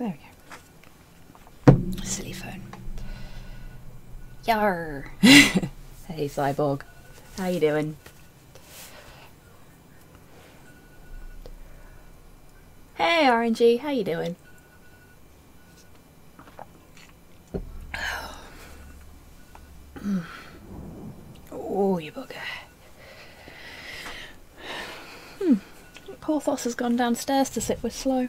There we go. Silly phone. Yar. hey, cyborg. How you doing? Hey, RNG. How you doing? Oh, you bugger. Hmm. Porthos has gone downstairs to sit with Slow.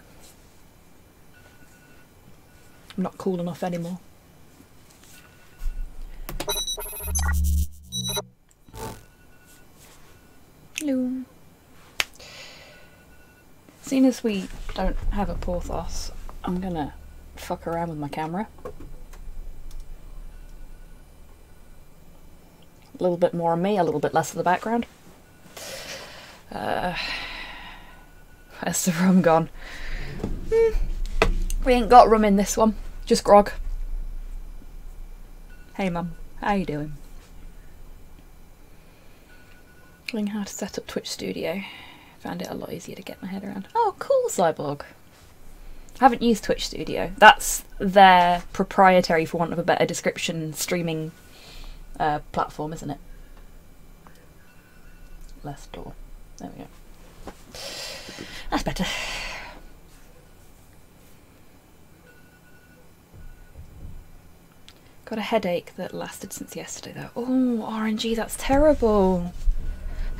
Not cool enough anymore. Hello. Seeing as we don't have a Porthos, I'm gonna fuck around with my camera. A little bit more on me, a little bit less of the background. Uh, where's the rum gone? Hmm. We ain't got rum in this one, just grog. Hey mum, how you doing? Learning how to set up Twitch Studio. Found it a lot easier to get my head around. Oh, cool, Cyborg. I haven't used Twitch Studio. That's their proprietary, for want of a better description, streaming uh, platform, isn't it? Less door. There we go. That's better. Got a headache that lasted since yesterday though. Oh, RNG, that's terrible.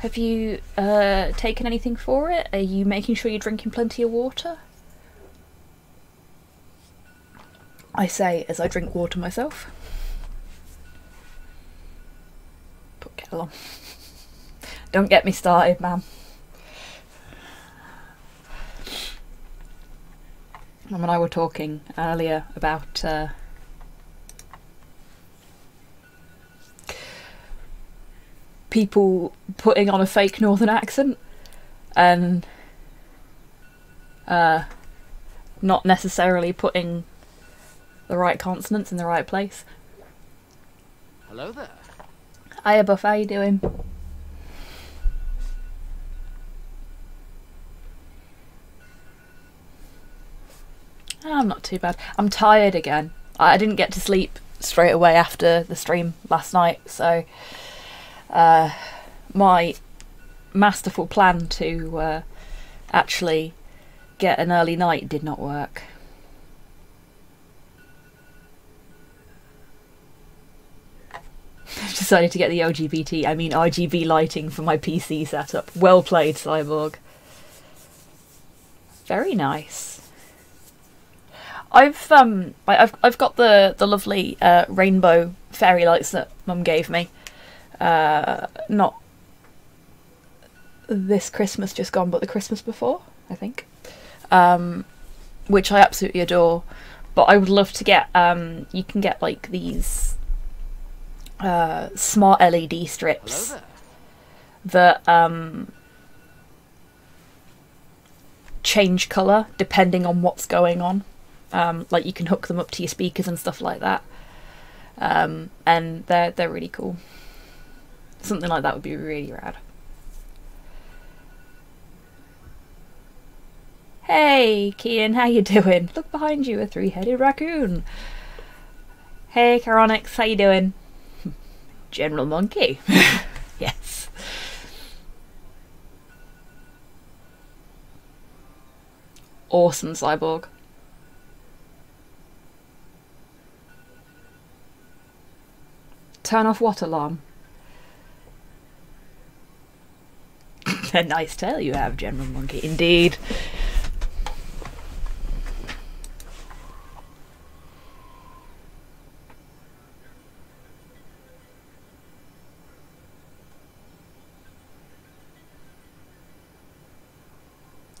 Have you uh, taken anything for it? Are you making sure you're drinking plenty of water? I say as I drink water myself. Put kettle on. Don't get me started, ma'am. Mum and I were talking earlier about uh, people putting on a fake northern accent and uh, not necessarily putting the right consonants in the right place. Hello there. Hiya Buff, how you doing? Oh, I'm not too bad. I'm tired again. I I didn't get to sleep straight away after the stream last night, so uh, my masterful plan to uh, actually get an early night did not work. I've decided to get the LGBT, I mean RGB lighting for my PC setup. Well played, Cyborg. Very nice. I've um I- I've I've got the the lovely uh, rainbow fairy lights that Mum gave me. Uh, not this Christmas just gone, but the Christmas before, I think. Um, which I absolutely adore. But I would love to get um you can get like these uh smart LED strips that um change colour depending on what's going on. Um, like you can hook them up to your speakers and stuff like that. Um, and they're they're really cool. Something like that would be really rad. Hey, Kian, how you doing? Look behind you, a three-headed raccoon. Hey, Caronix, how you doing? General Monkey. yes. Awesome, Cyborg. Turn off what alarm? A nice tail you have, General Monkey. Indeed.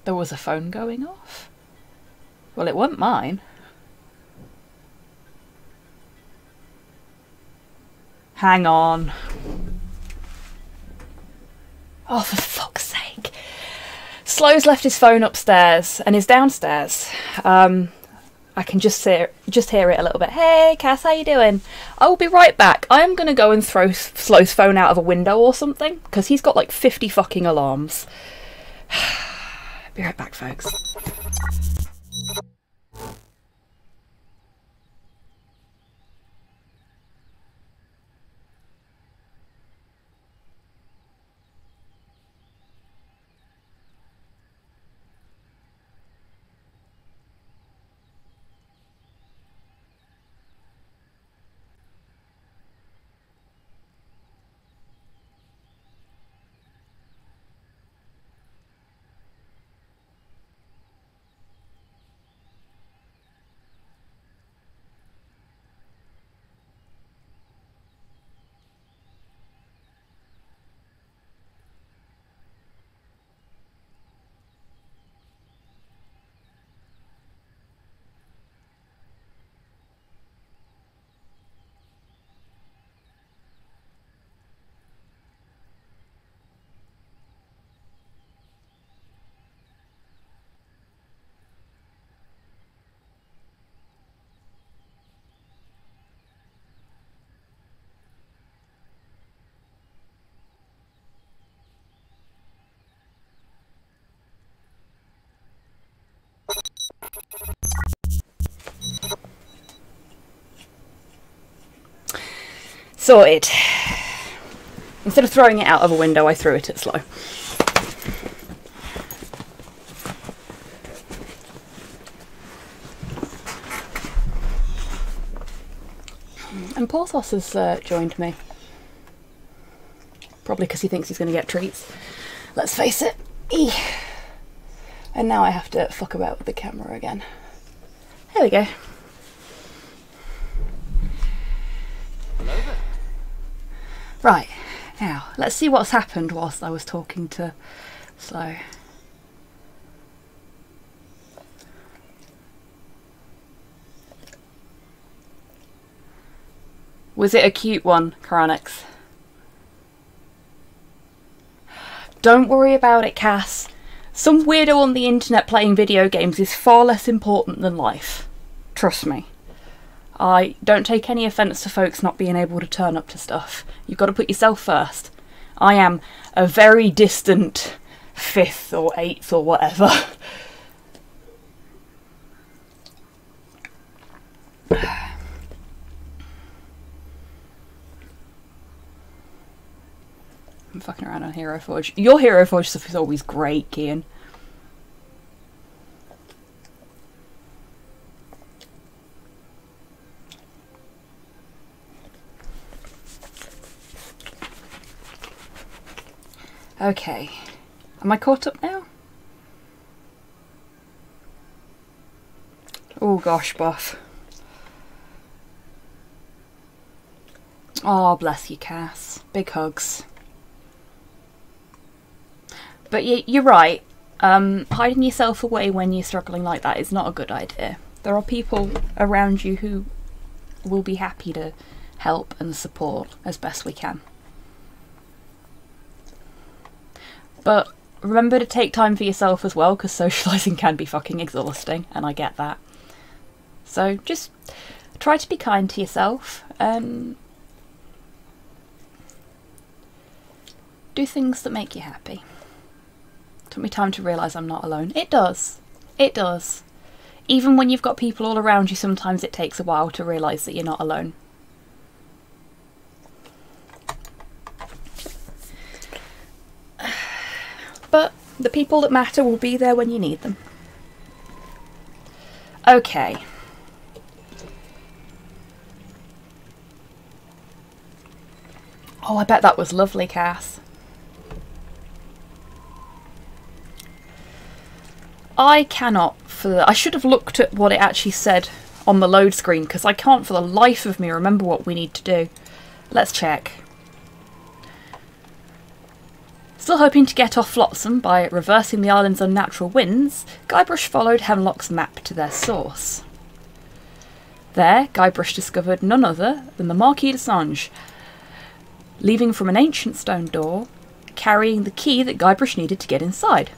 There was a phone going off? Well, it wasn't mine. Hang on. Oh, for fuck's sake. Slow's left his phone upstairs and is downstairs. Um, I can just hear, just hear it a little bit. Hey, Cass, how you doing? I will be right back. I am going to go and throw Slow's phone out of a window or something because he's got like 50 fucking alarms. be right back, folks. Sorted. Instead of throwing it out of a window, I threw it at Slow. And Porthos has uh, joined me. Probably because he thinks he's going to get treats. Let's face it. And now I have to fuck about with the camera again. There we go. Hello there. Right, now let's see what's happened whilst I was talking to Slow. Was it a cute one, Karanix? Don't worry about it, Cass. Some weirdo on the internet playing video games is far less important than life. Trust me. I don't take any offence to folks not being able to turn up to stuff. You've got to put yourself first. I am a very distant fifth or eighth or whatever. I'm fucking around on Hero Forge. Your Hero Forge stuff is always great, Kian. Okay. Am I caught up now? Oh gosh, buff. Oh, bless you, Cass. Big hugs. But you're right. Um, hiding yourself away when you're struggling like that is not a good idea. There are people around you who will be happy to help and support as best we can. But remember to take time for yourself as well, because socialising can be fucking exhausting, and I get that. So just try to be kind to yourself and do things that make you happy. Took me time to realise I'm not alone. It does. It does. Even when you've got people all around you, sometimes it takes a while to realise that you're not alone. But the people that matter will be there when you need them. Okay. Oh, I bet that was lovely, Cass. I cannot for the, I should have looked at what it actually said on the load screen because I can't for the life of me remember what we need to do. Let's check. Still hoping to get off Flotsam by reversing the island's unnatural winds, Guybrush followed Hemlock's map to their source. There, Guybrush discovered none other than the Marquis de Singe, leaving from an ancient stone door, carrying the key that Guybrush needed to get inside.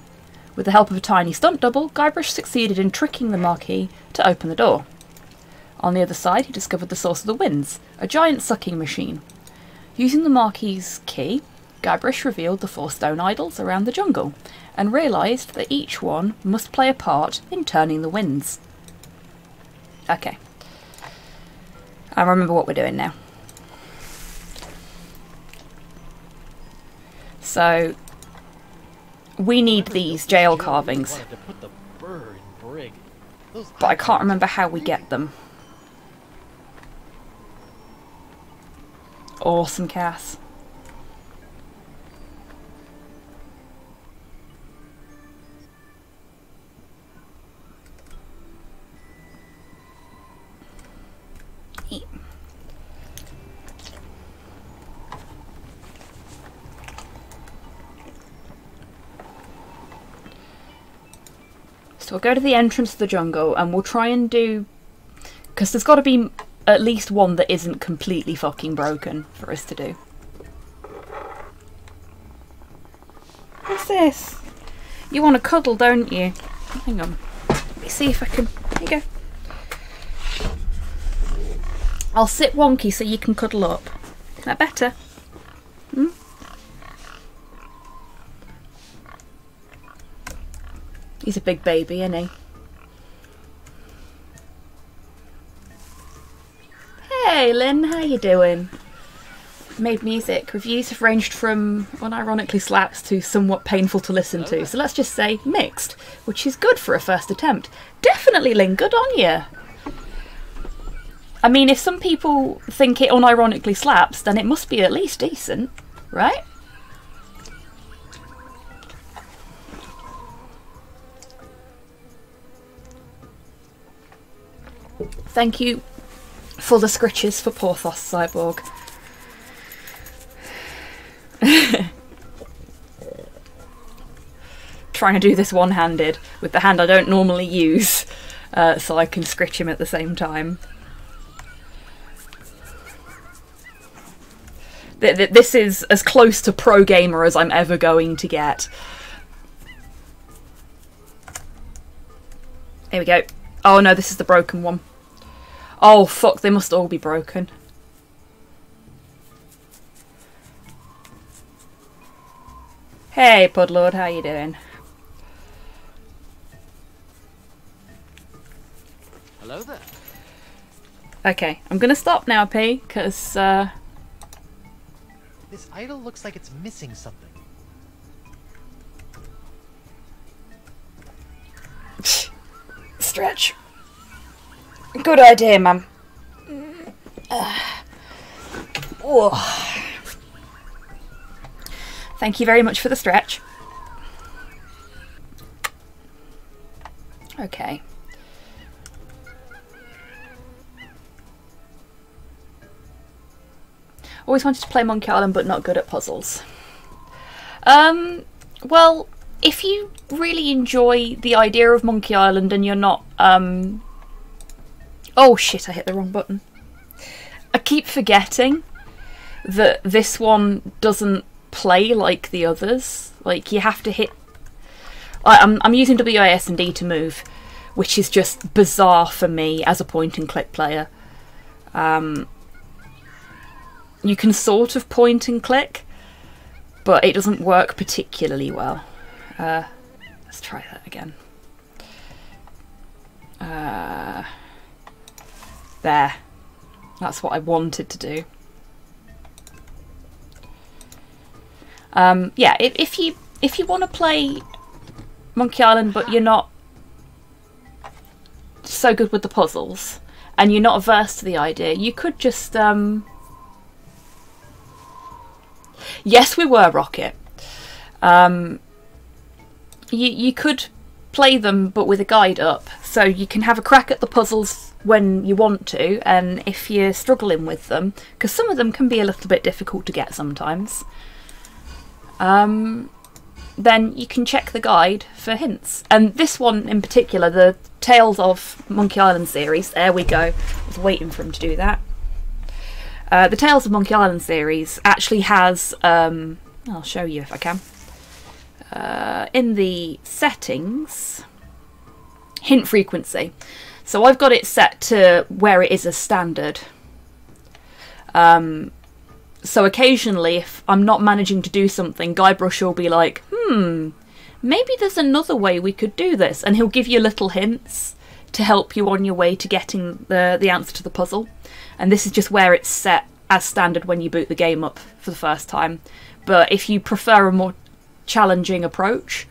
With the help of a tiny stunt double, Guybrush succeeded in tricking the Marquis to open the door. On the other side, he discovered the source of the winds, a giant sucking machine. Using the Marquis's key, Guybrush revealed the four stone idols around the jungle, and realised that each one must play a part in turning the winds. Okay. I remember what we're doing now. So, we need these jail carvings, but I can't remember how we get them. Awesome, Cass. So we'll go to the entrance to the jungle and we'll try and do. Because there's got to be at least one that isn't completely fucking broken for us to do. What's this? You want to cuddle, don't you? Hang on. Let me see if I can. Here you go. I'll sit wonky so you can cuddle up. Is that better? Hmm? He's a big baby, isn't he? Hey, Lynn, how you doing? made music. Reviews have ranged from unironically slaps to somewhat painful to listen to. Oh. So let's just say mixed, which is good for a first attempt. Definitely, Lynn, good on you. I mean, if some people think it unironically slaps, then it must be at least decent, right? Thank you for the scritches for Porthos Cyborg. Trying to do this one handed with the hand I don't normally use uh, so I can scritch him at the same time. Th- th- This is as close to pro gamer as I'm ever going to get. Here we go. Oh no, this is the broken one. Oh fuck, they must all be broken. Hey, Pudlord, how you doing? Hello there. Okay, I'm gonna stop now, P, because uh, This idol looks like it's missing something. stretch. Good idea, ma'am. Oh. Thank you very much for the stretch. Okay. Always wanted to play Monkey Island, but not good at puzzles. Um, well, if you really enjoy the idea of Monkey Island and you're not, um, oh shit, I hit the wrong button. I keep forgetting that this one doesn't play like the others. Like you have to hit. I, I'm I'm using WAS and D to move, which is just bizarre for me as a point and click player. Um, you can sort of point and click, but it doesn't work particularly well. Uh, let's try that again. Uh, there. That's what I wanted to do. Um, yeah, if, if you if you want to play Monkey Island, but you're not so good with the puzzles, and you're not averse to the idea, you could just um, Yes, we were Rocket. Um, you you could play them, but with a guide up, so you can have a crack at the puzzles when you want to, and if you're struggling with them, because some of them can be a little bit difficult to get sometimes. Um, then you can check the guide for hints. And this one in particular, the Tales of Monkey Island series, there we go. I was waiting for him to do that. Uh, the Tales of Monkey Island series actually has, um, I'll show you if I can, uh, in the settings, hint frequency. So I've got it set to where it is a standard. Um, so occasionally, if I'm not managing to do something, Guybrush will be like, hmm, maybe there's another way we could do this. And he'll give you little hints to help you on your way to getting the, the answer to the puzzle. And this is just where it's set as standard when you boot the game up for the first time. But if you prefer a more challenging approach,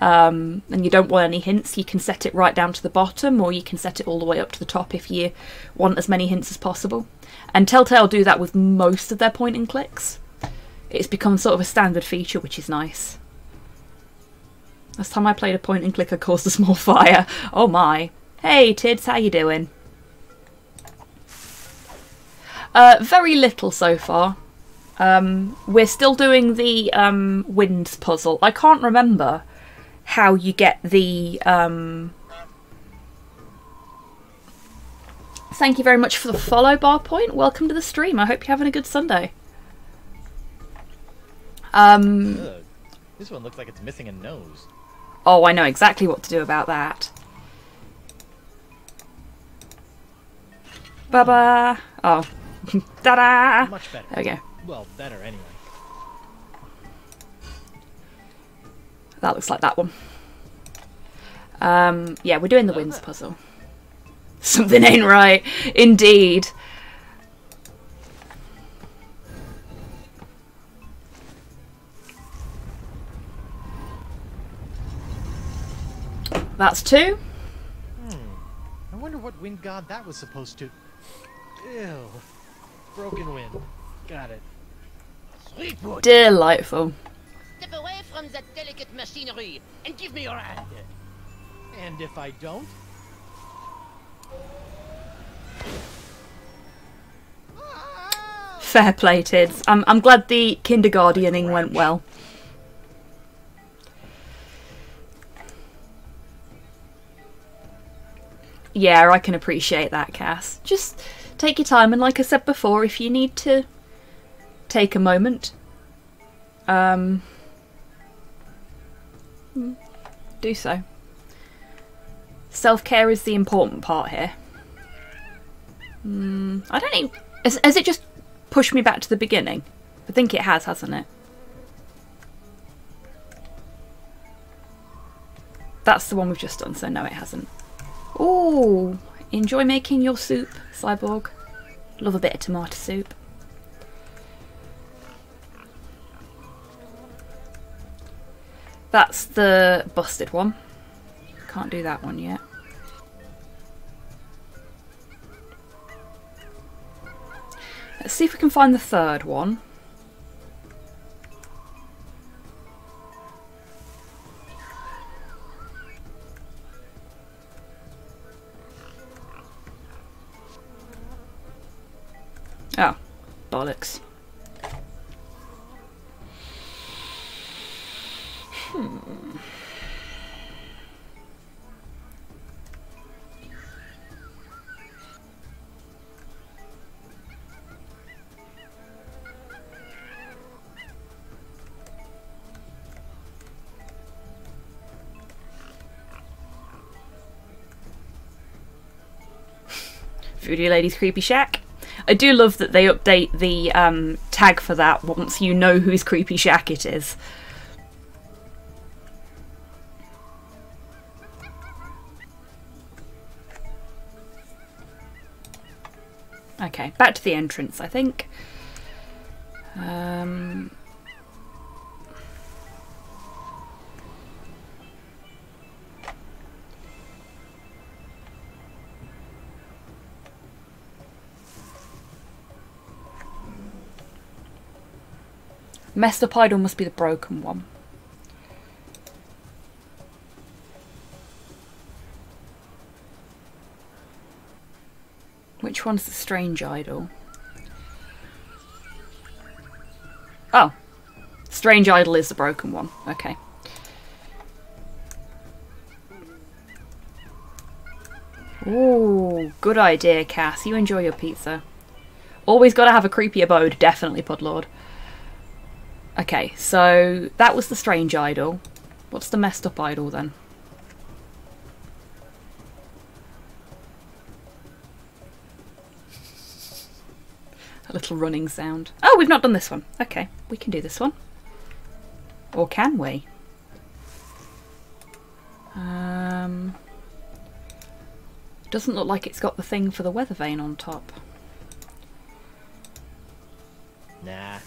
um, and you don't want any hints, you can set it right down to the bottom, or you can set it all the way up to the top if you want as many hints as possible. And Telltale do that with most of their point and clicks. It's become sort of a standard feature, which is nice. Last time I played a point and click, I caused a small fire. Oh my! Hey Tids, how you doing? Uh, very little so far. Um, we're still doing the um, winds puzzle. I can't remember how you get the. Um... Thank you very much for the follow, Bar Point. Welcome to the stream. I hope you're having a good Sunday. Um, Ugh. This one looks like it's missing a nose. oh, I know exactly what to do about that. Ba ba. Oh, da da. Much better. There we go. Well, better anyway. That looks like that one. Um, yeah, we're doing the winds puzzle. Something ain't right, indeed. That's two. Hmm. I wonder what wind god that was supposed to. Ew. Broken wind. Got it. Delightful. Step away from that delicate machinery and give me your hand. And if I don't? Fair play, Tids. I'm, I'm glad the kindergartening went well. Yeah, I can appreciate that, Cass. Just take your time, and like I said before, if you need to take a moment, um, do so. Self care is the important part here. Mm, I don't even. Has, has it just pushed me back to the beginning? I think it has, hasn't it? That's the one we've just done, so no, it hasn't. Ooh, enjoy making your soup, Cyborg. Love a bit of tomato soup. That's the busted one. Can't do that one yet. Let's see if we can find the third one. Oh, bollocks. Hmm. Voodoo Lady's Creepy Shack. I do love that they update the um, tag for that once you know whose Creepy Shack it is. Okay, back to the entrance, I think. Um, idol must be the broken one. Which one's the strange idol? Oh, strange idol is the broken one. Okay. Ooh, good idea, Cass. You enjoy your pizza. Always got to have a creepy abode, definitely, Podlord. Okay, so that was the strange idol. What's the messed up idol then? A little running sound. Oh, we've not done this one. Okay, we can do this one. Or can we? Um, doesn't look like it's got the thing for the weather vane on top. Nah.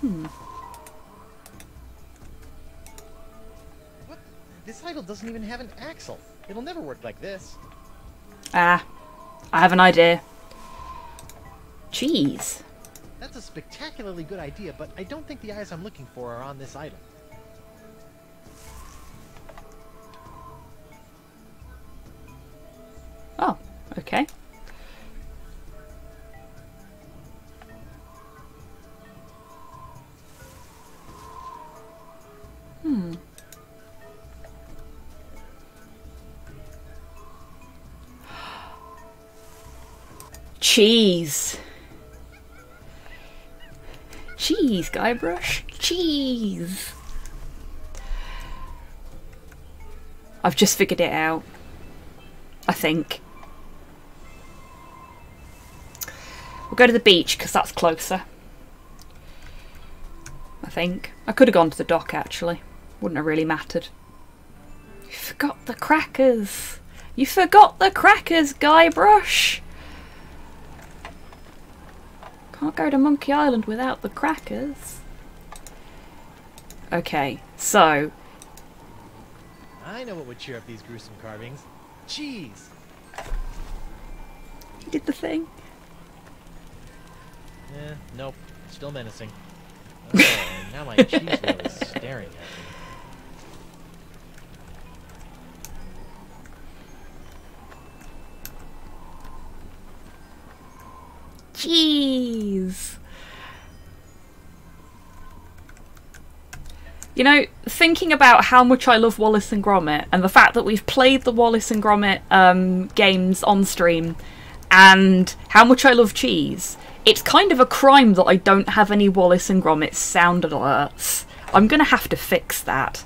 Hmm. This doesn't even have an axle. It'll never work like this. Ah, I have an idea. Cheese. That's a spectacularly good idea, but I don't think the eyes I'm looking for are on this idol. Oh, okay. Cheese. Cheese, Guybrush. Cheese. I've just figured it out. I think. We'll go to the beach because that's closer. I think. I could have gone to the dock actually. Wouldn't have really mattered. You forgot the crackers. You forgot the crackers, Guybrush. Can't go to Monkey Island without the crackers. Okay, so I know what would cheer up these gruesome carvings. Cheese! he did the thing. Eh, nope. Still menacing. Oh, now my cheese wheel is staring at me. Jeez. You know, thinking about how much I love Wallace and Gromit and the fact that we've played the Wallace and Gromit um, games on stream and how much I love cheese, it's kind of a crime that I don't have any Wallace and Gromit sound alerts. I'm gonna have to fix that.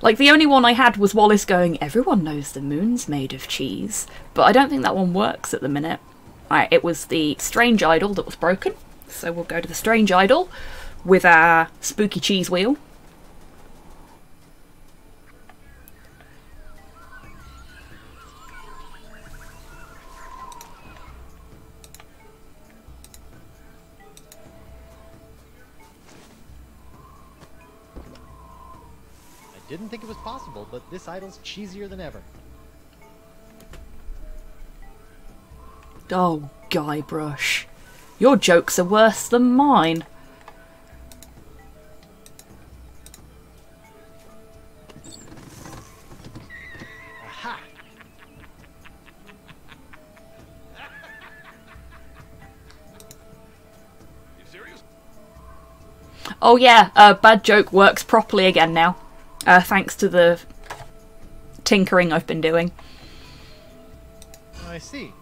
Like, the only one I had was Wallace going, Everyone knows the moon's made of cheese, but I don't think that one works at the minute. Right, it was the strange idol that was broken. So we'll go to the strange idol with our spooky cheese wheel. I didn't think it was possible, but this idol's cheesier than ever. Oh, Guybrush. Your jokes are worse than mine. Oh yeah, uh, bad joke works properly again now. Uh, thanks to the tinkering I've been doing. I see.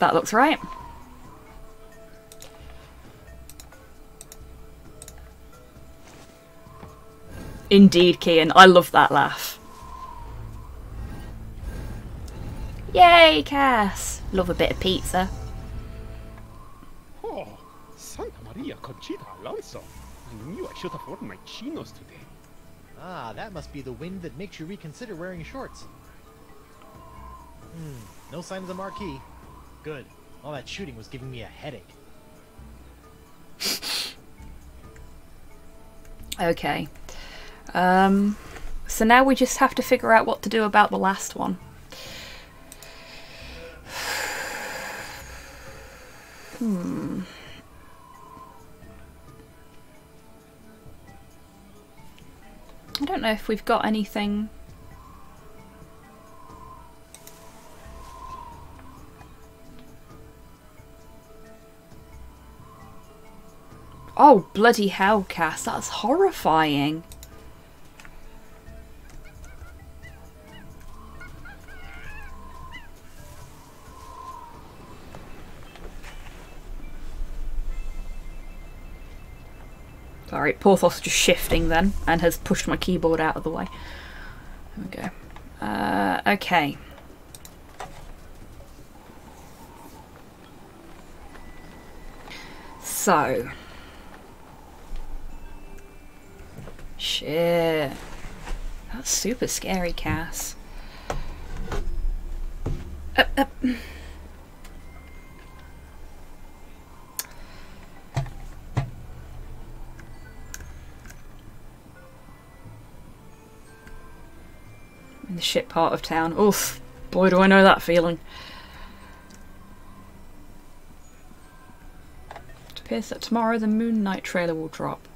That looks right. Indeed, Kian. I love that laugh. Yay, Cass! Love a bit of pizza. Oh, Santa Maria Conchita Alonso. I knew I should have worn my chinos today. Ah, that must be the wind that makes you reconsider wearing shorts. Hmm, no sign of the Marquis. Good. All that shooting was giving me a headache. Okay. Um, so now we just have to figure out what to do about the last one. Hmm. I don't know if we've got anything. Oh, bloody hell, Cass, that's horrifying. Sorry, Porthos just shifting then and has pushed my keyboard out of the way. There we go. Uh, okay. So. Shit. That's super scary, Cass. Up, up. in the shit part of town. Oof, boy, do I know that feeling. It appears that tomorrow the Moon Knight trailer will drop.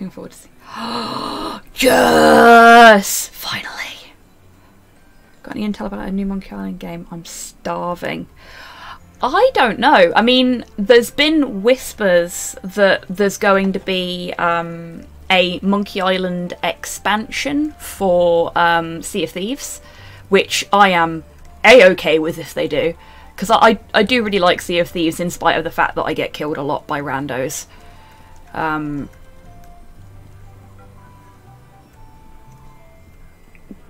Looking forward to seeing. yes! Finally! Got any intel about a new Monkey Island game? I'm starving. I don't know. I mean, there's been whispers that there's going to be um, a Monkey Island expansion for um, Sea of Thieves, which I am a okay with if they do, because I I do really like Sea of Thieves in spite of the fact that I get killed a lot by randos. Um,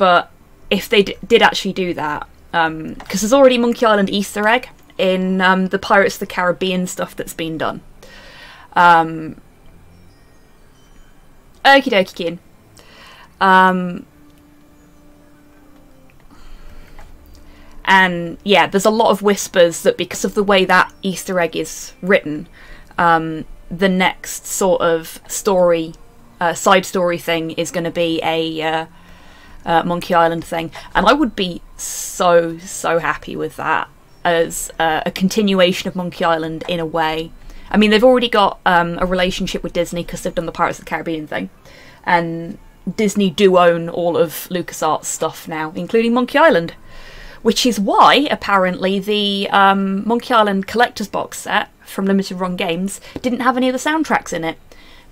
but if they did actually do that, because there's already Monkey Island Easter egg in um, the Pirates of the Caribbean stuff that's been done. Um, Okie dokie, Keen. Um, and yeah, there's a lot of whispers that because of the way that Easter egg is written, um, the next sort of story, uh, side story thing is going to be a uh, uh, Monkey Island thing, and I would be so so happy with that as uh, a continuation of Monkey Island in a way. I mean, they've already got um, a relationship with Disney because they've done the Pirates of the Caribbean thing, and Disney do own all of LucasArts stuff now, including Monkey Island, which is why apparently the um, Monkey Island collector's box set from Limited Run Games didn't have any of the soundtracks in it.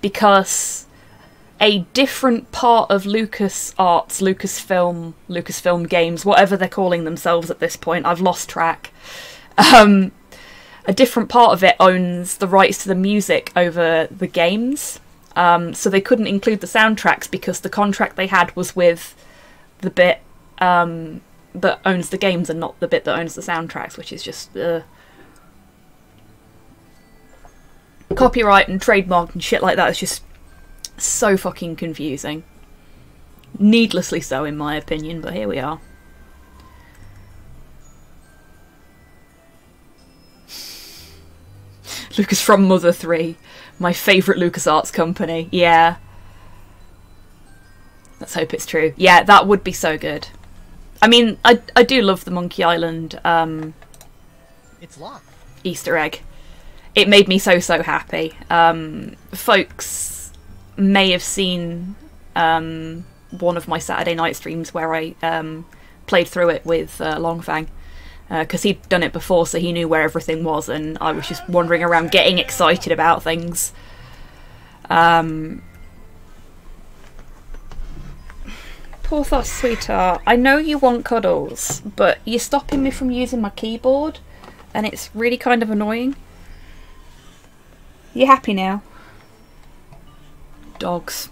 Because a different part of LucasArts, Lucasfilm, Lucasfilm Games, whatever they're calling themselves at this point, I've lost track. Um, a different part of it owns the rights to the music over the games. Um, so they couldn't include the soundtracks because the contract they had was with the bit um, that owns the games and not the bit that owns the soundtracks, which is just uh, copyright and trademark and shit like that is just so fucking confusing. Needlessly so, in my opinion, but here we are. Lucas from Mother 3, my favourite LucasArts company. Yeah. Let's hope it's true. Yeah, that would be so good. I mean, I, I do love the Monkey Island um, It's locked. Easter egg. It made me so, so happy. Um, folks may have seen um, one of my Saturday night streams where I um, played through it with uh, Longfang because he'd done it before, so he knew where everything was, and I was just wandering around getting excited about things. Um, Porthos, sweetheart, I know you want cuddles, but you're stopping me from using my keyboard, and it's really kind of annoying. You happy now? Dogs.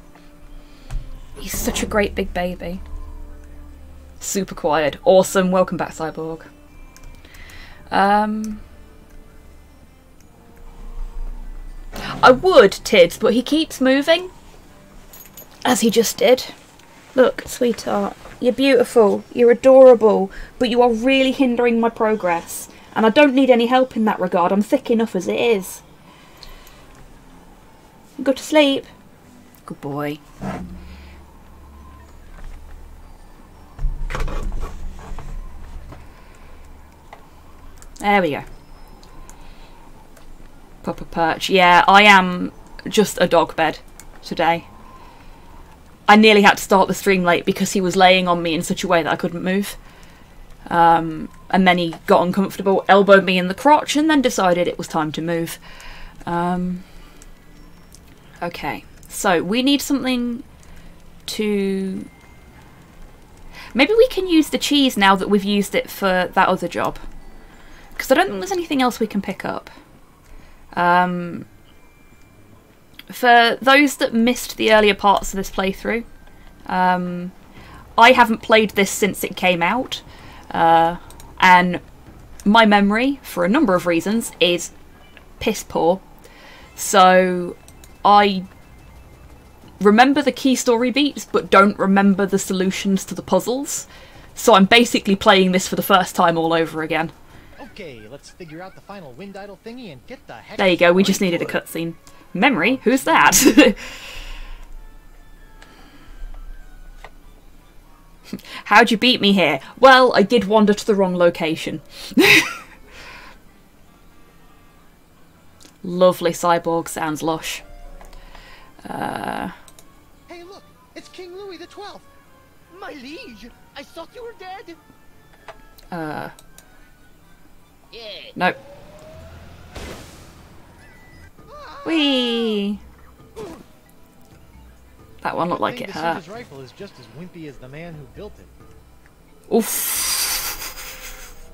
He's such a great big baby. Super quiet. Awesome. Welcome back, Cyborg. Um, I would, Tids, but he keeps moving. As he just did. Look, sweetheart, you're beautiful, you're adorable, but you are really hindering my progress. And I don't need any help in that regard, I'm thick enough as it is. Go to sleep. Good boy. There we go. Proper perch. Yeah, I am just a dog bed today. I nearly had to start the stream late because he was laying on me in such a way that I couldn't move. Um, and then he got uncomfortable, elbowed me in the crotch, and then decided it was time to move. Um, okay, so we need something to. Maybe we can use the cheese now that we've used it for that other job. Because I don't think there's anything else we can pick up. Um, for those that missed the earlier parts of this playthrough, um, I haven't played this since it came out, uh, and my memory, for a number of reasons, is piss poor. So I remember the key story beats, but don't remember the solutions to the puzzles. So I'm basically playing this for the first time all over again. Okay, let's figure out the final wind idle thingy and get the heck. There you go, we just needed a cutscene. Memory? Who's that? How'd you beat me here? Well, I did wander to the wrong location. Lovely cyborg sounds lush. Uh, Hey, look! It's King Louis the Twelfth. My liege, I thought you were dead. uh, Yeah, nope. Whee! That one looked like it hurt. His rifle is just as wimpy as the man who built it. Oof.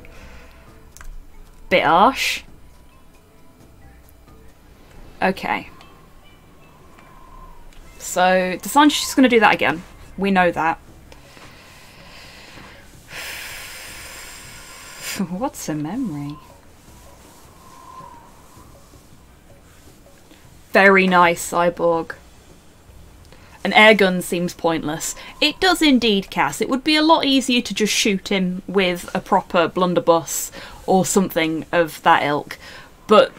Bit harsh. Okay. So, De Singe is going to do that again. We know that. What's a memory? Very nice, Cyborg. an air gun seems pointless. It does indeed, Cass. It would be a lot easier to just shoot him with a proper blunderbuss or something of that ilk. But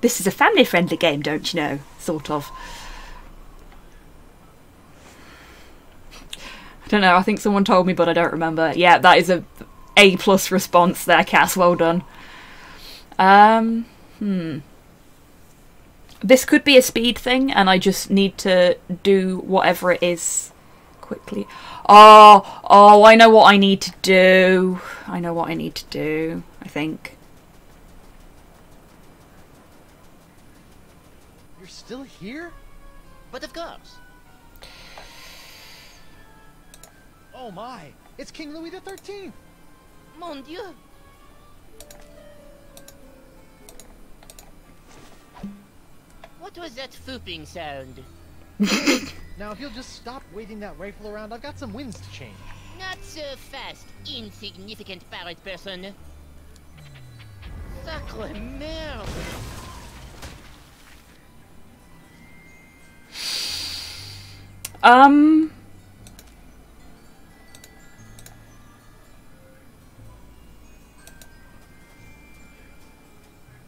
this is a family friendly game, don't you know? Sort of. I don't know, I think someone told me, but I don't remember. Yeah, that is a A plus response there, Cass. Well done. Um, hmm. This could be a speed thing, and I just need to do whatever it is quickly. Oh, oh, I know what I need to do. I know what I need to do, I think. You're still here? But of course. Oh my! It's King Louis the Thirteenth. Mon Dieu. What was that fooping sound? Now, if you'll just stop waving that rifle around, I've got some winds to change. Not so fast, insignificant parrot person. Sacre merde. Um.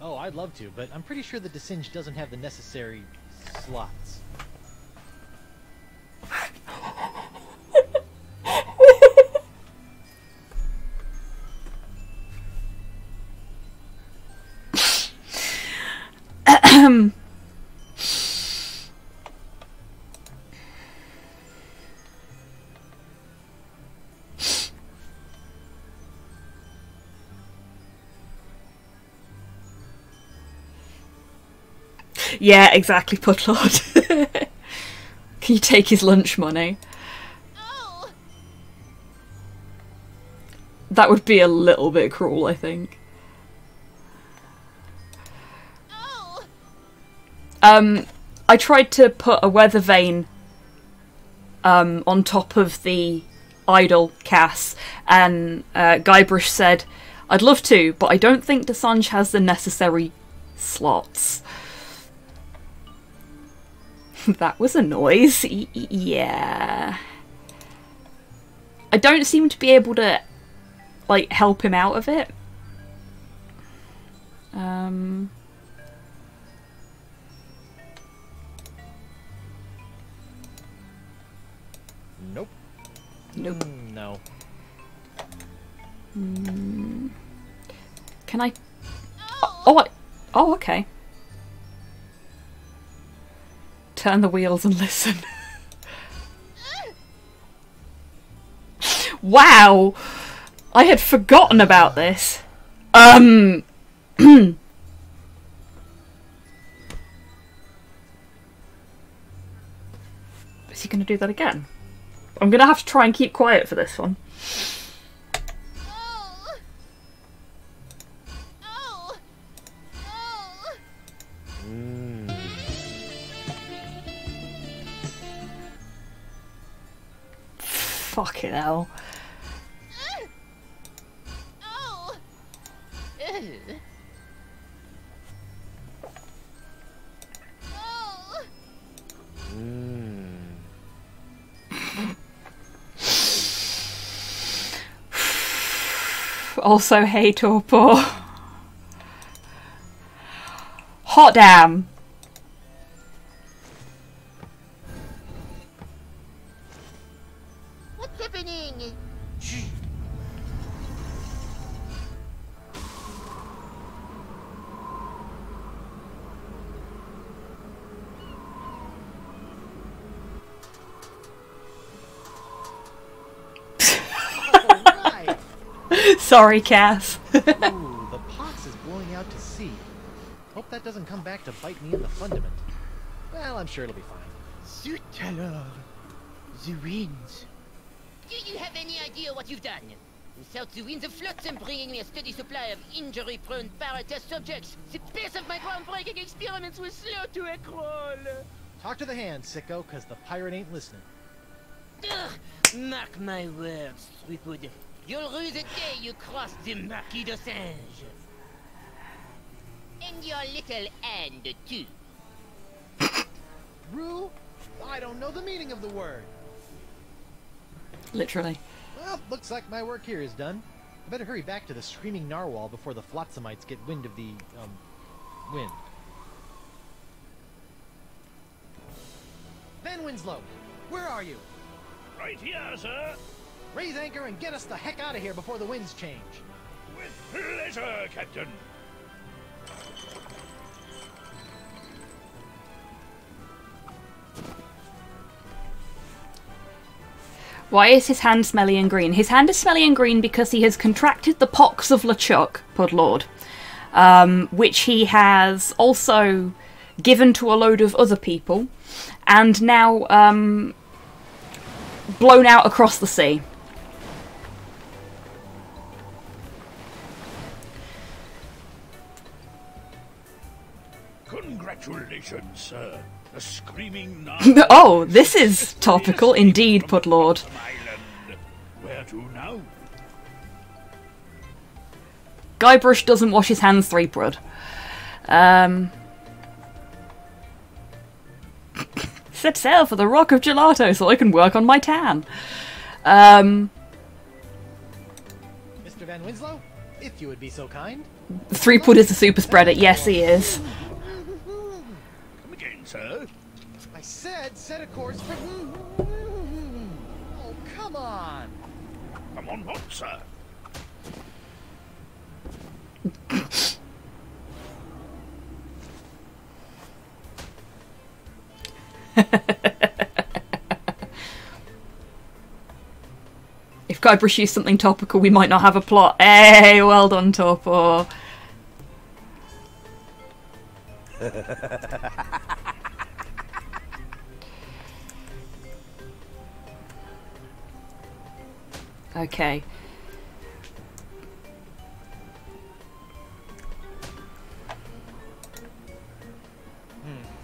Oh, I'd love to, but I'm pretty sure the De Singe doesn't have the necessary slots. Yeah, exactly, Pudlord. Can you take his lunch money? That would be a little bit cruel, I think. Um, I tried to put a weather vane um, on top of the idol Cass, and uh, Guybrush said, I'd love to, but I don't think De Singe has the necessary slots. that was a noise. Y- yeah. I don't seem to be able to, like, help him out of it. Um. Nope. Nope. Mm, no. Can I? Oh, I... oh, okay. Turn the wheels and listen. wow, I had forgotten about this. Um. Is he going to do that again? I'm going to have to try and keep quiet for this one. Fucking hell. Also, hey Torpor. Hot damn. Happening? Alright! Sorry, Cass. Ooh, the pox is blowing out to sea. Hope that doesn't come back to bite me in the fundament. Well, I'm sure it'll be fine. Zut alors! The winds. Do you have any idea what you've done? Without the winds of flotsam bringing me a steady supply of injury-prone paratest subjects, the pace of my groundbreaking experiments was slow to a crawl. Talk to the hand, sicko, cause the pirate ain't listening. Ugh, mark my words, Threepwood. You'll rue the day you cross the Marquis de Singe. And your little hand, too. Rue? I don't know the meaning of the word. Literally. Well, looks like my work here is done. I better hurry back to the screaming narwhal before the flotsamites get wind of the, um, wind. Van Winslow, where are you? Right here, sir. Raise anchor and get us the heck out of here before the winds change. With pleasure, Captain. Why is his hand smelly and green? His hand is smelly and green because he has contracted the pox of LeChuck, Pudlord, um, which he has also given to a load of other people, and now um, blown out across the sea. Congratulations, sir. The screaming oh, this is topical indeed, Pudlord. Island. Where to now? Guybrush doesn't wash his hands Threepwood. Um, set sail for the Rock of Gelato so I can work on my tan. Um, Mr. Van Winslow, if you would be so kind. Threepwood is a super spreader. Yes, he is. Come again, sir. I said set a course for. Oh, come on. Come on, what, sir? If Guybrush used something topical, we might not have a plot. Hey, well done, Torpor. okay.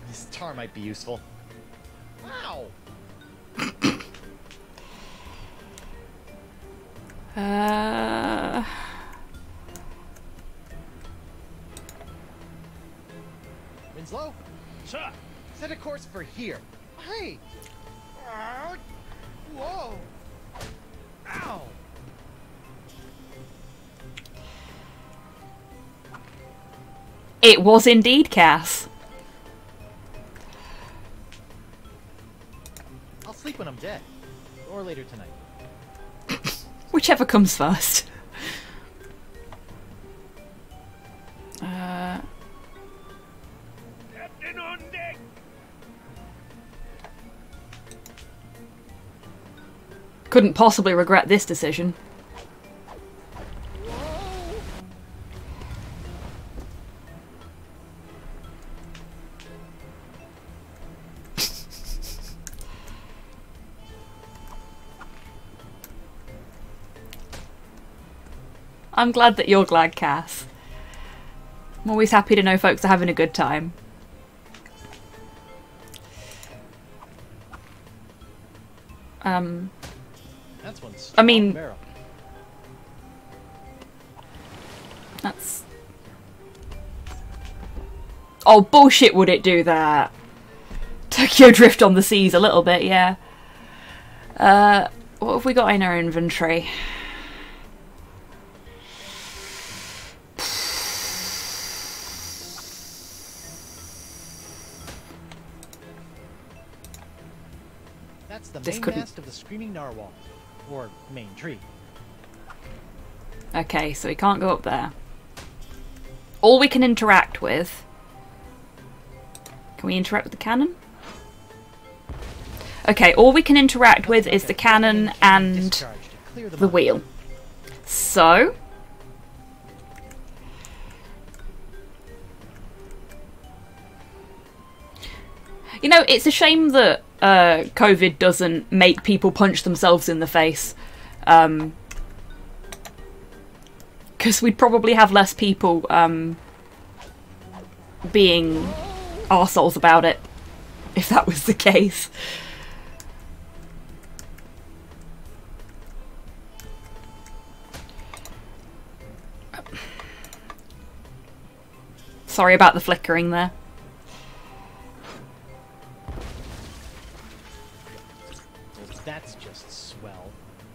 This tar might be useful. Wow. Uh, Winslow, Sir. set a course for here. Hey. Whoa. Ow. it was indeed Cass. I'll sleep when I'm dead. Or later tonight. Whichever comes first. Uh, Captain on couldn't possibly regret this decision. I'm glad that you're glad, Cass. I'm always happy to know folks are having a good time. Um. I mean- That's. Oh, bullshit, would it do that? Tokyo Drift on the seas a little bit, yeah. Uh, what have we got in our inventory? That's the This main couldn't- mast of the screaming narwhal, or main tree. Okay, so we can't go up there. All we can interact with. Can we interact with the cannon? Okay, all we can interact with is the cannon and Discharge to clear the wheel. So. You know, it's a shame that uh, COVID doesn't make people punch themselves in the face. Um, because we'd probably have less people um, being arseholes about it if that was the case. Sorry about the flickering there.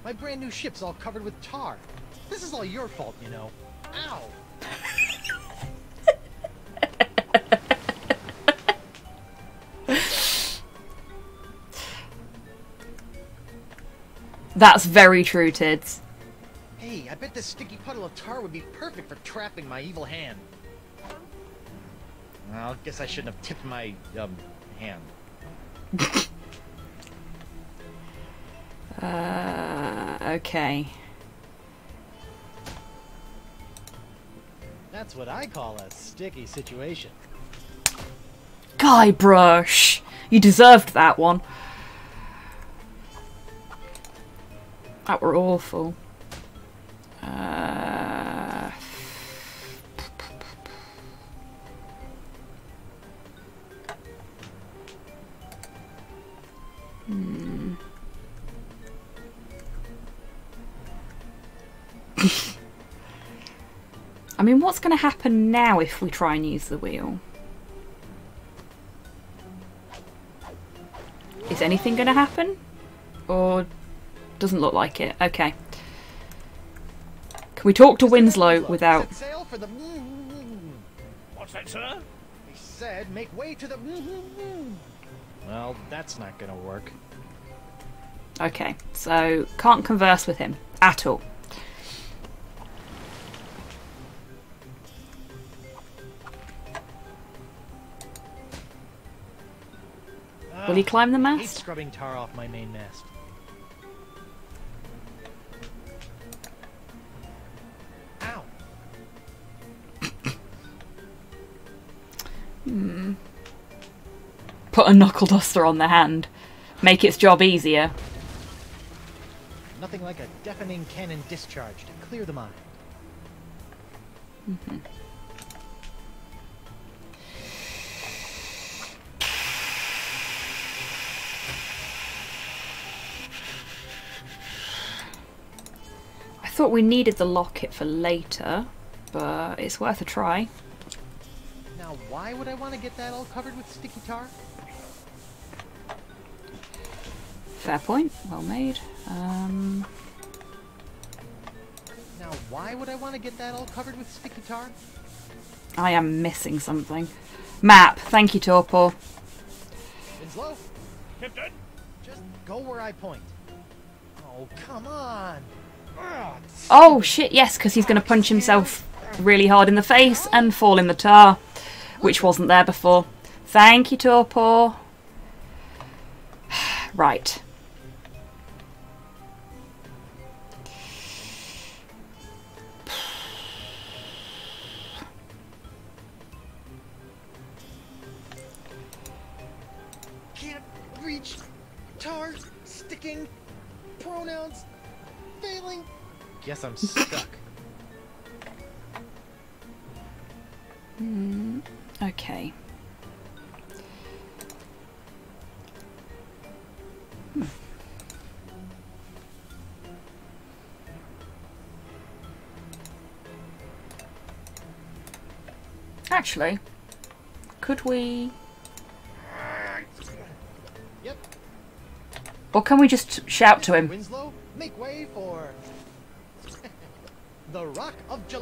My brand new ship's all covered with tar. This is all your fault, you know. Ow! That's very true, Tids. Hey, I bet this sticky puddle of tar would be perfect for trapping my evil hand. Well, guess I shouldn't have tipped my, um, hand. Uh, okay. That's what I call a sticky situation. Guybrush! You deserved that one. That were awful. Uh, hmm. I mean, what's going to happen now if we try and use the wheel? Is anything going to happen? Or doesn't look like it? Okay. Can we talk to Winslow without... Set sail for the... What's that, sir? He said make way to the... Well, that's not gonna work. Okay, so can't converse with him at all. Will he climb the mast? scrubbing tar off my main mast. Ow! hmm. Put a knuckle duster on the hand. Make its job easier. Nothing like a deafening cannon discharge to clear the mind. I thought we needed the locket for later, but it's worth a try. Now, why would I want to get that all covered with sticky tar? Fair point. Well made. Um, Now, why would I want to get that all covered with sticky tar? I am missing something. Map. Thank you, Torpor. Winslow, Captain? just go where I point. Oh, come on! Oh shit, yes, because he's going to punch himself really hard in the face and fall in the tar, which wasn't there before. Thank you, Torpor. right. Guess I'm stuck. Okay. Hmm. Actually, could we... yep. Or can we just shout to him? Winslow, make way for the Rock of July.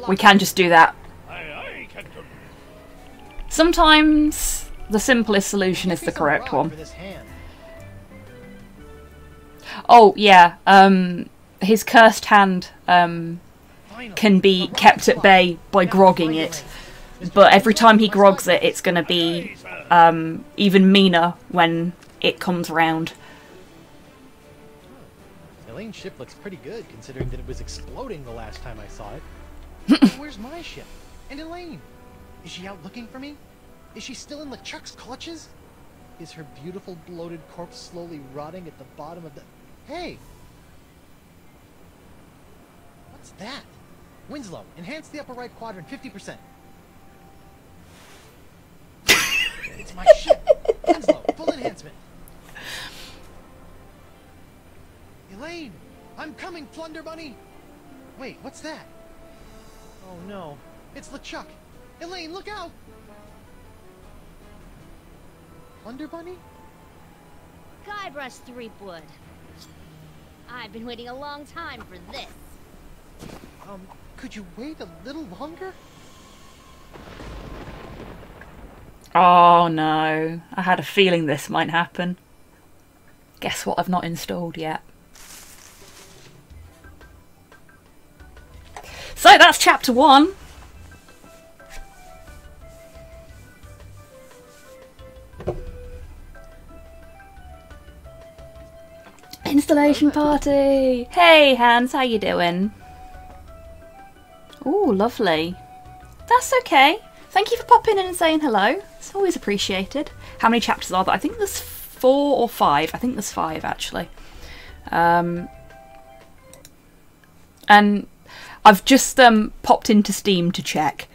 We can just do that. Aye, aye, Sometimes the simplest solution is the correct rock one. For this hand. Oh, yeah. Um, his cursed hand um, can be kept at bay by grogging it. But every time he grogs it, it's going to be um, even meaner when it comes round. Elaine's ship looks pretty good considering that it was exploding the last time I saw it. Where's my ship? And Elaine? Is she out looking for me? Is she still in LeChuck's clutches? Is her beautiful bloated corpse slowly rotting at the bottom of the... Hey! What's that? Winslow, enhance the upper right quadrant 50%. it's my ship! Plunder Bunny! Wait, what's that? Oh no, it's LeChuck! Elaine, look out! Plunder Bunny? Guybrush Threepwood. I've been waiting a long time for this. Um, could you wait a little longer? Oh no, I had a feeling this might happen. Guess what I've not installed yet. That's chapter one. Installation party! Hey Hans, how you doing? Oh, lovely. That's okay. Thank you for popping in and saying hello. It's always appreciated. How many chapters are there? I think there's four or five. I think there's five actually. Um, and I've just um, popped into Steam to check.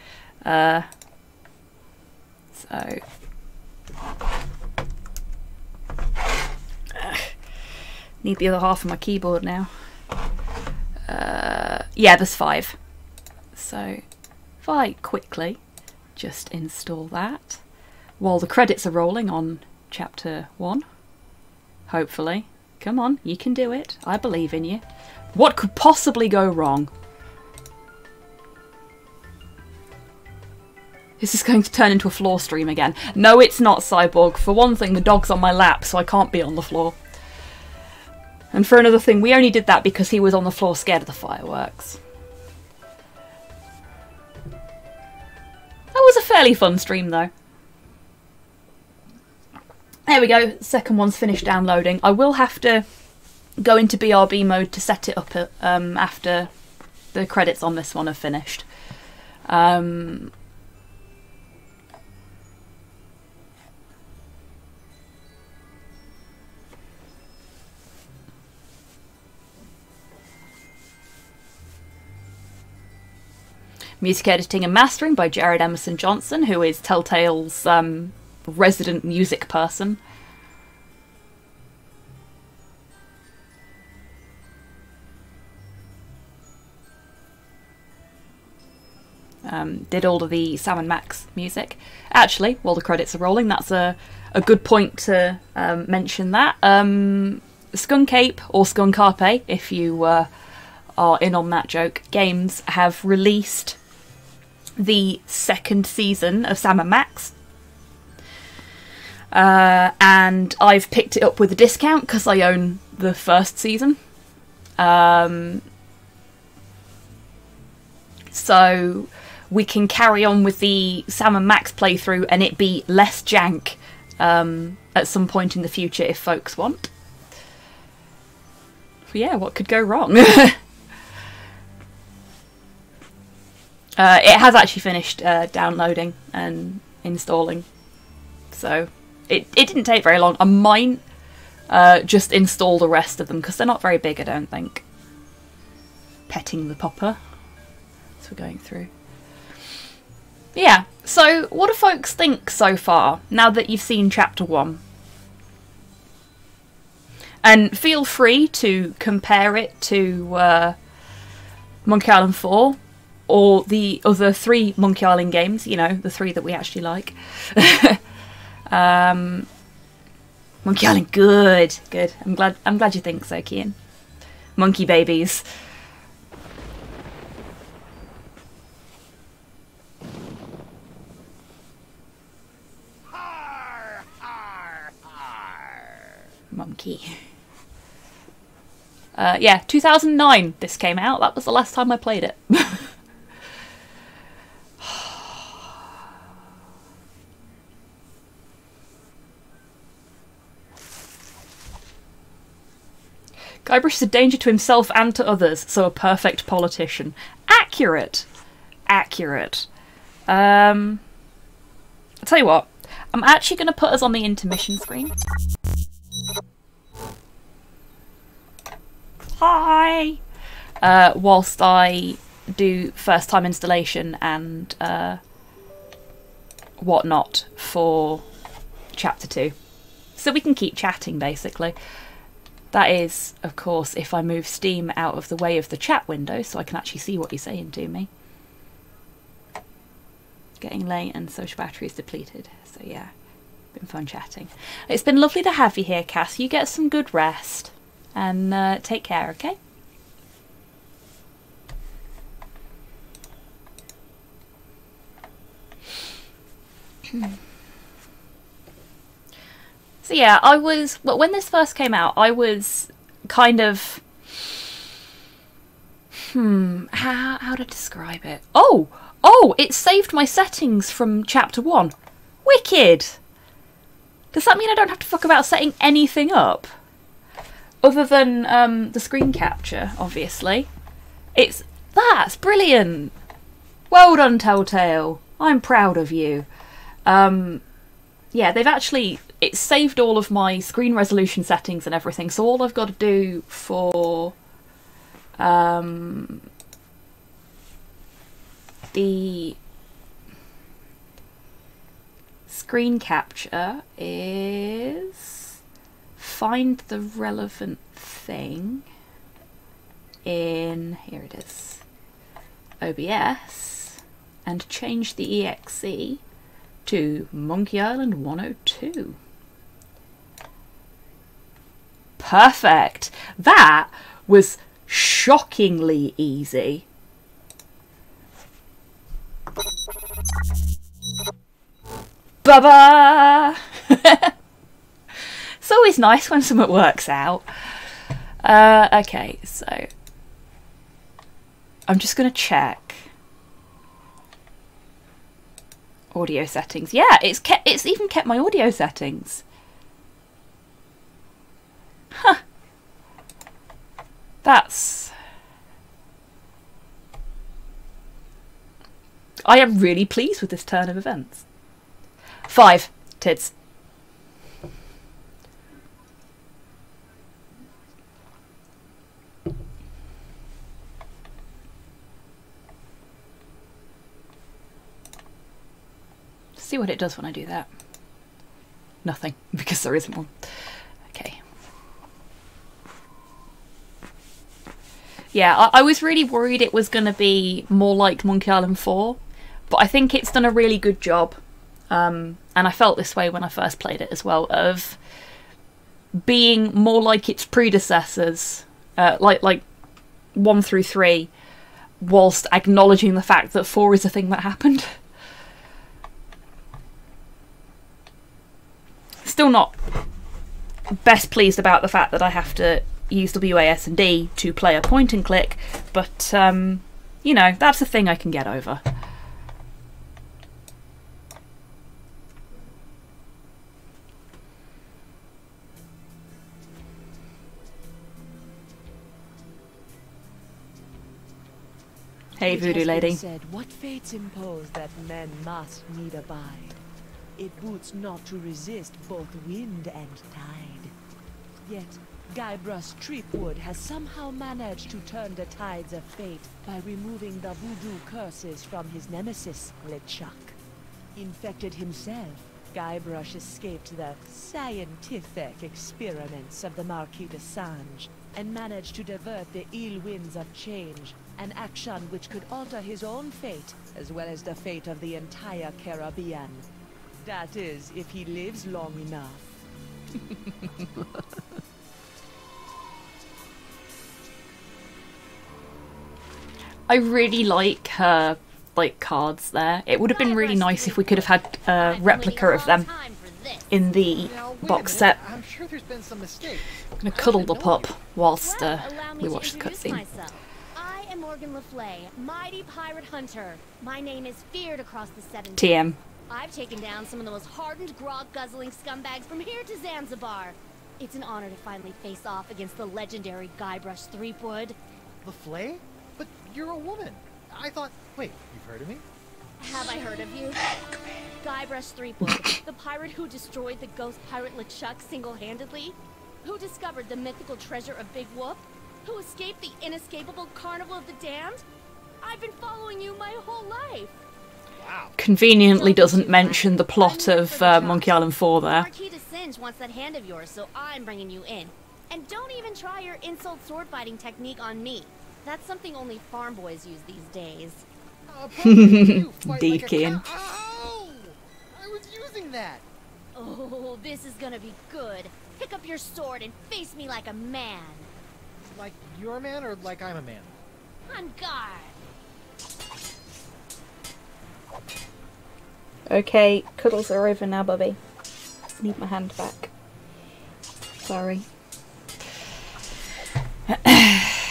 Uh, so. Ugh. Need the other half of my keyboard now. Uh, yeah, there's five. So, if I quickly just install that while the credits are rolling on chapter one, hopefully. Come on, you can do it. I believe in you. What could possibly go wrong? This is going to turn into a floor stream again. No, it's not, Cyborg. For one thing, the dog's on my lap, so I can't be on the floor. And for another thing, we only did that because he was on the floor scared of the fireworks. That was a fairly fun stream, though. There we go. Second one's finished downloading. I will have to go into BRB mode to set it up um, after the credits on this one are finished. Um, music editing and mastering by Jared Emerson Johnson, who is Telltale's um, resident music person. Um, did all of the Sam and Max music. Actually, while the credits are rolling, that's a, a good point to um, mention that. Um, Skunk Ape, or Skunk Carpe, if you uh, are in on that joke, games have released the second season of Sam and Max. Uh, and I've picked it up with a discount because I own the first season. Um, so we can carry on with the Sam and Max playthrough and it be less jank um, at some point in the future if folks want. But yeah, what could go wrong? Uh, it has actually finished uh, downloading and installing, so it it didn't take very long. I might uh, just install the rest of them because they're not very big. I don't think. Petting the popper, as we're going through. Yeah. So, what do folks think so far now that you've seen chapter one? And feel free to compare it to uh, Monkey Island 4 or the other three Monkey Island games, you know, the three that we actually like. um, Monkey Island, good, good. I'm glad. I'm glad you think so, Kian. Monkey babies. Monkey. Uh, yeah, 2009 this came out. That was the last time I played it. Guybrush is a danger to himself and to others, so a perfect politician. Accurate. Accurate. Um, I'll tell you what, I'm actually going to put us on the intermission screen. Hi! Uh, whilst I do first time installation and uh, whatnot for chapter 2. So we can keep chatting basically. That is, of course, if I move Steam out of the way of the chat window so I can actually see what you're saying to me. Getting late and social battery is depleted. So yeah, been fun chatting. It's been lovely to have you here, Cass. You get some good rest. and uh, take care, okay? So yeah, I was well, when this first came out, I was kind of hmm, how how to describe it? Oh, oh, it saved my settings from chapter one. Wicked. Does that mean I don't have to fuck about setting anything up? Other than um, the screen capture, obviously. It's that's brilliant. Well done, Telltale. I'm proud of you. Um, yeah, they've actually it saved all of my screen resolution settings and everything. So all I've got to do for um, the screen capture is find the relevant thing in here it is OBS and change the exe to Monkey Island 102. Perfect. That was shockingly easy. Baba! it's always nice when something works out. Uh, okay, so I'm just going to check audio settings. Yeah, it's kept. It's even kept my audio settings. Huh. That's. I am really pleased with this turn of events. Five tits. See what it does when I do that. Nothing, because there isn't one. Okay. Yeah, I, I was really worried it was going to be more like Monkey Island 4, but I think it's done a really good job. Um, and I felt this way when I first played it as well, of being more like its predecessors, uh, like like one through three, whilst acknowledging the fact that four is a thing that happened. Still not best pleased about the fact that I have to use WAS and D to play a point and click, but um, you know that's a thing I can get over. Hey, voodoo lady. Said, what fates impose that men must need abide. It boots not to resist both wind and tide. Yet, Guybrush Threepwood has somehow managed to turn the tides of fate by removing the voodoo curses from his nemesis, LeChuck. Infected himself, Guybrush escaped the scientific experiments of the Marquis de Singe and managed to divert the ill winds of change, an action which could alter his own fate as well as the fate of the entire Caribbean. That is, if he lives long enough. I really like her like cards there. It would have been really nice if we could have had a replica of them in the Now, wait a box set. I'm sure there's been some mistake. I'm gonna cuddle the pup whilst uh, allow me we to watch the introduce cutscene. myself. I am Morgan LeFlay, mighty pirate hunter. My name is feared across the seven. seas. TM. I've taken down some of the most hardened grog-guzzling scumbags from here to Zanzibar. It's an honor to finally face off against the legendary Guybrush Threepwood. LeFlay? But you're a woman. I thought. Wait, you've heard of me? Have I heard of you? Guybrush Threepwood, the pirate who destroyed the ghost pirate LeChuck single-handedly? Who discovered the mythical treasure of Big Whoop? Who escaped the inescapable Carnival of the Damned? I've been following you my whole life. Wow. Conveniently doesn't mention the plot of uh, Monkey Island 4 there. Marquis de Singe wants that hand of yours, so I'm bringing you in. And don't even try your insult sword fighting technique on me. That's something only farm boys use these days. Uh, probably you fight Indeed, like a Kian. I was using that. Oh, this is gonna be good. Pick up your sword and face me like a man. Like you're a man or like I'm a man? On guard. Okay, cuddles are over now, Bubby. Need my hand back. Sorry.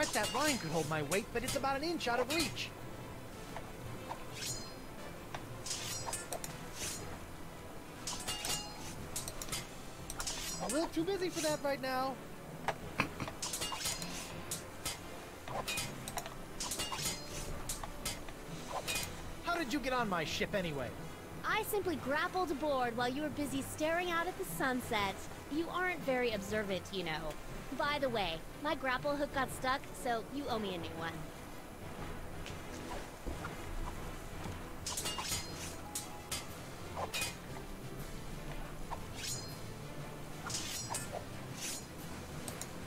Bet that line could hold my weight, but it's about an inch out of reach. I'm a little too busy for that right now. How did you get on my ship anyway? I simply grappled aboard while you were busy staring out at the sunset. You aren't very observant, you know. By the way, my grapple hook got stuck, so you owe me a new one.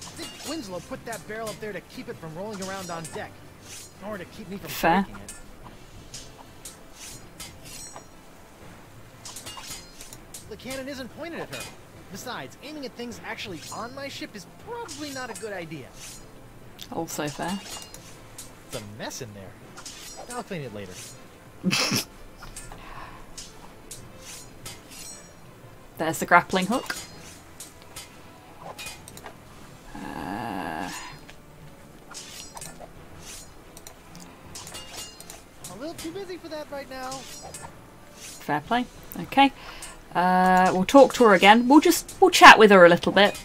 I think Winslow put that barrel up there to keep it from rolling around on deck. Or to keep me from Fair. breaking it. The cannon isn't pointed at her. Besides, aiming at things actually on my ship is probably not a good idea. Also fair. It's a mess in there. I'll clean it later. There's the grappling hook. Uh, I'm a little too busy for that right now. fair play. Okay. Uh, we'll talk to her again. We'll just we'll chat with her a little bit.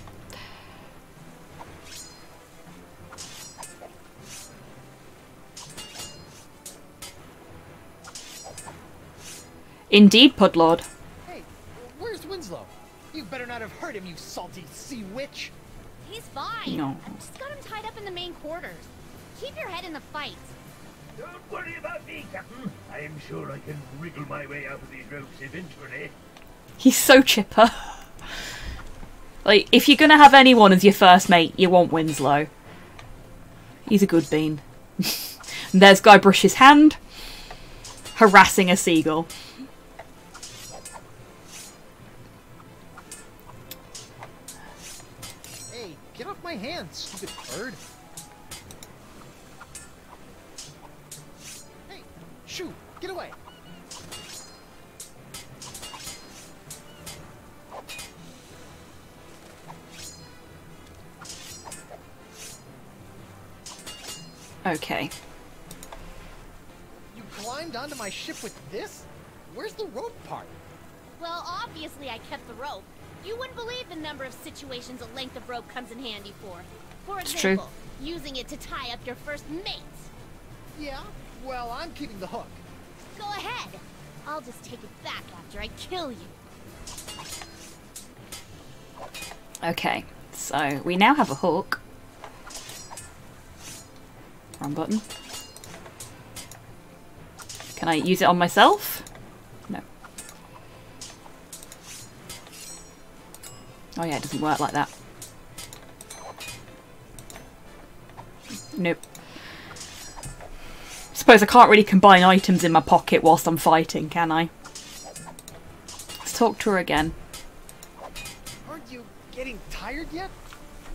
Indeed, Pudlord. Hey, where's Winslow? You better not have hurt him, you salty sea witch. He's fine. No. I've just got him tied up in the main quarters. Keep your head in the fight. Don't worry about me, Captain. I'm sure I can wriggle my way out of these ropes eventually. He's so chipper. like, if you're gonna have anyone as your first mate, you want Winslow. He's a good bean. there's Guybrush's hand, harassing a seagull. Hey, get off my hands, stupid bird. Okay. You climbed onto my ship with this? Where's the rope part? Well, obviously I kept the rope. You wouldn't believe the number of situations a length of rope comes in handy for. For It's true. example, using it to tie up your first mate. Yeah, well, I'm keeping the hook. Go ahead. I'll just take it back after I kill you. Okay. So, we now have a hook. Wrong button. Can I use it on myself? No. Oh yeah, it doesn't work like that. Nope. Suppose I can't really combine items in my pocket whilst I'm fighting, can I? Let's talk to her again. Aren't you getting tired yet?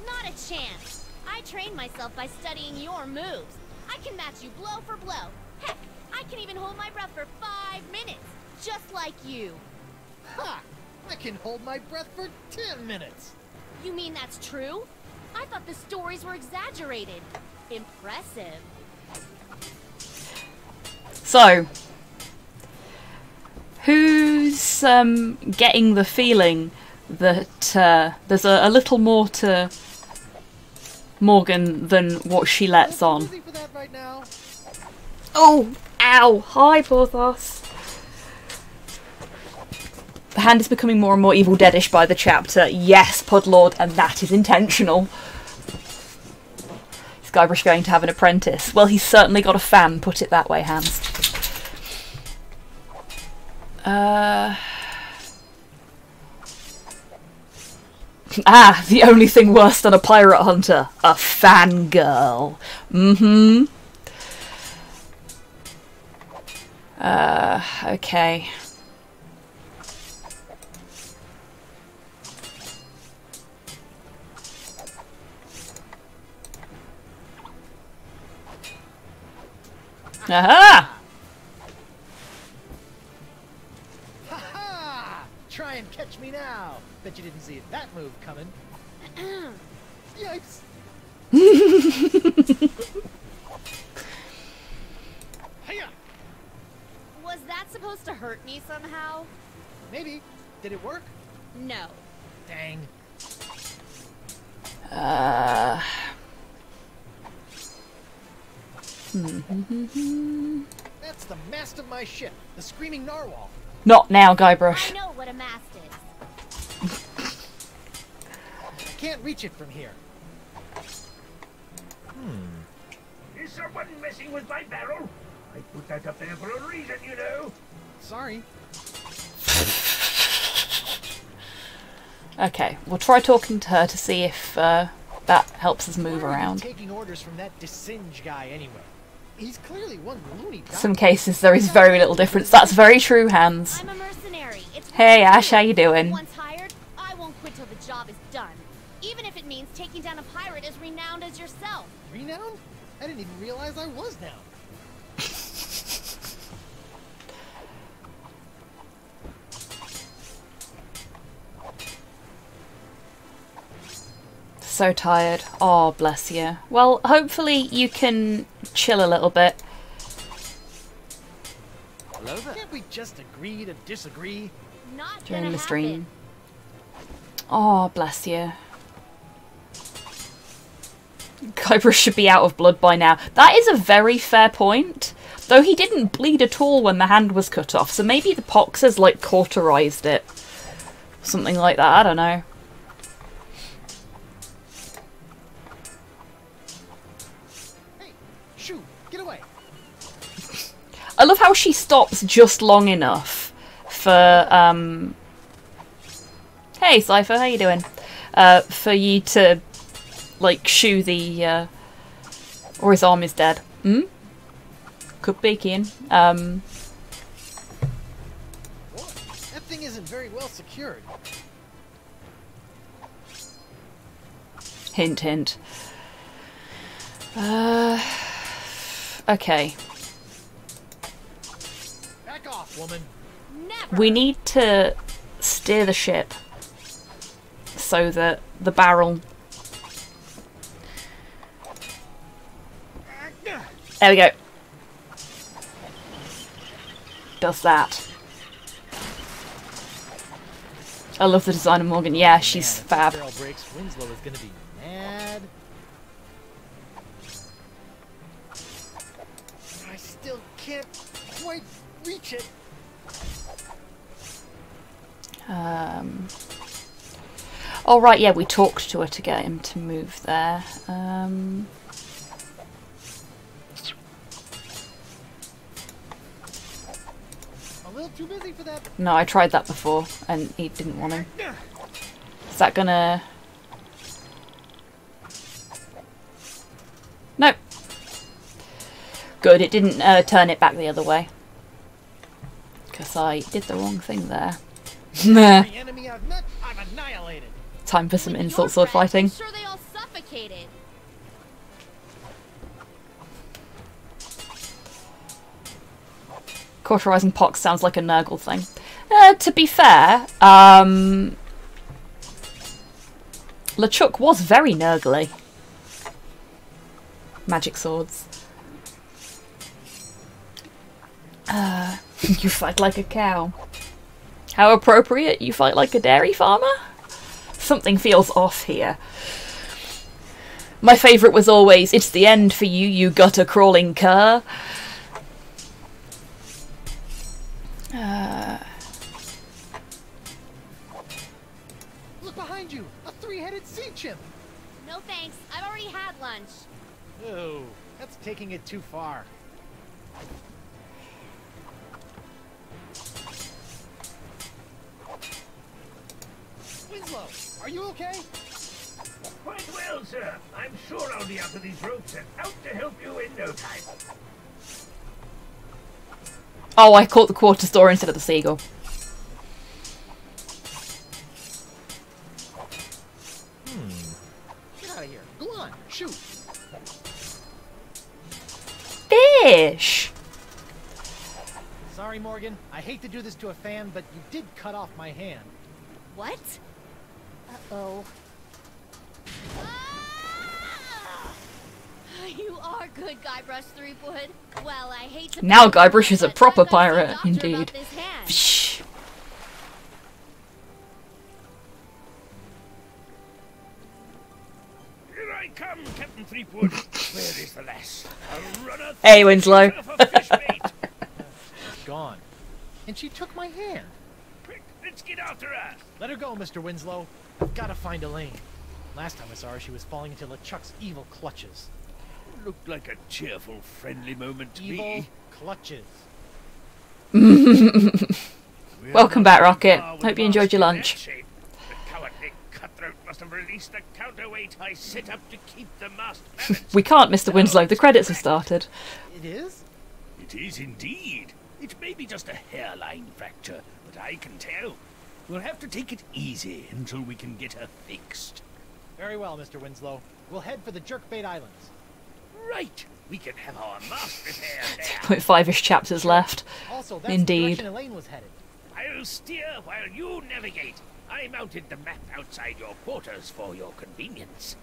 Not a chance. I trained myself by studying your moves. I can match you blow for blow. Heck, I can even hold my breath for five minutes, just like you. Ha! I can hold my breath for ten minutes. You mean that's true? I thought the stories were exaggerated. Impressive. So, who's um, getting the feeling that uh, there's a, a little more to Morgan than what she lets on? busy for that right. Oh, ow! Hi, Porthos. The hand is becoming more and more Evil Deadish by the chapter. Yes, Podlord, and that is intentional. Is Guybrush going to have an apprentice? Well, he's certainly got a fan, put it that way, Hans. Uh... Ah, the only thing worse than a pirate hunter. A fangirl. Mm-hmm. Uh, okay. Aha! Ha ha! Try and catch me now! Bet you didn't see that move coming. Yikes! Hiya! Was that supposed to hurt me somehow? Maybe. Did it work? No. Dang. Uh, That's the mast of my ship, the Screaming Narwhal. not now, I Guybrush. know what a mast is. Can't reach it from here. Hmm. here. Is someone messing with my barrel? I put that up there for a reason, you know. Sorry. Okay, we'll try talking to her to see if uh, that helps us move Why are you around. Taking orders from that De Singe guy anyway. He's clearly one loony. Some cases there is very little difference. That's very true, Hans. I'm a mercenary. It's Hey, Ash, do. how you doing? Once hired, I won't quit till the job is done. Even if it means taking down a pirate as renowned as yourself. Renowned? I didn't even realize I was now. So tired. Oh, bless you. Well, hopefully you can chill a little bit. Can't we just agree to disagree? Not during the stream. happen. Oh, bless you. Guybrush should be out of blood by now. That is a very fair point. Though he didn't bleed at all when the hand was cut off, so maybe the pox has like cauterized it. Something like that, I don't know. Hey, shoo, get away. I love how she stops just long enough for um Hey Cypher, how you doing? Uh for you to like shoe the uh or his arm is dead. Hmm? Could be Kian. Um What? That thing isn't very well secured. hint hint. Uh okay. Back off, woman. Never. We need to steer the ship so that the barrel There we go. Does that. I love the design of Morgan. Yeah, she's Man, fab. breaks, Winslow is gonna be mad. I still can't quite reach it. Um, oh right, yeah, we talked to her to get him to move there. Um, no, I tried that before, and he didn't want to. Is that gonna? Nope. Good, it didn't uh, turn it back the other way. Because I did the wrong thing there. Meh. Every enemy I've met, Time for some insult sword fighting. I'm sure they all suffocated. Cauterizing pox sounds like a Nurgle thing. Uh, to be fair, um, LeChuck was very Nurgly. Magic swords. Uh, you fight like a cow. How appropriate, you fight like a dairy farmer? Something feels off here. My favourite was always, it's the end for you, you gutter crawling cur. Uh, Look behind you, a three-headed sea chimp. No thanks. I've already had lunch. Oh, that's taking it too far. Winslow, are you okay? Quite well, sir. I'm sure I'll be out of these ropes and out to help you in no time. Oh, I caught the quarter store instead of the seagull. Hmm. Get out of here. Go on, shoot. Fish! sorry, Morgan. I hate to do this to a fan, but you did cut off my hand. What? Uh-oh. You are good, Guybrush Threepwood. Well, I hate to Now Guybrush is a proper I've got to see pirate, indeed. about this hand. Shh. Here I come, Captain Threepwood. Where is the lass? Hey, Winslow. of a. Gone. And she took my hand. Quick, let's get after her. Let her go, Mr. Winslow. I've got to find Elaine. Last time I saw her, she was falling into LeChuck's evil clutches. Looked like a cheerful, friendly moment to Evil me. clutches. Welcome back, Rocket. Hope you enjoyed your lunch. that shape. The cowardly cutthroat must have released the counterweight I set up to keep the mast balanced. We can't, Mr. Winslow. The credits have started. It is? It is indeed. It may be just a hairline fracture, but I can tell. We'll have to take it easy until we can get her fixed. Very well, Mr. Winslow. We'll head for the Jerkbait Islands. Right. We can have our mast repaired there. Point five-ish chapters left. Also, that's Indeed. the direction Elaine was headed. I'll steer while you navigate. I mounted the map outside your quarters for your convenience.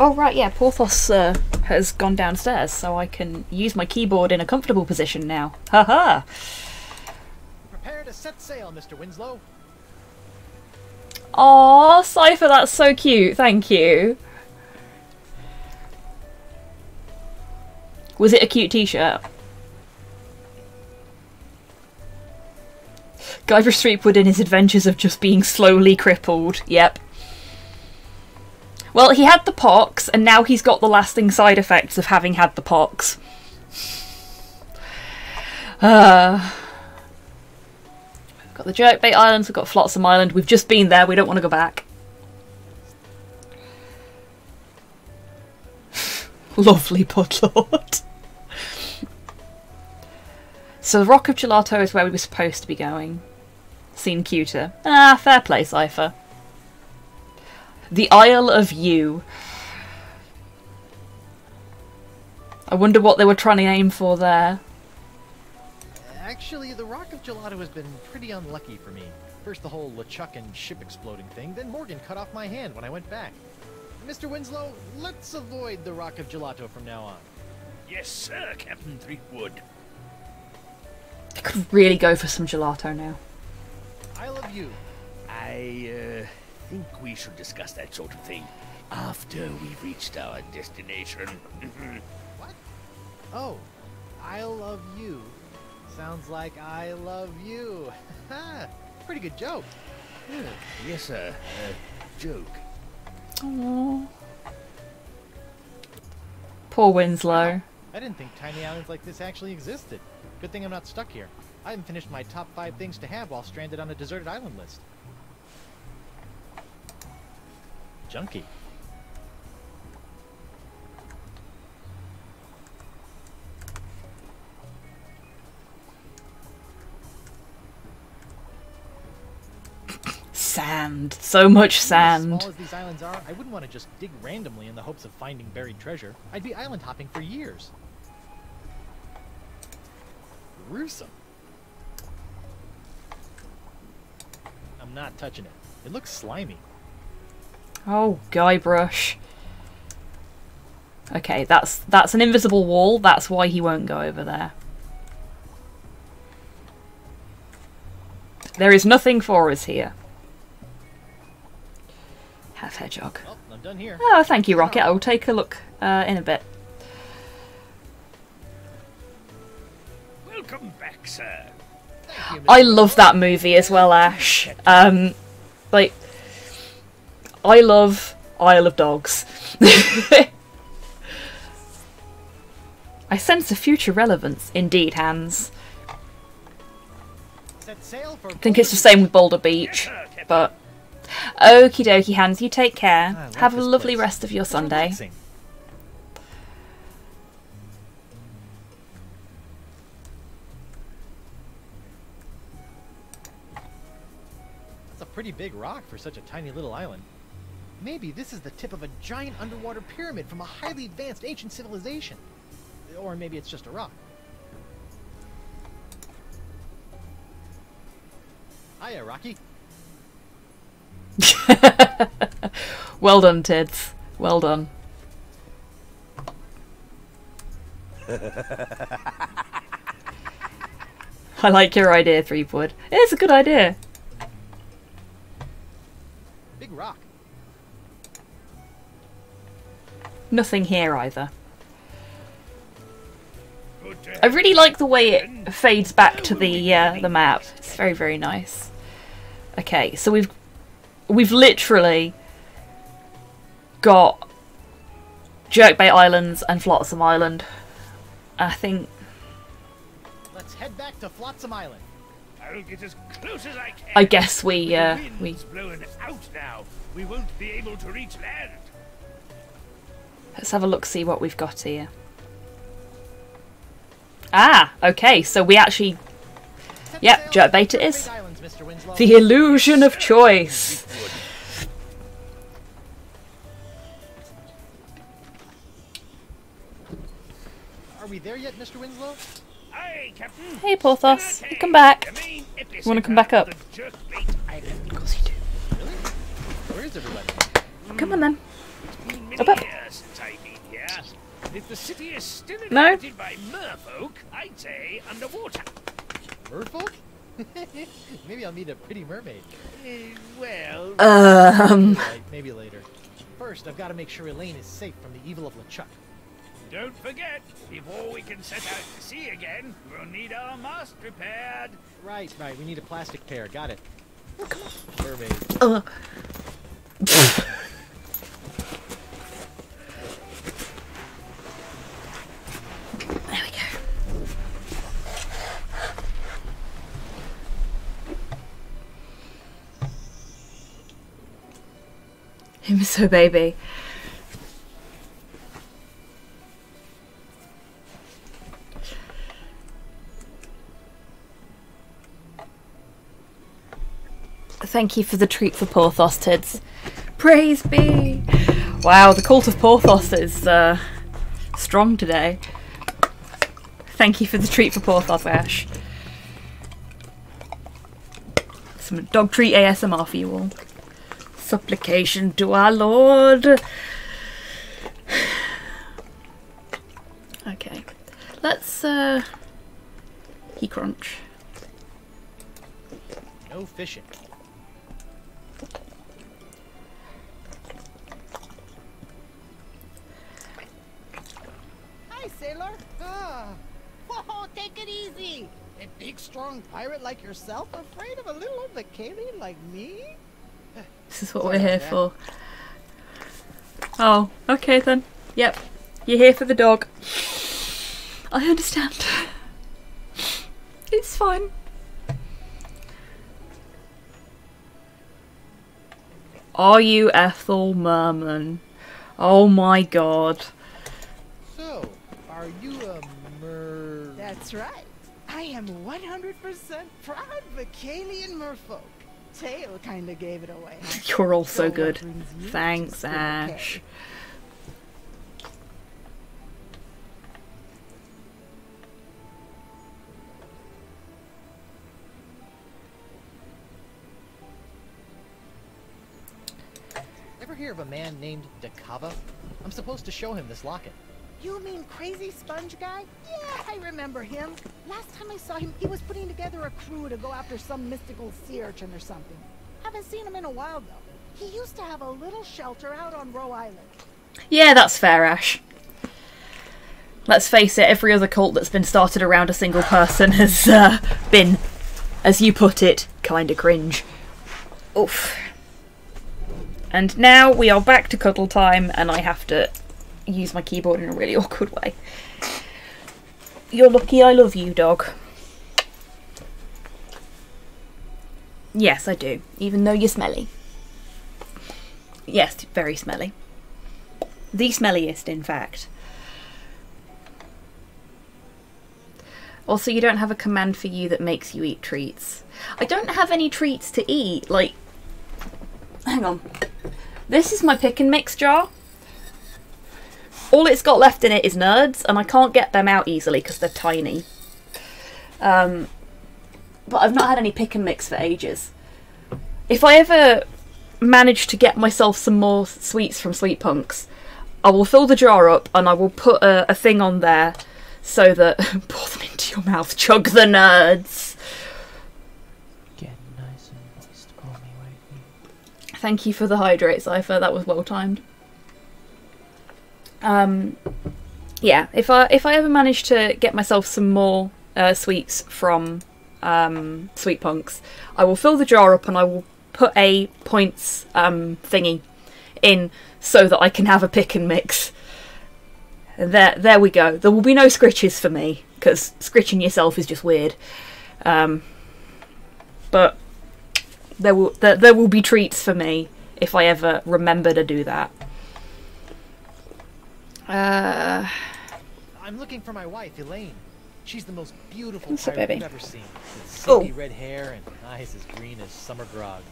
Oh right, yeah. Porthos uh, has gone downstairs, so I can use my keyboard in a comfortable position now. Haha. Prepare to set sail, Mr. Winslow. Aw, Cypher, that's so cute. Thank you. Was it a cute t-shirt? Guybrush Threepwood in his adventures of just being slowly crippled. Yep. Well, he had the pox, and now he's got the lasting side effects of having had the pox. Uh, got the Jerkbait Islands, we've got Flotsam Island. We've just been there, we don't want to go back. Lovely Pudlord. so the Rock of Gelato is where we were supposed to be going. Seen cuter. Ah, fair play, Cypher. The Isle of You. I wonder what they were trying to aim for there. Actually, the Rock of Gelato has been pretty unlucky for me. First the whole LeChuck and ship exploding thing, then Morgan cut off my hand when I went back. Mr. Winslow, let's avoid the Rock of Gelato from now on. Yes, sir, Captain Threepwood. I could really go for some gelato now. I love you. I uh, think we should discuss that sort of thing after we've reached our destination. What? Oh, I love you. Sounds like I love you. Pretty good joke. yes, sir. Uh, joke. Aww. Poor Winslow. I didn't think tiny islands like this actually existed. Good thing I'm not stuck here. I haven't finished my top five things to have while stranded on a deserted island list. Junkie. Sand. So much sand. As small as these islands are, I wouldn't want to just dig randomly in the hopes of finding buried treasure. I'd be island hopping for years. Gruesome. I'm not touching it. It looks slimy. Oh, Guybrush. Okay, that's that's an invisible wall. That's why he won't go over there. There is nothing for us here. Have hedgehog. Well, I'm done here. Oh, thank you, Rocket. I will take a look uh, in a bit. Welcome back, sir. You, I love that movie as well, Ash. Um, like, I love Isle of Dogs. I sense a future relevance, indeed, Hans. Set sail for I think it's the same with Boulder Beach, but okie dokie, Hans. You take care. Ah, like Have a lovely place. rest of your Sunday. That's a pretty big rock for such a tiny little island. Maybe this is the tip of a giant underwater pyramid from a highly advanced ancient civilization. Or maybe it's just a rock. Hiya, Rocky. well done, Tids. Well done. I like your idea, Threepwood. It's a good idea. Big rock. Nothing here either. I really like the way it fades back to the uh, the map. It's very very nice. Okay, so we've we've literally got Jerkbait Islands and Flotsam Island. I think Let's head back to Flotsam Island. I'll get as close as I can. I guess we uh, the we wind's blowing out now. We won't be able to reach land. let's have a look see what we've got here. Ah, okay, so we actually Yep, sail jerkbait it is. it the is. Great Islands, Mr. Winslow. the illusion of choice. Are we there yet, Mr. Winslow? Hey, Captain. Hey Porthos, Okay, come back. You Wanna come back up? of the Jerkbait Island. Course you do. Really? Where is everybody? Come on then. Been many Up, up. years since I've been here. If the city is still No. inhabited by merfolk, I'd say underwater. Merfolk? Maybe I'll meet a pretty mermaid. Well, Um, Right, maybe later. First, I've got to make sure Elaine is safe from the evil of LeChuck. don't forget, before we can set out to sea again, we'll need our mast repaired. Right, right. We need a plastic pair. Got it. Mermaid. uh. Him so baby. Thank you for the treat for Porthos, Tids. Praise be! Wow, the cult of Porthos is uh, strong today. Thank you for the treat for Porthos, Ash. Some dog treat ASMR for you all. Supplication to our Lord. Okay, let's uh, he crunch. No fishing. Hi, sailor. Ah. Whoa, take it easy. A big, strong pirate like yourself afraid of a little old Vacalian like me? This is what we're here for. Oh, okay then. Yep. You're here for the dog. I understand. It's fine. Are you Ethel Merman? Oh my god. So, are you a mer... That's right. I am 100% proud Vacalian merfolk. Tail kinda gave it away. You're all so good. brings you to Thanks, Ash. Ever hear of a man named De Cava? I'm supposed to show him this locket. You mean Crazy Sponge Guy? Yeah, I remember him. Last time I saw him, he was putting together a crew to go after some mystical sea urchin or something. Haven't seen him in a while, though. He used to have a little shelter out on Roe Island. Yeah, that's fair, Ash. Let's face it, every other cult that's been started around a single person has uh, been, as you put it, kinda cringe. Oof. And now we are back to cuddle time, and I have to use my keyboard in a really awkward way. You're lucky I love you, dog. Yes, I do, even though you're smelly. Yes, very smelly. The smelliest, in fact. Also, you don't have a command for you that makes you eat treats. I don't have any treats to eat. Like, hang on. This is my pick and mix jar. All it's got left in it is nerds, and I can't get them out easily because they're tiny. Um, but I've not had any pick and mix for ages. If I ever manage to get myself some more sweets from Sweet Punks, I will fill the jar up and I will put a, a thing on there so that pour them into your mouth, chug the nerds. Get nice and moist, call me. Thank you for the hydrate Cypher. That was well timed. Um, yeah, if I if I ever manage to get myself some more uh, sweets from um, Sweet Punks, I will fill the jar up and I will put a points um, thingy in so that I can have a pick and mix. And there, there we go. There will be no scritches for me because scritching yourself is just weird. Um, but there will there, there will be treats for me if I ever remember to do that. Uh, I'm looking for my wife, Elaine. She's the most beautiful What's pirate? I've ever seen. With Oh. silky red hair and eyes as green as summer grog.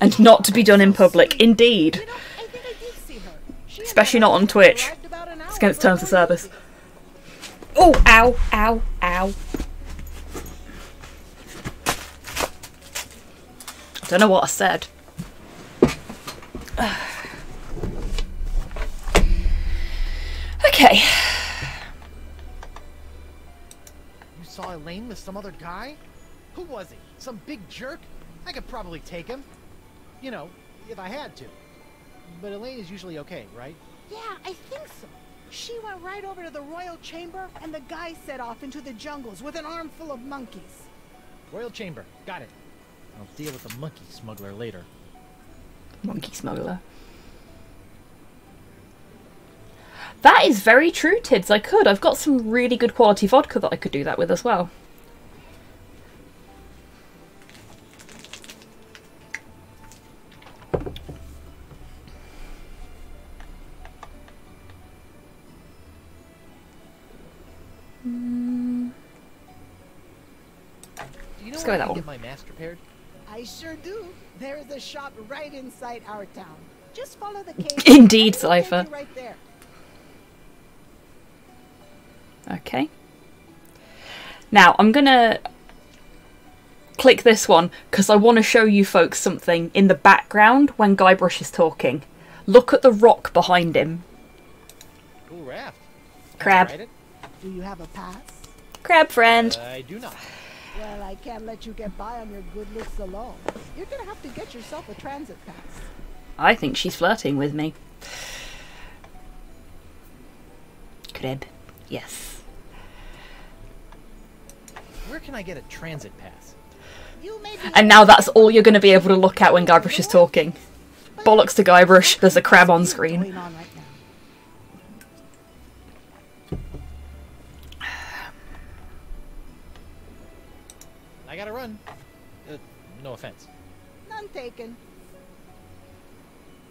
and not to be done in public, indeed. You know, I I did see her. She and Especially not on Twitch. It's against terms of service. Oh, ow, ow, ow. I don't know what I said. okay. You saw Elaine with some other guy? Who was he? Some big jerk? I could probably take him. You know, if I had to. But Elaine is usually okay, right? Yeah, I think so. She went right over to the royal chamber, and the guy set off into the jungles with an armful of monkeys. Royal Chamber. Got it. I'll deal with the monkey smuggler later. Monkey smuggler. That is very true, Tids. I could. I've got some really good quality vodka that I could do that with as well. Do you know Let's where go I with can that get my mask repaired? I sure do. There is a shop right inside our town. Just follow the cave. Indeed, and it'll take Cypher. Right there. Okay. Now, I'm gonna click this one because I want to show you folks something in the background when Guybrush is talking. Look at the rock behind him. Cool raft. Crab. Do you have a pass? Crab friend. Uh, I do not. Well, I can't let you get by on your good looks alone. You're gonna have to get yourself a transit pass. I think she's flirting with me. Crab. Yes. Where can I get a transit pass? You may And now that's all you're going to be able to look at when Guybrush is talking. Bollocks to Guybrush, there's a crab on screen. going on right now. I gotta run. Uh, no offense. None taken.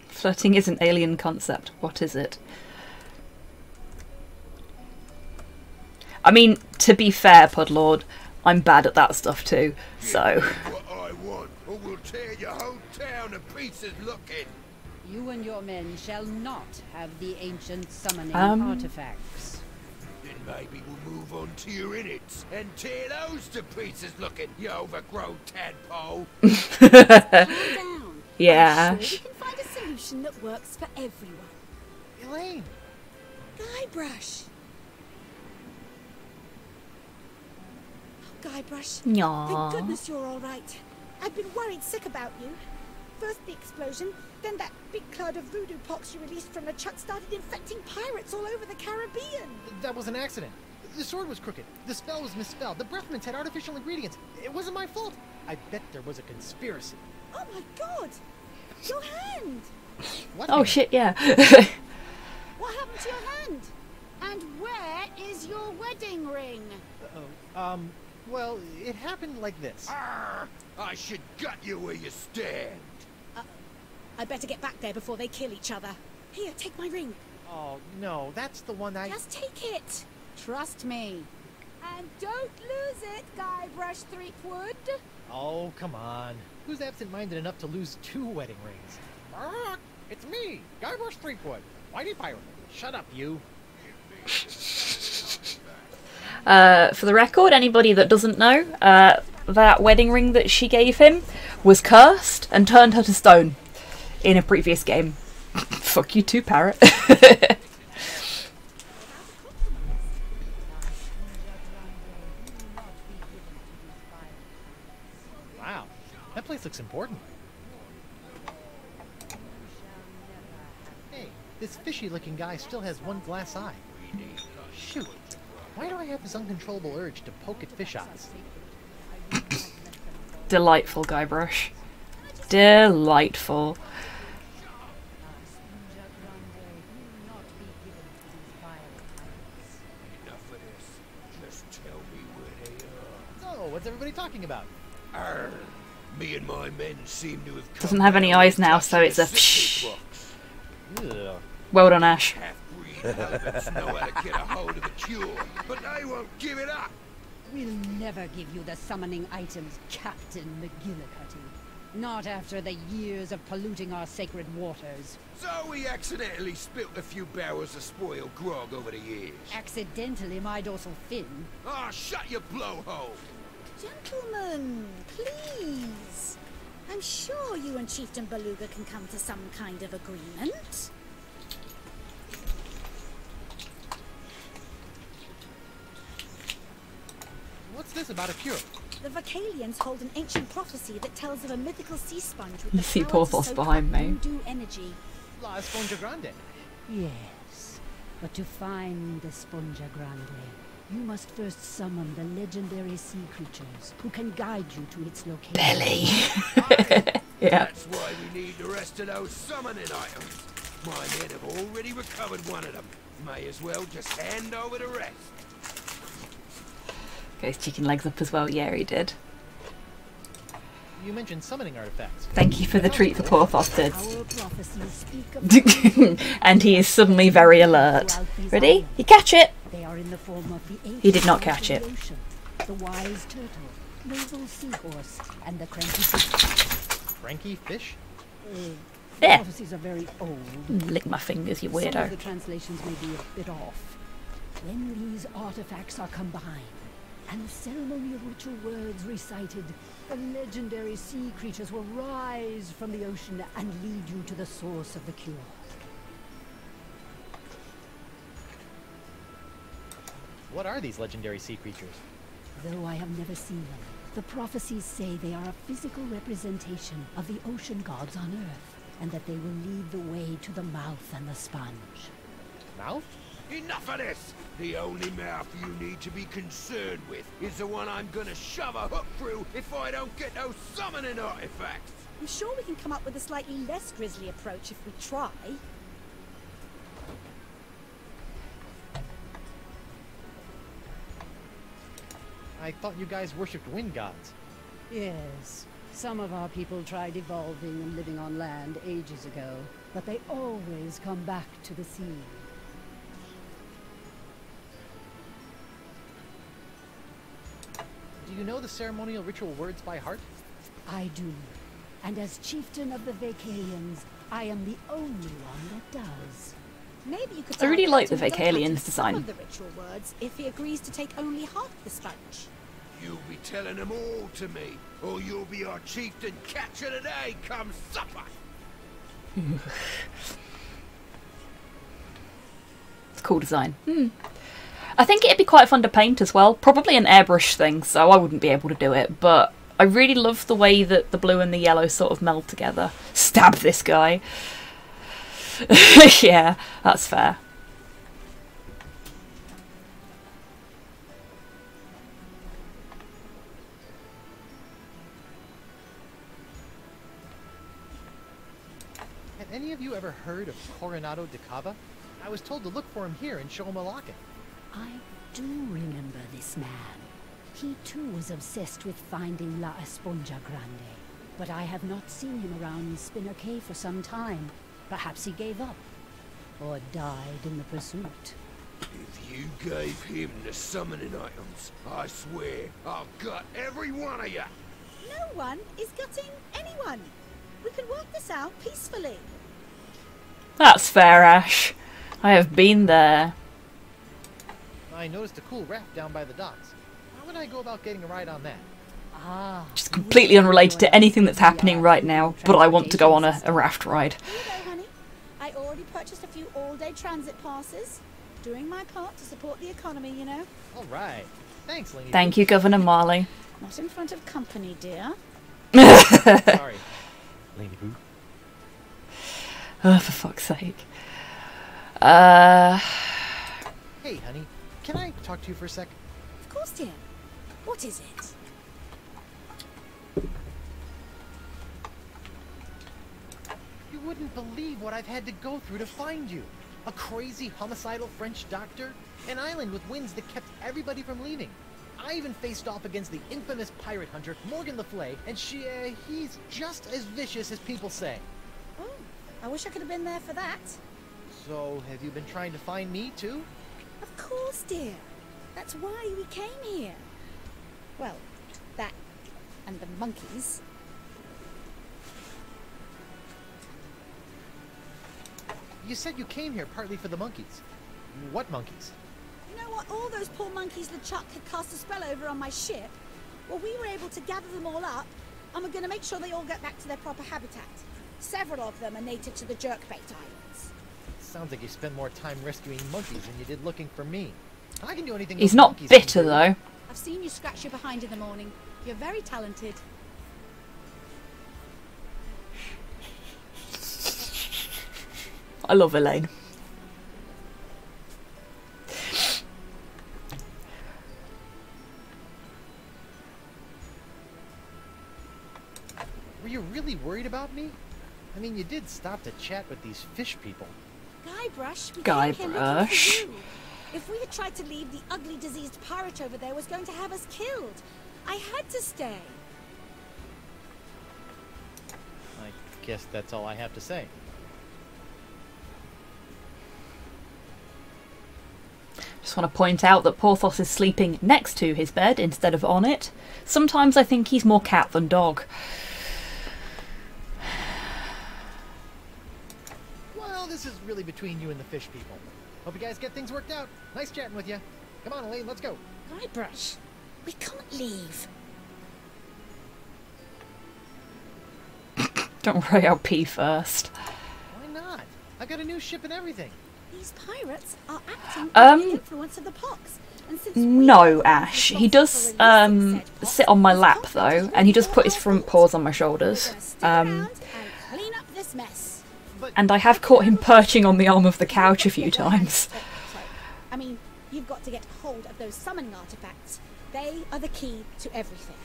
Flirting is an alien concept. What is it? I mean, to be fair, Pudlord, I'm bad at that stuff too, so. What I want, or we'll tear your whole town to pieces looking. You and your men shall not have the ancient summoning Um. artifacts. Then maybe we'll move on to your innards and tear those to pieces looking, you overgrown tadpole. down. Yeah. I'm sure we can find a solution that works for everyone. Elaine! Guybrush. Guybrush. Nyah. Thank goodness you're all right. I've been worried sick about you. First the explosion, then that big cloud of voodoo pox you released from LeChuck started infecting pirates all over the Caribbean. That was an accident. The sword was crooked. The spell was misspelled. The breath mints had artificial ingredients. It wasn't my fault. I bet there was a conspiracy. Oh my god! Your hand! What? Oh hand? shit, yeah. What happened to your hand? And where is your wedding ring? Uh-oh. Um, well, it happened like this. Arr, I should gut you where you stand. Uh, I better get back there before they kill each other. Here, take my ring. Oh, no, that's the one I... Just take it. Trust me. And don't lose it, Guybrush Threepwood. Oh, come on. Who's absent-minded enough to lose two wedding rings? Arr! It's me, Guybrush Threepwood, Whitey Pirate. Shut up, you. Uh, for the record, anybody that doesn't know, uh, that wedding ring that she gave him was cursed and turned her to stone in a previous game. Fuck you too, parrot. Wow, that place looks important. Hey, this fishy-looking guy still has one glass eye. Shoot, why do I have this uncontrollable urge to poke at fish eyes? Delightful, Guybrush. Delightful. Enough of this. Just tell me where they are. So, what's everybody talking about? Arr, me and my men seem to have Doesn't have any eyes now, so it's a Well done, Ash. Hobbits know how to get a hold of a cure, but they won't give it up. We'll never give you the summoning items, Captain McGillicuddy. Not after the years of polluting our sacred waters. So we accidentally spilt a few barrels of spoiled grog over the years. Accidentally, my dorsal fin. Ah, shut your blowhole! Gentlemen, please. I'm sure you and Chieftain Beluga can come to some kind of agreement. What's this about a cure? The Vacalians hold an ancient prophecy that tells of a mythical sea sponge with You the see power Porthos behind me. Hindu energy. La Esponja Grande. Yes, but to find the Esponja Grande, you must first summon the legendary sea creatures who can guide you to its location. Belly. yeah. That's why we need the rest of those summoning items. My men have already recovered one of them. May as well just hand over the rest. Goes chicken legs up as well. Yeah, he did. You mentioned summoning artifacts. Thank you for the treat for poor Our Dids. prophecies speak of and he is suddenly very alert. Ready? You catch it. They are in the form of the He did not catch it. the wise turtle, noble seahorse, and the cranky fish. Cranky fish? Uh, the Yeah. prophecies are very old. Lick my fingers, you Some of weirdo. the translations may be a bit off. When these artifacts are combined, and the ceremonial ritual words recited, the legendary sea creatures will rise from the ocean and lead you to the source of the cure. What are these legendary sea creatures? Though I have never seen them, the prophecies say they are a physical representation of the ocean gods on Earth, and that they will lead the way to the mouth and the sponge. Mouth? Enough of this! The only mouth you need to be concerned with is the one I'm gonna shove a hook through if I don't get those summoning artifacts! I'm sure we can come up with a slightly less grisly approach if we try. I thought you guys worshipped wind gods. Yes, some of our people tried evolving and living on land ages ago, but they always come back to the sea. Do you know the ceremonial ritual words by heart? I do. And as chieftain of the Vacalians, I am the only one that does. Maybe you could I really like the Captain Duck Vacalians some design. of the ritual words if he agrees to take only half the sponge. You'll be telling them all to me, or you'll be our chieftain catcher today come supper! It's cool design. Hmm. I think it'd be quite fun to paint as well. Probably an airbrush thing, so I wouldn't be able to do it. But I really love the way that the blue and the yellow sort of meld together. Stab this guy. yeah, that's fair. Have any of you ever heard of Coronado de Cava? I was told to look for him here a locket. I do remember this man. He too was obsessed with finding La Esponja Grande. But I have not seen him around Spinner Cay for some time. Perhaps he gave up. Or died in the pursuit. If you gave him the summoning items, I swear I'll gut every one of you! No one is gutting anyone. We can work this out peacefully. That's fair, Ash. I have been there. I noticed a cool raft down by the docks. How would I go about getting a ride on that? Ah. Just completely unrelated to anything that's happening right now, but I want to go on a, a raft ride. Here you go, honey. I already purchased a few all-day transit passes. Doing my part to support the economy, you know. All right. Thanks, Lainey. Thank you, Governor Marley. Not in front of company, dear. Sorry. Lainey Boo. Oh, for fuck's sake. Uh, Hey, honey. Can I talk to you for a sec? Of course, dear. What is it? You wouldn't believe what I've had to go through to find you. A crazy homicidal French doctor, an island with winds that kept everybody from leaving. I even faced off against the infamous pirate hunter Morgan LeFlay, and she, uh, he's just as vicious as people say. Oh, I wish I could have been there for that. So, have you been trying to find me too? Of course, dear. That's why we came here. Well, that and the monkeys. You said you came here partly for the monkeys. What monkeys? You know what? All those poor monkeys LeChuck had cast a spell over on my ship. Well, we were able to gather them all up, and we're going to make sure they all get back to their proper habitat. Several of them are native to the Jerkbait Islands. Sounds like you spend more time rescuing monkeys than you did looking for me. I can do anything. he's not monkeys can bitter do. though. I've seen you scratch your behind in the morning. You're very talented. I love Elaine. Were you really worried about me? I mean, you did stop to chat with these fish people. Guybrush, we came here Guybrush. for you. If we had tried to leave, the ugly, diseased pirate over there was going to have us killed. I had to stay. I guess that's all I have to say. Just want to point out that Porthos is sleeping next to his bed instead of on it. Sometimes I think he's more cat than dog. Well, this is really between you and the fish people. Hope you guys get things worked out. Nice chatting with you. Come on, Elaine, let's go. Guybrush, we can't leave. Don't worry, I'll pee first. Why not? I got a new ship and everything. These pirates are acting Um, under the influence of the pox. And No, Ash. He does um, sit on my lap though, and he does put his front paws on my shoulders. Um, and I have caught him perching on the arm of the couch a few times. I mean, you've got to get hold of those summoning artifacts. They are the key to everything.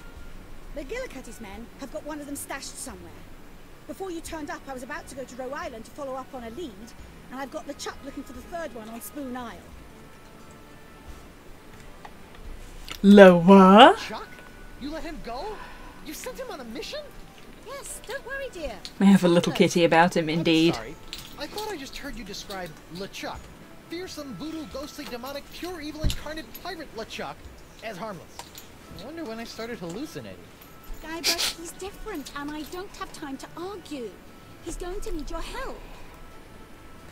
McGillicuddy's men have got one of them stashed somewhere. Before you turned up, I was about to go to Roe Island to follow up on a lead, and I've got LeChuck looking for the third one on Spoon Isle. Lower. Chuck? You let him go? You sent him on a mission? Yes, don't worry, dear. May have a little kitty about him, indeed. Sorry. I thought I just heard you describe LeChuck. Fearsome, voodoo, ghostly, demonic, pure evil incarnate pirate LeChuck as harmless. I wonder when I started hallucinating. Guybrush, he's different, and I don't have time to argue. He's going to need your help.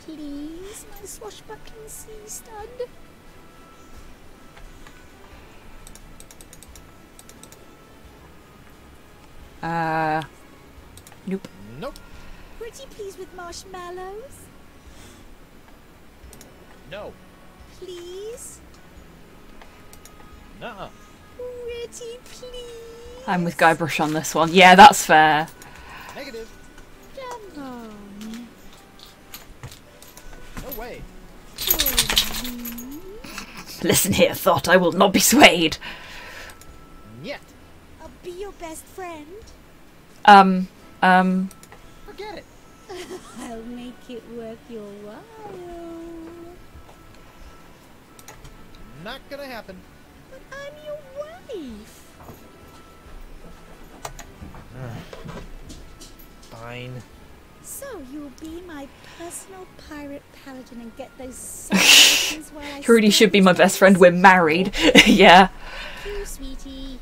Please, my swashbuckling sea stud. Uh, nope. Nope. Pretty pleased with marshmallows? No. Please? Nuh-uh. Pretty please? I'm with Guybrush on this one. Yeah, that's fair. Negative. Come. No way. Listen here, Thought. I will not be swayed. Yet. I'll be your best friend. Um, um, Forget it. I'll make it worth your while. Not gonna happen. But I'm your wife. Fine. So you'll be my personal pirate paladin and get those celebrations while I he should be my best friend. We're married. yeah. Thank you, sweetie.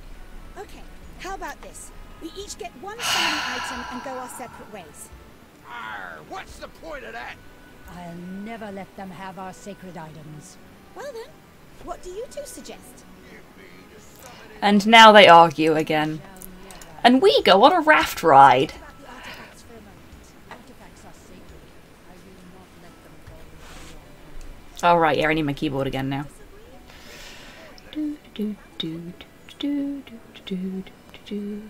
Okay, how about this? We each get one summoning item and go our separate ways. Arr, what's the point of that? I'll never let them have our sacred items. Well then, what do you two suggest? And now they argue again. And we go on a raft ride. All right, yeah, I need my keyboard again now. Do, do, do, do, do, do, do, do,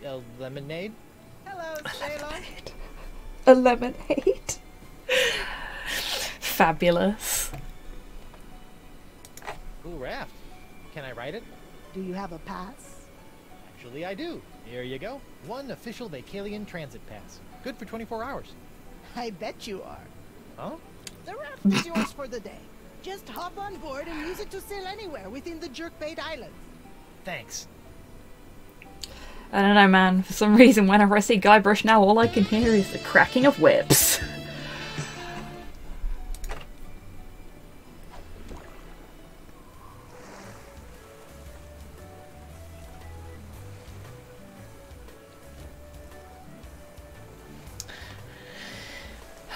do. Hi, uh, lemonade. Hello, sailor. A lemonade. Fabulous. Cool raft. Can I ride it? Do you have a pass? Actually, I do. Here you go. One official Vacalian transit pass. Good for 24 hours. I bet you are. Huh? The raft is yours for the day. Just hop on board and use it to sail anywhere within the Jerkbait Islands. Thanks. I don't know, man. For some reason, whenever I see Guybrush now, all I can hear is the cracking of whips.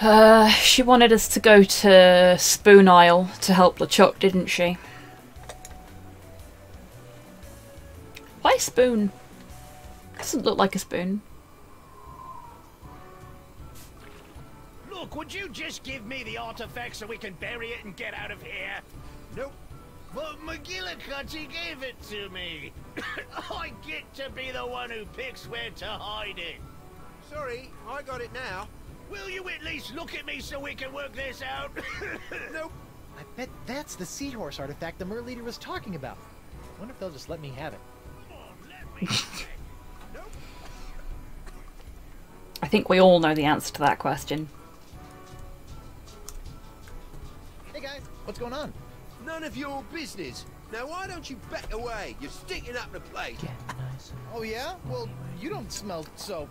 Uh, she wanted us to go to Spoon Isle to help LeChuck, didn't she? Why spoon? Doesn't look like a spoon. Look, would you just give me the artifact so we can bury it and get out of here? Nope. But McGillicuddy gave it to me. I get to be the one who picks where to hide it. Sorry, I got it now. Will you at least look at me so we can work this out? nope. I bet that's the seahorse artifact the Mer leader was talking about. Wonder if they'll just let me have it. I think we all know the answer to that question. Hey guys, what's going on? None of your business. Now why don't you back away? You're stinking up the place. Oh yeah? Well, you don't smell so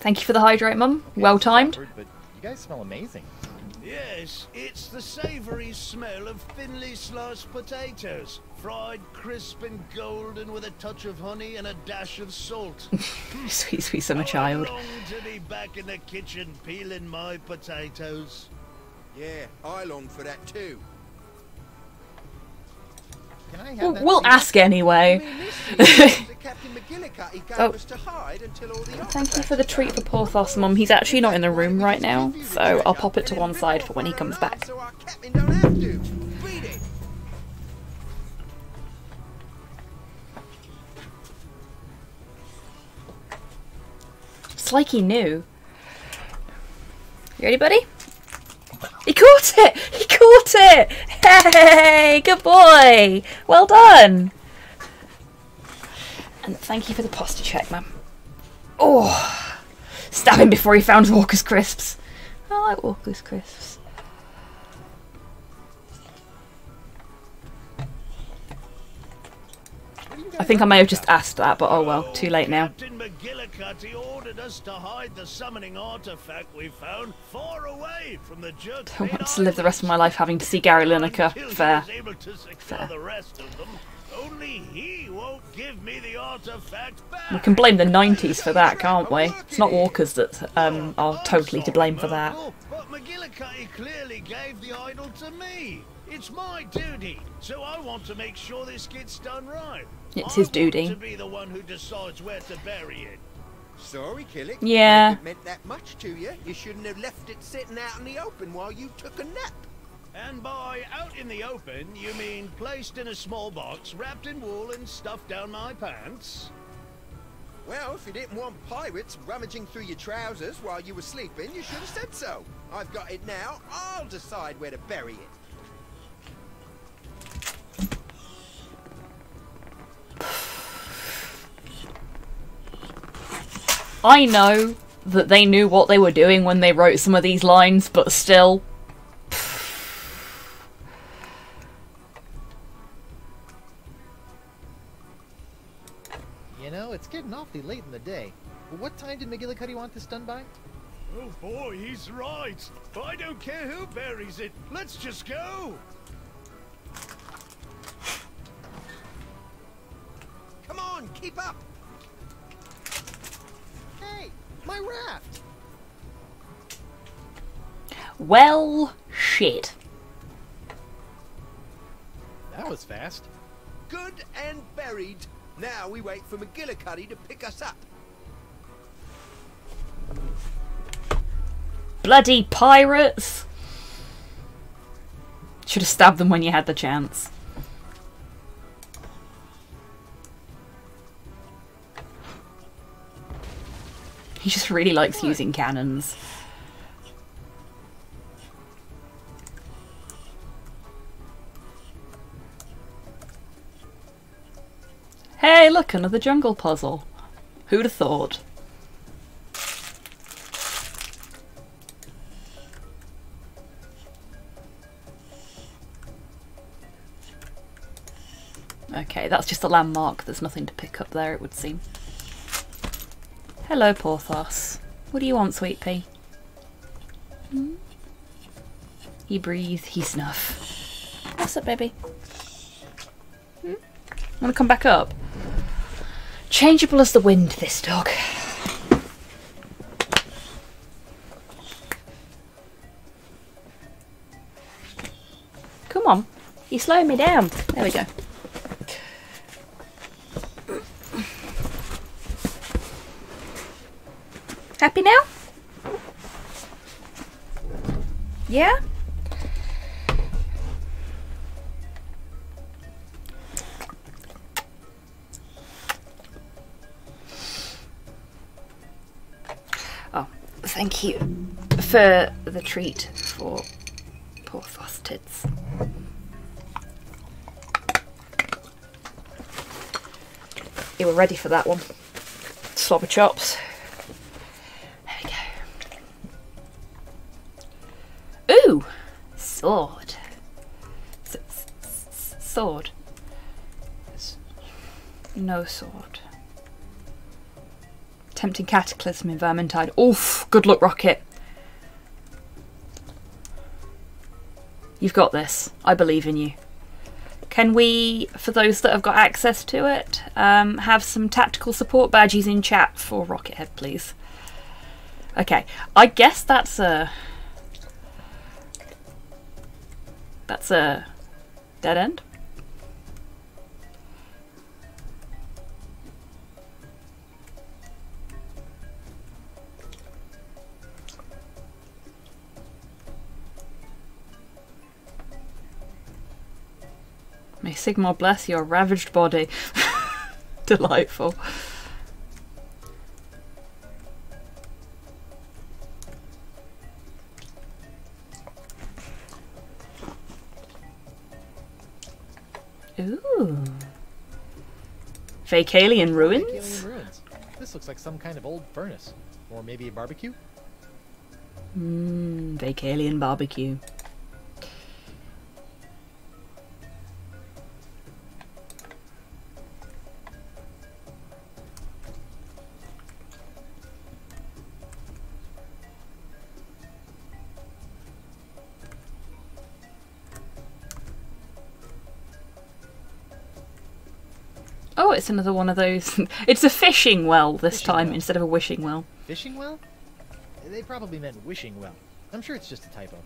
Thank you for the hydrate, Mum. Well timed. awkward, but you guys smell amazing. Yes, it's the savoury smell of thinly sliced potatoes. Fried crisp and golden with a touch of honey and a dash of salt. sweet, sweet summer child. I long to be back in the kitchen peeling my potatoes. Yeah, I long for that too. Can I have We'll, that? we'll seahorse? ask anyway. Captain McGillicuddy gave Oh. us to hide until all the Thank you for the treat for Porthos, Mum. He's actually not in the room right now, so I'll pop it to one side for when he comes back. It's like he knew. You ready, buddy? He caught it! He caught it! Hey, good boy! Well done! And thank you for the posture check, ma'am. Oh! Stab him before he found Walker's crisps. I like Walker's crisps. I think I may have just asked that, but oh well, too late now. Captain McGillicuddy ordered us to hide the summoning artifact we found far away from the jerk. Don't want to live the rest of my life having to see Gary Lineker. Fair. able to secure Fair. the rest of them. Only he won't give me the artifact back. We can blame the 90s for that, can't we? It's not Walkers that um, are totally to blame for that. But McGillicuddy clearly gave the idol to me. It's my duty, so I want to make sure this gets done right. It's his want duty. to be the one who decides where to bury it. Sorry, Killick. Yeah. If it meant that much to you, you shouldn't have left it sitting out in the open while you took a nap. And by out in the open, you mean placed in a small box, wrapped in wool and stuffed down my pants? Well, if you didn't want pirates rummaging through your trousers while you were sleeping, you should have said so. I've got it now. I'll decide where to bury it. I know that they knew what they were doing when they wrote some of these lines, but still. You know, it's getting awfully late in the day. But what time did McGillicuddy want this done by? Oh boy, he's right. I don't care who buries it. Let's just go. Come on, keep up. Hey, my raft. Well, shit. That was fast. Good and buried. Now we wait for McGillicuddy to pick us up. Bloody pirates! Should have stabbed them when you had the chance. He just really likes using cannons. Hey, look, another jungle puzzle. Who'd have thought? Okay, that's just a landmark. There's nothing to pick up there, it would seem. Hello, Porthos. What do you want, sweet pea? Hmm? He breathe, he snuff. What's up, baby? Hmm? Want to come back up? Changeable as the wind, this dog. Come on. You're slowing me down. There we go. Happy now? Yeah? Oh, thank you for the treat for poor Tits. You were ready for that one. Slobber chops. Sword. S -s -s sword. S- No sword. Tempting cataclysm in Vermintide. Oof! Good luck, Rocket. You've got this. I believe in you. Can we, for those that have got access to it, um, have some tactical support badges in chat for Rockethead, please? Okay, I guess that's a... That's a dead end. May Sigmar bless your ravaged body. Delightful. Vacalian ruins? Ruins. This looks like some kind of old furnace. Or maybe a barbecue? Mmm, Vacalian barbecue. It's another one of those. it's a fishing well this time instead of a wishing well. Fishing well? They probably meant wishing well. I'm sure it's just a typo.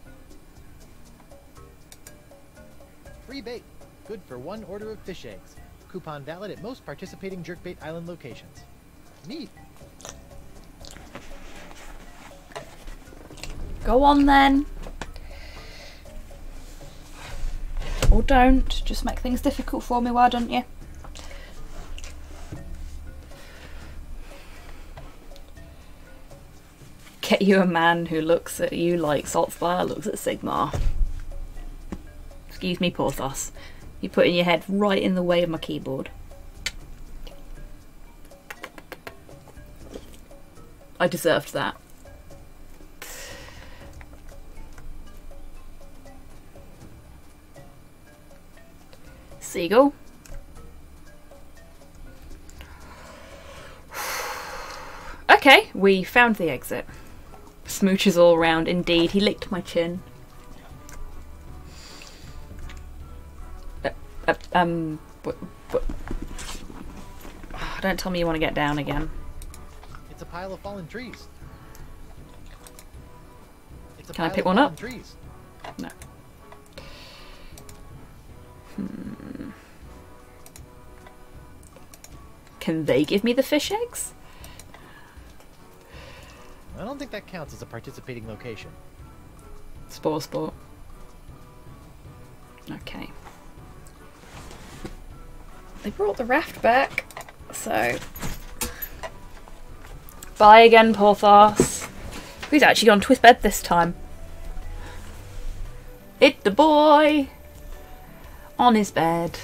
Free bait. Good for one order of fish eggs. Coupon valid at most participating jerkbait island locations. Neat. Go on then. Or don't. Just make things difficult for me, why don't you? You a man who looks at you like Saltzpyre looks at Sigmar. Excuse me, Porthos. You're putting your head right in the way of my keyboard. I deserved that. Seagull. Okay, we found the exit. Smooches all around, indeed. He licked my chin. Uh, uh, um, but, but, don't tell me you want to get down again. It's a pile of fallen trees. It's a Can I pick of one up? Trees. No. Hmm. Can they give me the fish eggs? I don't think that counts as a participating location. Spore sport. Okay. They brought the raft back, so. Bye again, Porthos. He's actually gone to his bed this time. It the boy on his bed.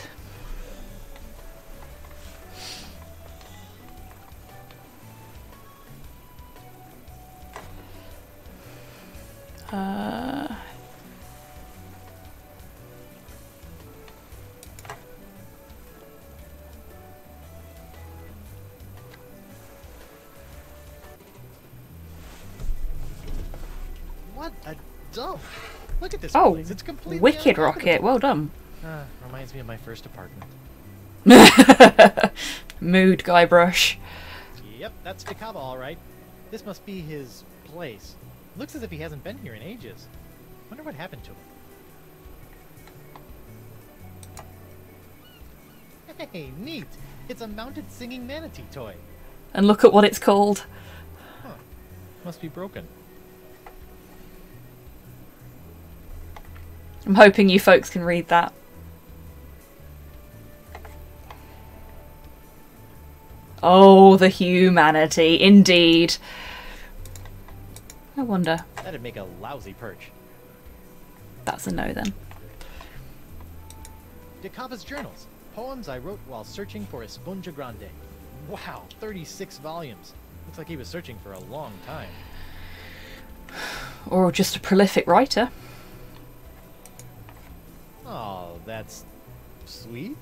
Uh, What a dump! Look at this oh, place. It's completely wicked rocket. Well done. Ah, reminds me of my first apartment. Mood, Guybrush. Yep, that's De Cava, all right. This must be his place. Looks as if he hasn't been here in ages. Wonder what happened to him. Hey, neat! It's a mounted singing manatee toy. And look at what it's called. Must be broken. I'm hoping you folks can read that. Oh, the humanity, indeed. I wonder. That'd make a lousy perch. That's a no then. De Cava's journals. Poems I wrote while searching for Esponja Grande. Wow, 36 volumes. Looks like he was searching for a long time. Or just a prolific writer. Oh, that's sweet.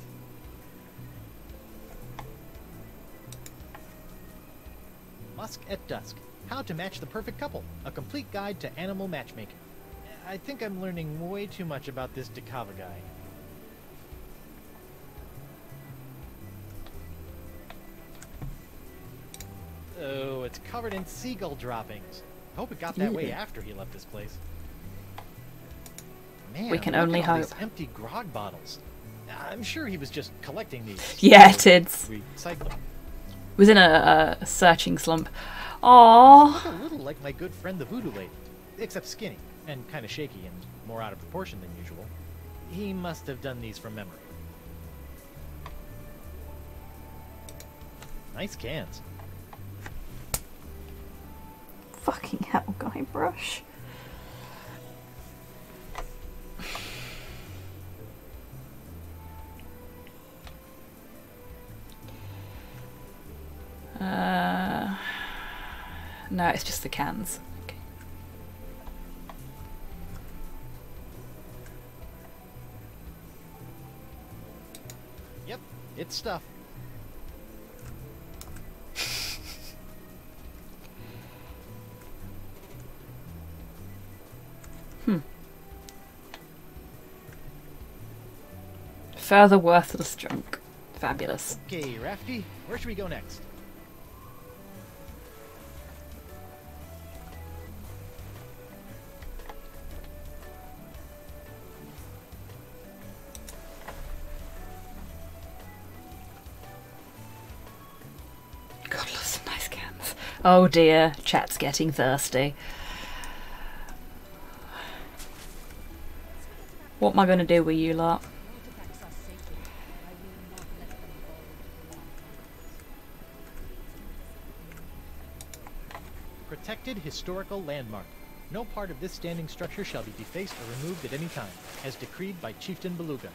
Musk at Dusk. How to match the perfect couple. A complete guide to animal matchmaking. I think I'm learning way too much about this De Cava guy. Oh, it's covered in seagull droppings. I Hope it got that way after he left this place. Man, We can only all these empty grog bottles. I'm sure he was just collecting these. Yeah, or tids. Recycling. Was in a, a searching slump. Aww. A little like my good friend the Voodoo Lady, except skinny and kind of shaky and more out of proportion than usual. He must have done these from memory. Nice cans. Fucking hell, Guybrush. Uh, no, it's just the cans. Okay. Yep, it's stuff. Hmm. Further worthless junk. Fabulous. Okay, Rafty, where should we go next? Oh dear, chat's getting thirsty. What am I going to do with you lot? Protected historical landmark. No part of this standing structure shall be defaced or removed at any time, as decreed by Chieftain Beluga.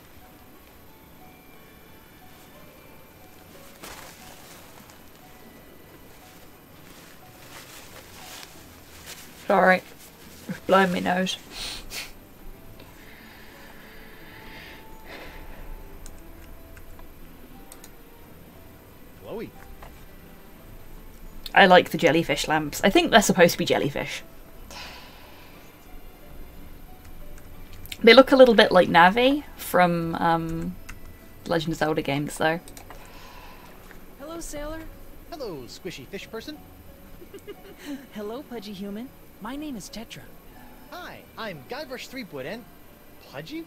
Sorry, it's blowing me nose. Chloe. I like the jellyfish lamps. I think they're supposed to be jellyfish. They look a little bit like Navi from um, Legend of Zelda games, though. Hello, sailor. Hello, squishy fish person. Hello, pudgy human. My name is Tetra. Hi, I'm Guybrush Threepwood and Pudgy?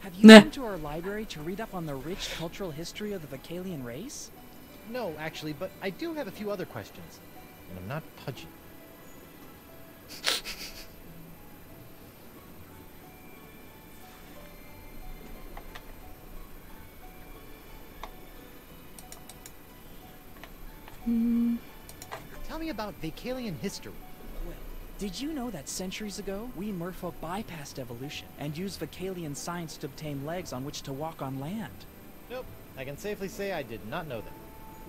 Have you Nah. come to our library to read up on the rich cultural history of the Vacalian race? No, actually, but I do have a few other questions. And I'm not Pudgy. Hmm. Tell me about Vacalian history. Did you know that centuries ago, we merfolk bypassed evolution and used Vacalian science to obtain legs on which to walk on land? Nope, I can safely say I did not know that.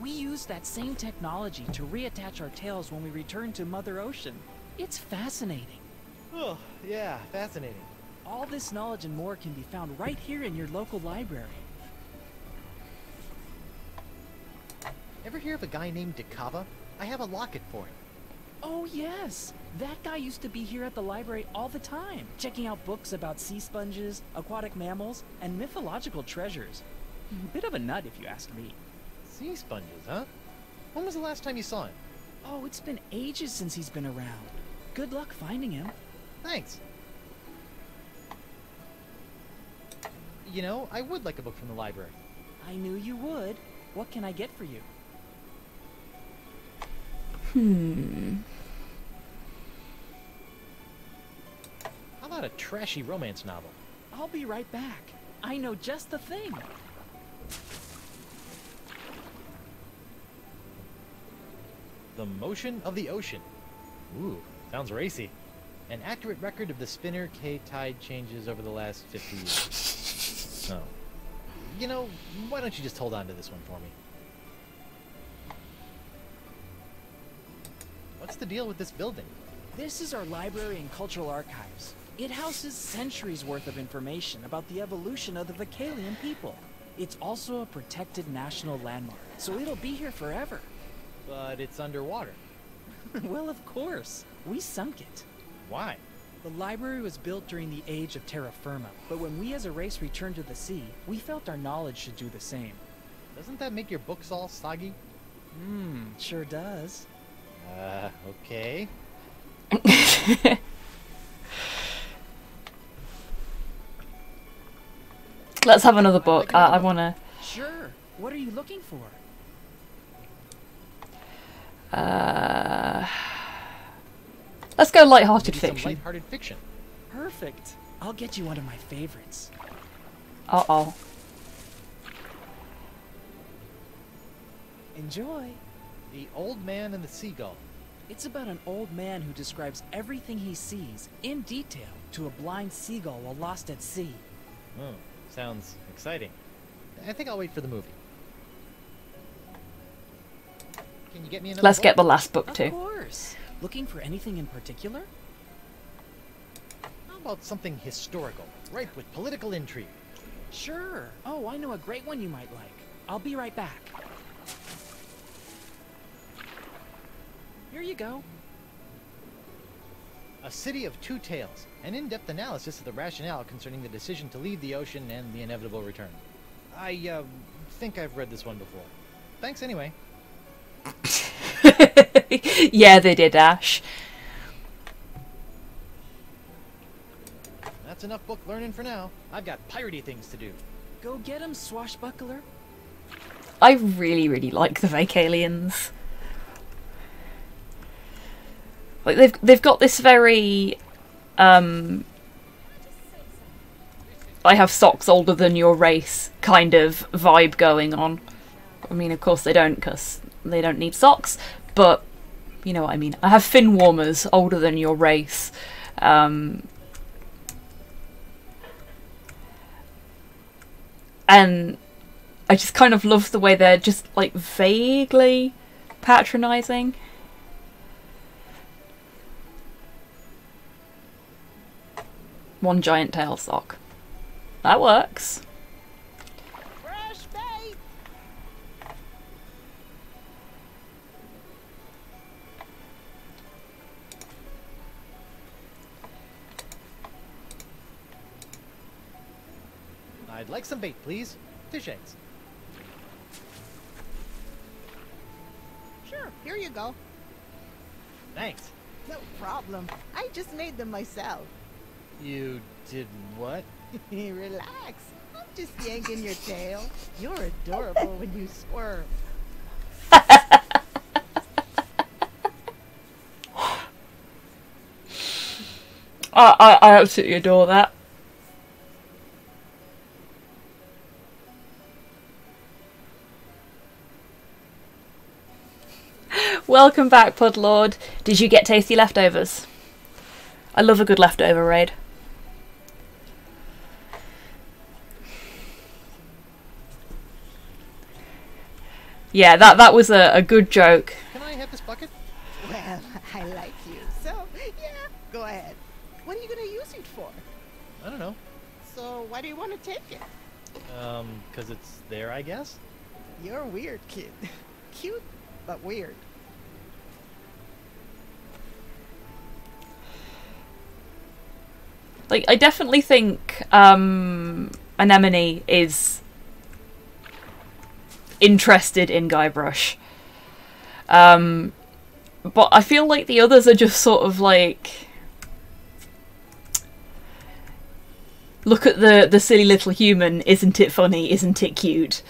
We used that same technology to reattach our tails when we returned to Mother Ocean. It's fascinating. Oh, yeah, fascinating. All this knowledge and more can be found right here in your local library. Ever hear of a guy named De Cava? I have a locket for him. Oh, yes! That guy used to be here at the library all the time, checking out books about sea sponges, aquatic mammals, and mythological treasures. Hmm, bit of a nut, if you ask me. Sea sponges, huh? When was the last time you saw him? Oh, it's been ages since he's been around. Good luck finding him. Thanks. You know, I would like a book from the library. I knew you would. What can I get for you? Hmm. How about a trashy romance novel? I'll be right back. I know just the thing. The Motion of the Ocean. Ooh, sounds racy. An accurate record of the Spinner Cay tide changes over the last 50 years. Oh. You know, why don't you just hold on to this one for me? The deal with this building? This is our library and cultural archives. It houses centuries worth of information about the evolution of the Vacalian people. It's also a protected national landmark, so it'll be here forever. But it's underwater. well, of course. We sunk it. Why? The library was built during the age of terra firma, but when we as a race returned to the sea, we felt our knowledge should do the same. Doesn't that make your books all soggy? Hmm, sure does. Uh, okay. Let's have another book. I, I wanna. Sure. What are you looking for? Uh, let's go light-hearted fiction. lighthearted fiction. Perfect. I'll get you one of my favorites. Uh oh. Enjoy. The Old Man and the Seagull. It's about an old man who describes everything he sees, in detail, to a blind seagull while lost at sea. Oh, sounds exciting. I think I'll wait for the movie. Can you get me another Let's book? get the last book too. Of course. Looking for anything in particular? How about something historical, ripe with political intrigue? Sure. Oh, I know a great one you might like. I'll be right back. Here you go. A City of Two Tales, an in-depth analysis of the rationale concerning the decision to leave the ocean and the inevitable return. I, uh, think I've read this one before. Thanks anyway. yeah, they did, Ash. That's enough book learning for now. I've got piratey things to do. Go get him, swashbuckler. I really, really like the Vacalians. Like they've they've got this very um I have socks older than your race kind of vibe going on. I mean, of course they don't because they don't need socks, but you know what I mean. I have fin warmers older than your race. Um, and I just kind of love the way they're just like vaguely patronizing. One giant tail sock. That works. Fresh bait! I'd like some bait, please. Fish eggs. Sure, here you go. Thanks. No problem. I just made them myself. You did what? Relax. I'm just yanking your tail. You're adorable when you squirm. I, I, I absolutely adore that. Welcome back, Pudlord. Did you get tasty leftovers? I love a good leftover raid. Yeah, that that was a, a good joke. Can I have this bucket? Well, I like you. So, yeah, go ahead. What are you going to use it for? I don't know. So, why do you want to take it? Um, because it's there, I guess? You're weird kid. Cute, but weird. Like, I definitely think um, Anemone is interested in Guybrush. Um, but I feel like the others are just sort of like. Look at the the silly little human. Isn't it funny? Isn't it cute?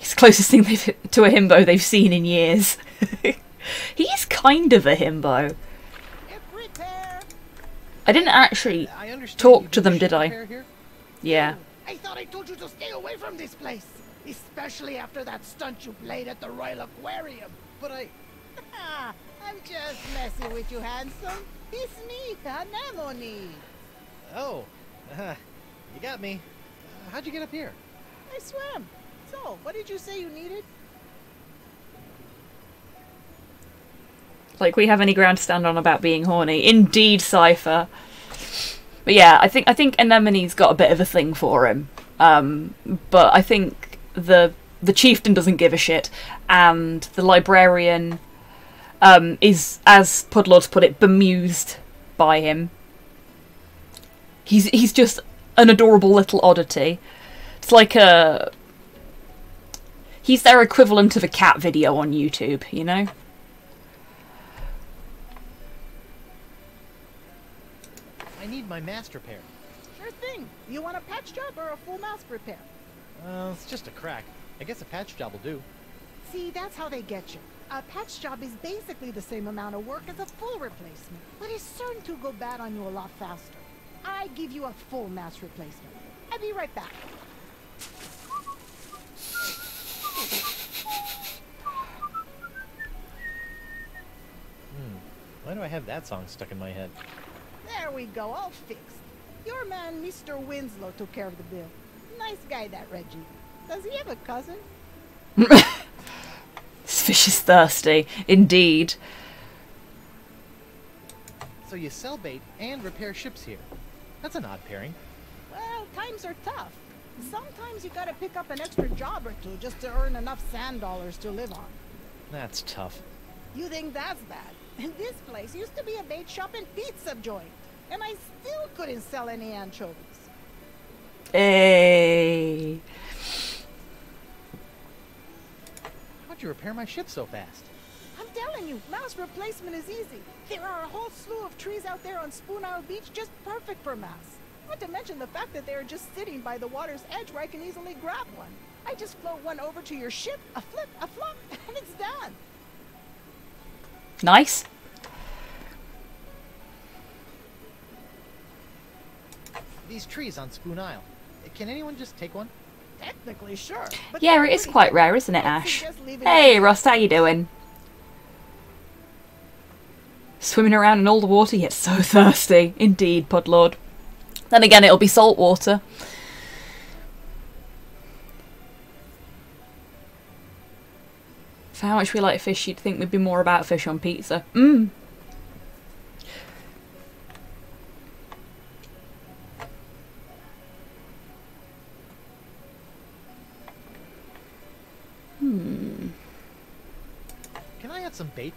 It's the closest thing to a himbo they've seen in years. He's kind of a himbo. I didn't actually I talk to them, did I? here? Yeah. I thought I told you to stay away from this place. Especially after that stunt you played at the Royal Aquarium. But I... I'm just messing with you, handsome. It's me, Anemone. Oh, uh, you got me. Uh, how'd you get up here? I swam. So, what did you say you needed? Like we have any ground to stand on about being horny. Indeed, Cypher. But yeah, I think I think Anemone's got a bit of a thing for him. Um, but I think the the chieftain doesn't give a shit, and the librarian um, is, as Pudlord's put it, bemused by him. He's he's just an adorable little oddity. It's like a he's their equivalent of a cat video on YouTube, you know. I need my mast repair. Sure thing. You want a patch job or a full mast repair? Uh, it's just a crack. I guess a patch job will do. See, that's how they get you. A patch job is basically the same amount of work as a full replacement, but it's certain to go bad on you a lot faster. I give you a full mass replacement. I'll be right back. Hmm. Why do I have that song stuck in my head? There we go, all fixed. Your man, Mr. Winslow, took care of the bill. Nice guy, that Reggie. Does he have a cousin? This fish is thirsty, indeed. So you sell bait and repair ships here. That's an odd pairing. Well, times are tough. Sometimes you gotta pick up an extra job or two just to earn enough sand dollars to live on. That's tough. You think that's bad? And this place used to be a bait shop and pizza joint. And I still couldn't sell any anchovies. Hey. How'd you repair my ship so fast? I'm telling you, mouse replacement is easy. There are a whole slew of trees out there on Spoon Isle Beach just perfect for mouse. Not to mention the fact that they're just sitting by the water's edge where I can easily grab one. I just float one over to your ship, a flip, a flop, and it's done. Nice. These trees on Spoon Isle. Can anyone just take one? Technically, sure. But Yeah, it is quite rare, isn't it, Ash? Hey, it- Ross, how you doing? Swimming around in all the water, yet so thirsty. Indeed, Podlord. Then again, it'll be salt water. For how much we like fish, you'd think we'd be more about fish on pizza. Mmm. Hmm. Can I have some bait?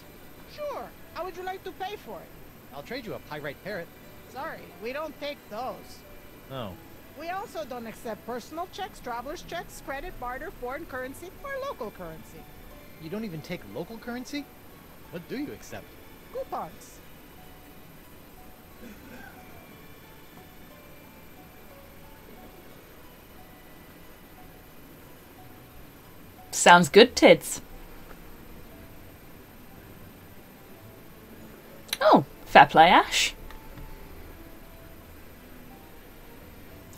Sure. How would you like to pay for it? I'll trade you a pyrite parrot. Sorry, we don't take those. Oh. We also don't accept personal checks, traveler's checks, credit, barter, foreign currency, or local currency. You don't even take local currency? What do you accept? Coupons. Sounds good, Tids. Oh, fair play, Ash.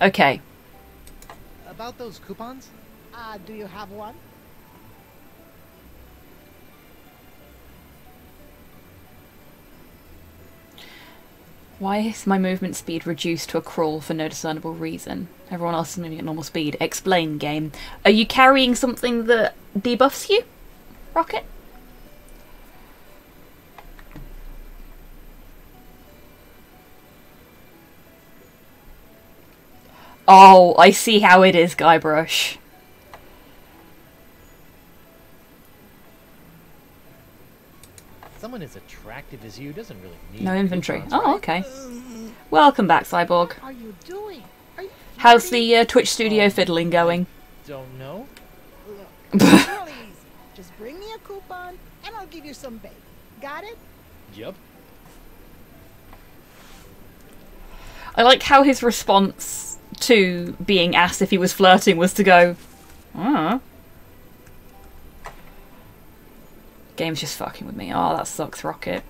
Okay. About those coupons? Uh, do you have one? Why is my movement speed reduced to a crawl for no discernible reason? Everyone else is moving at normal speed. Explain, game. Are you carrying something that debuffs you? Rocket? Oh, I see how it is, Guybrush. Someone as attractive as you doesn't really need No inventory. coupons, Oh, right? okay. Welcome back, Cyborg. What are you doing? Are you How's the uh, Twitch studio fiddling going? Don't know. girlies? Just bring me a coupon and I'll give you some bait. Got it? Yep. I like how his response to being asked if he was flirting was to go, ah. Game's just fucking with me. Oh, that sucks, Rocket.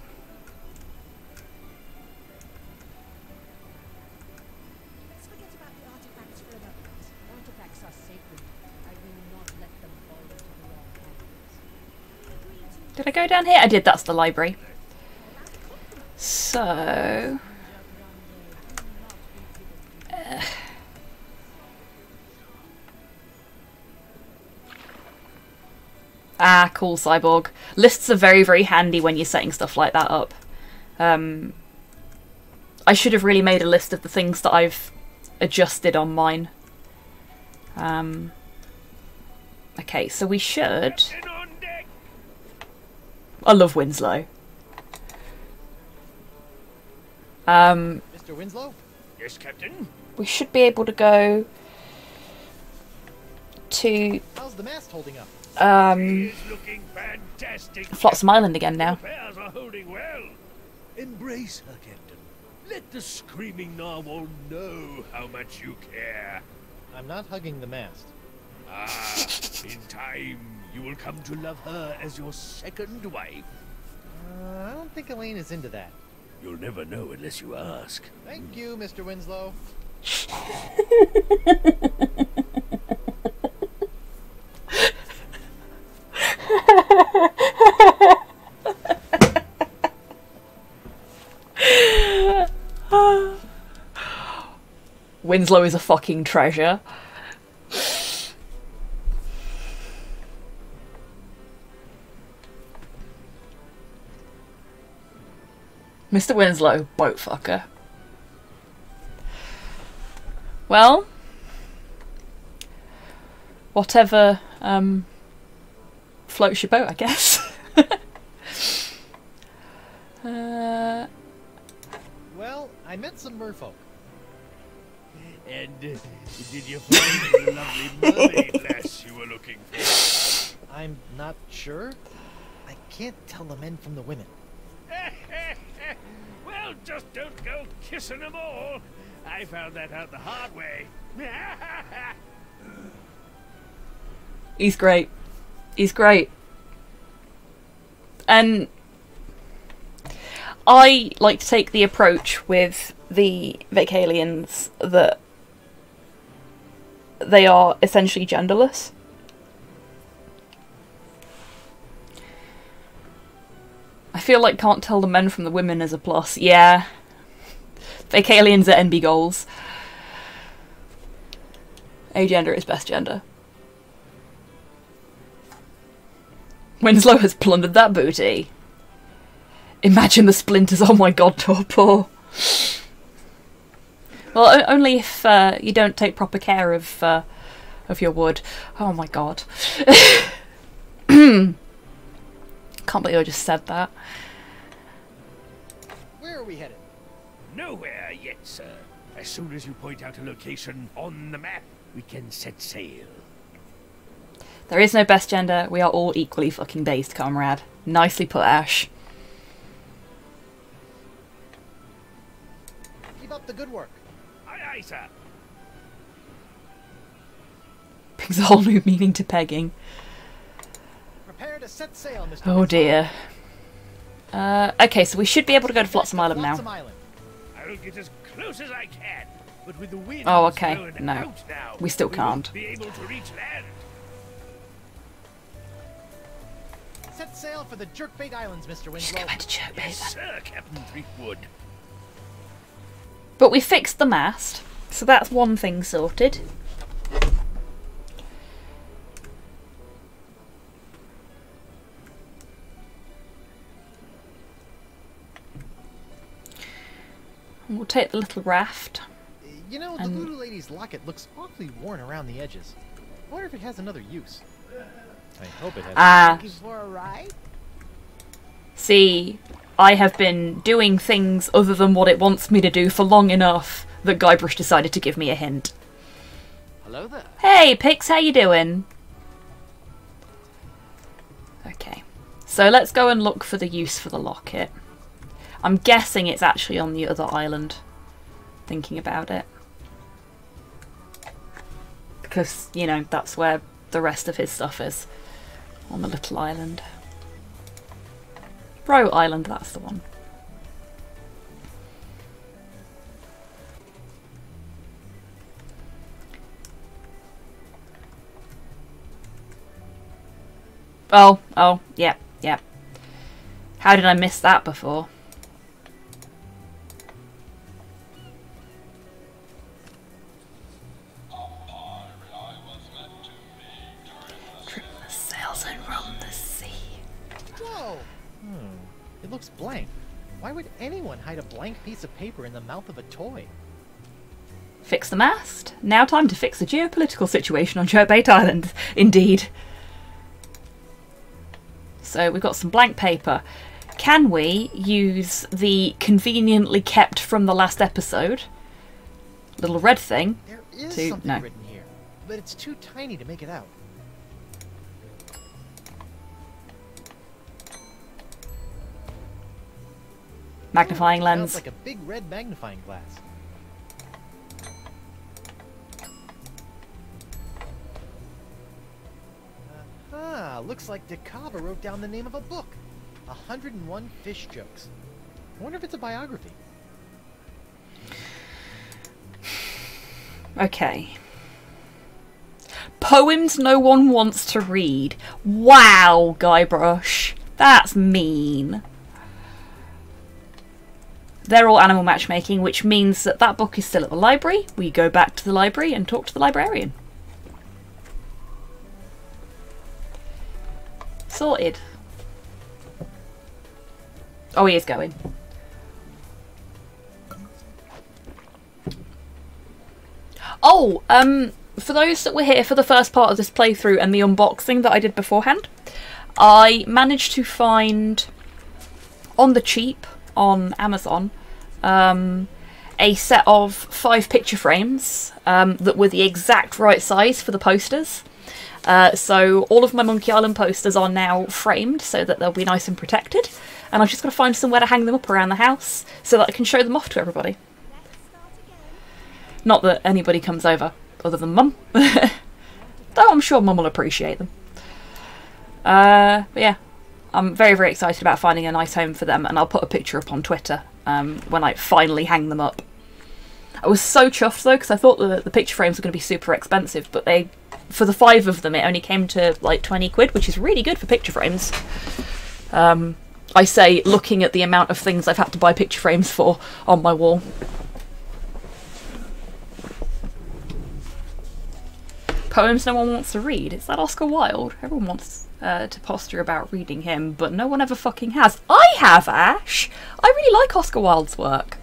Let's forget about the artifacts for a moment. Artifacts are sacred. I will not let them fall into the wrong hands. Did I go down here? I did. That's the library. So. Ah, cool, Cyborg. Lists are very, very handy when you're setting stuff like that up. Um, I should have really made a list of the things that I've adjusted on mine. Um, okay, so we should. I love Winslow. Um, Mr. Winslow? Yes, Captain? we should be able to go to How's the mast holding up? Um, Flotsam Island again now. Affairs are holding well. Embrace her, Captain. Let the screaming narwhal know how much you care. I'm not hugging the mast. Ah, in time, you will come to love her as your second wife. Uh, I don't think Elaine is into that. You'll never know unless you ask. Thank you, Mr. Winslow. Winslow is a fucking treasure. Mr. Winslow, boat fucker. Well, whatever um, floats your boat, I guess. uh, Well, I met some merfolk. And uh, did you find the lovely mermaid lass you were looking for? I'm not sure. I can't tell the men from the women. well, just don't go kissing them all. I found that out the hard way. He's great. He's great. And I like to take the approach with the Vacalians that they are essentially genderless. I feel like can't tell the men from the women as a plus. Yeah. Vacalians are NB goals. A gender is best gender. Winslow has plundered that booty. Imagine the splinters. Oh my god, Torpor. Well, o- only if uh, you don't take proper care of uh, of your wood. Oh my god. Can't believe I just said that. Where are we headed? Nowhere yet, sir. As soon as you point out a location on the map, we can set sail. There is no best gender. We are all equally fucking based, comrade. Nicely put, Ash. Keep up the good work. Aye, aye, sir. Brings a whole new meaning to pegging. to set sail, Mr. Oh dear. Uh, okay, so we should be able to go to Flotsam Island now. I'll get as close as I can, but with the wind Oh, okay. No. now, We still won't can't. Set sail for the Jerkbait Islands, Mr. Winslow. Just go back to Jerkbait. Yes, sir, Captain Threepwood. But we fixed the mast, so that's one thing sorted. And We'll take the little raft. You know, the And- Voodoo Lady's locket looks awfully worn around the edges. I wonder if it has another use. I hope it has. Ah. Looking for a ride? See, I have been doing things other than what it wants me to do for long enough that Guybrush decided to give me a hint. Hello there. Hey, Pix, how you doing? Okay, so let's go and look for the use for the locket. I'm guessing it's actually on the other island. Thinking about it. Because, you know, that's where the rest of his stuff is. On the little island. Bro Island, that's the one. Oh, oh, yep, yep. How did I miss that before? Hide a blank piece of paper in the mouth of a toy? Fix the mast. Now time to fix the geopolitical situation on Jerkbait Island. Indeed. So we've got some blank paper. Can we use the conveniently kept from the last episode little red thing There is to something no? written here, but it's too tiny to make it out. Magnifying Sounds lens. like a big red magnifying glass. Ah, looks like De Cava wrote down the name of a book. 101 Fish Jokes. I wonder if it's a biography. Okay. Poems no one wants to read. Wow, Guybrush. That's mean. They're all animal matchmaking, which means that that book is still at the library. We go back to the library and talk to the librarian. Sorted. Oh, he is going. Oh, um, for those that were here for the first part of this playthrough and the unboxing that I did beforehand, I managed to find on the cheap on Amazon um, a set of five picture frames um, that were the exact right size for the posters. Uh, so all of my Monkey Island posters are now framed so that they'll be nice and protected. And I've just got to find somewhere to hang them up around the house so that I can show them off to everybody. Not that anybody comes over other than Mum. Though I'm sure Mum will appreciate them. Uh, but yeah, I'm very, very excited about finding a nice home for them, and I'll put a picture up on Twitter um, when I finally hang them up. I was so chuffed though, because I thought the, the picture frames were going to be super expensive, but they, for the five of them, it only came to like 20 quid, which is really good for picture frames. Um, I say, looking at the amount of things I've had to buy picture frames for on my wall. Poems no one wants to read. It's that Oscar Wilde. Everyone wants uh, to posture about reading him, but no one ever fucking has. I have, Ash! I really like Oscar Wilde's work.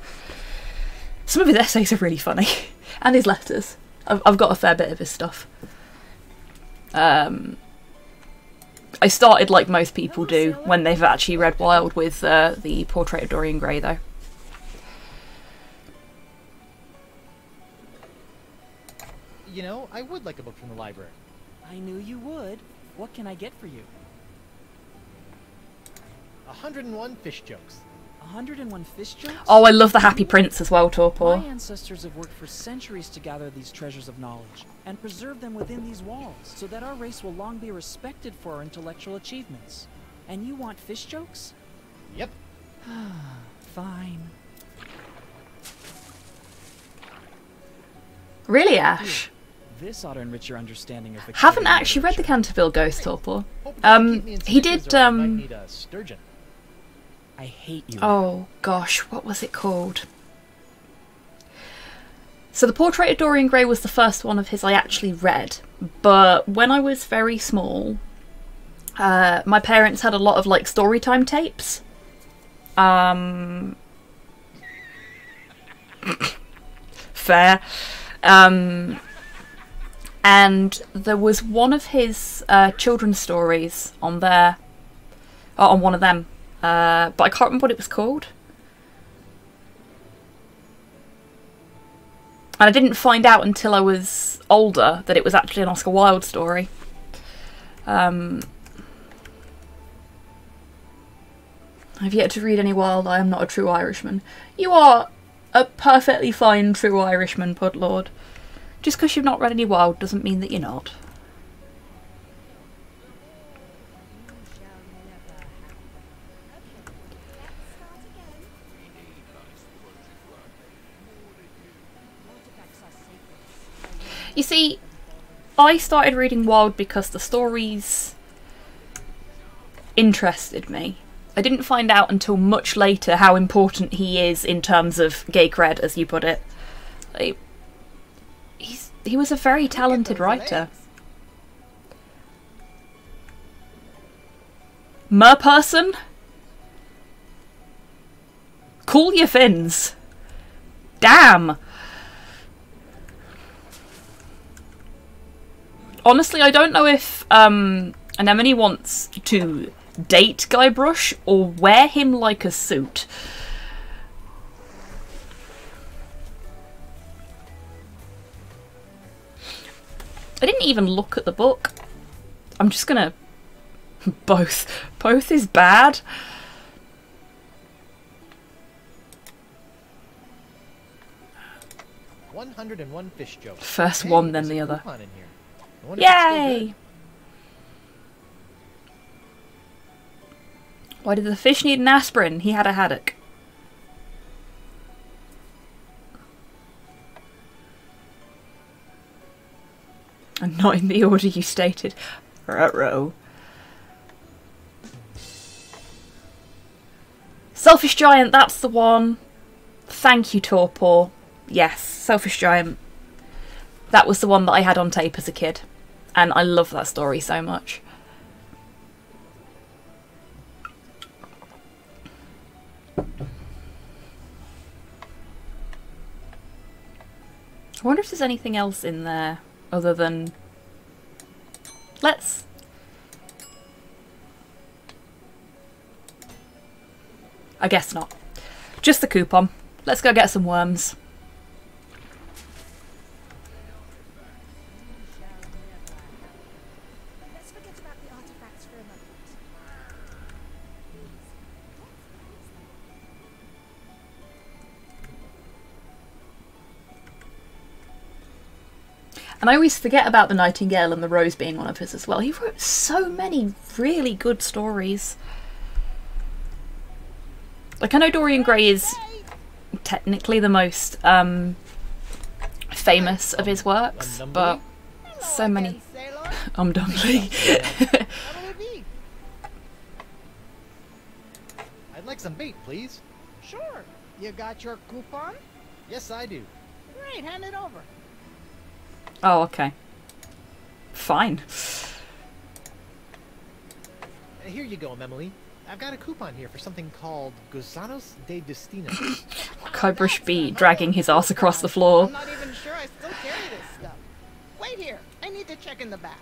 Some of his essays are really funny, and his letters. I've, I've got a fair bit of his stuff. Um, I started like most people do when they've actually read Wilde with uh, the Portrait of Dorian Gray, though. You know, I would like a book from the library. I knew you would. What can I get for you? 101 Fish Jokes. 101 fish jokes? Oh, I love the Happy Prince as well, Torpor. My Torpor. ancestors have worked for centuries to gather these treasures of knowledge and preserve them within these walls so that our race will long be respected for our intellectual achievements. And you want fish jokes? Yep. Fine. Really, Ash? This ought to enrich your understanding of the Haven't actually read the Canterville Ghost, Torpor. Um, he did, um... Need a sturgeon. I hate you. Oh gosh, what was it called? So the Portrait of Dorian Gray was the first one of his I actually read, but when I was very small, uh, my parents had a lot of like story time tapes. Um, fair. Um, and there was one of his uh, children's stories on there, oh, on one of them, uh, but I can't remember what it was called. And I didn't find out until I was older that it was actually an Oscar Wilde story. Um, I've yet to read any Wilde. I am not a true Irishman. You are a perfectly fine true Irishman, Pudlord. Just because you've not read any wild doesn't mean that you're not. You see, I started reading Wild because the stories interested me. I didn't find out until much later how important he is in terms of gay cred, as you put it. He was a very talented writer. Merperson? Cool your fins. Damn. Honestly, I don't know if um, Anemone wants to date Guybrush or wear him like a suit. I didn't even look at the book. I'm just gonna. Both. Both is bad. One hundred and one fish jokes. First Hey, one, then the other. coupon in here. I wonder if it's still good. Yay! Why did the fish need an aspirin? He had a haddock. And not in the order you stated. Ruh-roh. Selfish Giant, that's the one. Thank you, Torpor. Yes, Selfish Giant. That was the one that I had on tape as a kid. And I love that story so much. I wonder if there's anything else in there other than. Let's. I guess not. Just the coupon. Let's go get some worms. And I always forget about the Nightingale and the Rose being one of his as well. He wrote so many really good stories. Like I know Dorian Gray is technically the most um, famous of his works, but so many. Um Dumbly. I'd like some bait, please. Sure. You got your coupon? Yes, I do. Great, hand it over. Oh, okay. Fine. Here you go, Emily. I've got a coupon here for something called Gusanos de Destino. Guybrush B dragging his ass across the floor. I'm not even sure I still carry this stuff. Wait here. I need to check in the back.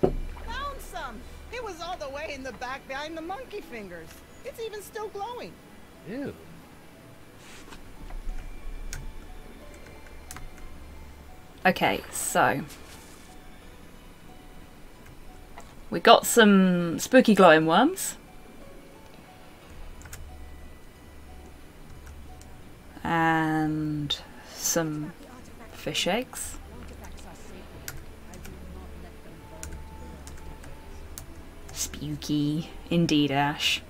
Found some. It was all the way in the back behind the monkey fingers. It's even still glowing. Ew. Okay, so we got some spooky glowing worms. And some fish eggs. Spooky, indeed, Ash.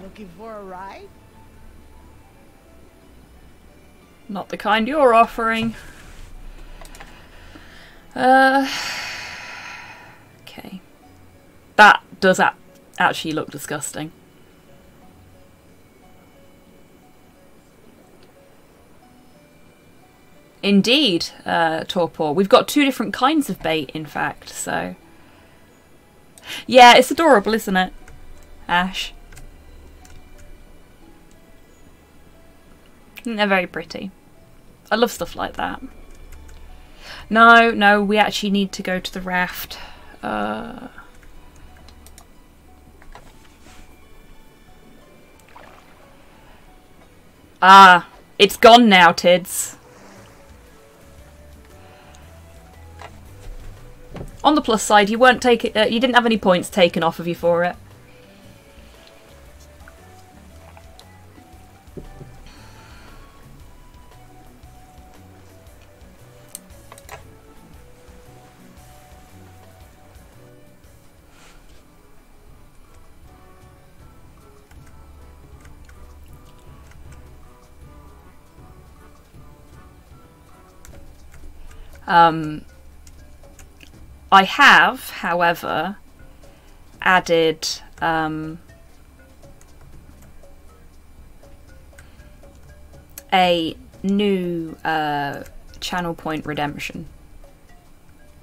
Looking for a ride? Not the kind you're offering. Uh, okay. That does actually look disgusting. Indeed, uh, Torpor. We've got two different kinds of bait, in fact, so. Yeah, it's adorable, isn't it? Ash. They're very pretty. I love stuff like that. No, no, we actually need to go to the raft. Uh... Ah, it's gone now, Tids. On the plus side, you weren't taking, uh, you didn't have any points taken off of you for it. Um, I have, however, added um, a new uh, channel point redemption,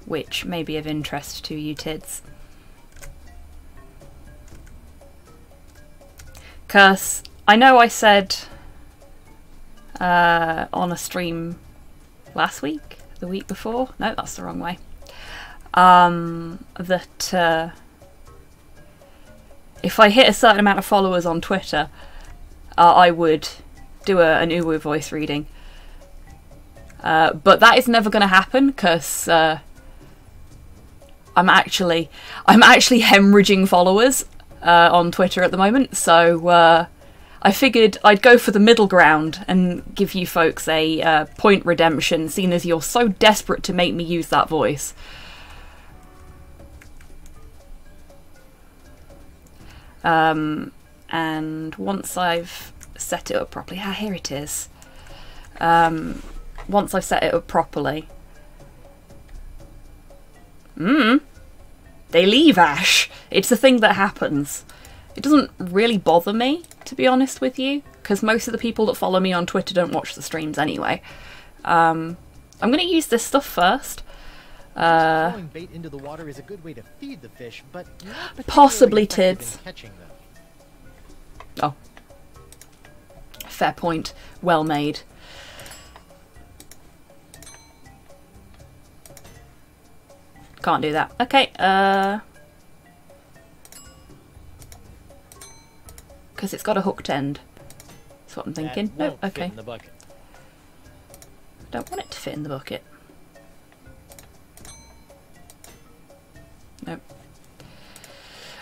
which may be of interest to you tids. Because I know I said uh, on a stream last week, the week before, no, that's the wrong way, um, that uh, if I hit a certain amount of followers on Twitter, uh, I would do a, an Uwu voice reading. Uh, but that is never going to happen because uh, I'm actually I'm actually hemorrhaging followers uh, on Twitter at the moment. So uh, I figured I'd go for the middle ground and give you folks a uh, point redemption, seeing as you're so desperate to make me use that voice. Um, and once I've set it up properly, ah, here it is. Um, once I've set it up properly, mm, they leave Ash. It's a thing that happens. It doesn't really bother me, to be honest with you, because most of the people that follow me on Twitter don't watch the streams anyway. Um, I'm going to use this stuff first. Uh, bait into the water is a good way to feed the fish, but Possibly tids. in catching them. Oh. Fair point. Well made. Can't do that. Okay, uh... Because it's got a hooked end. That's what I'm thinking. No, oh, won't okay. in the bucket. Don't want it to fit in the bucket. Nope.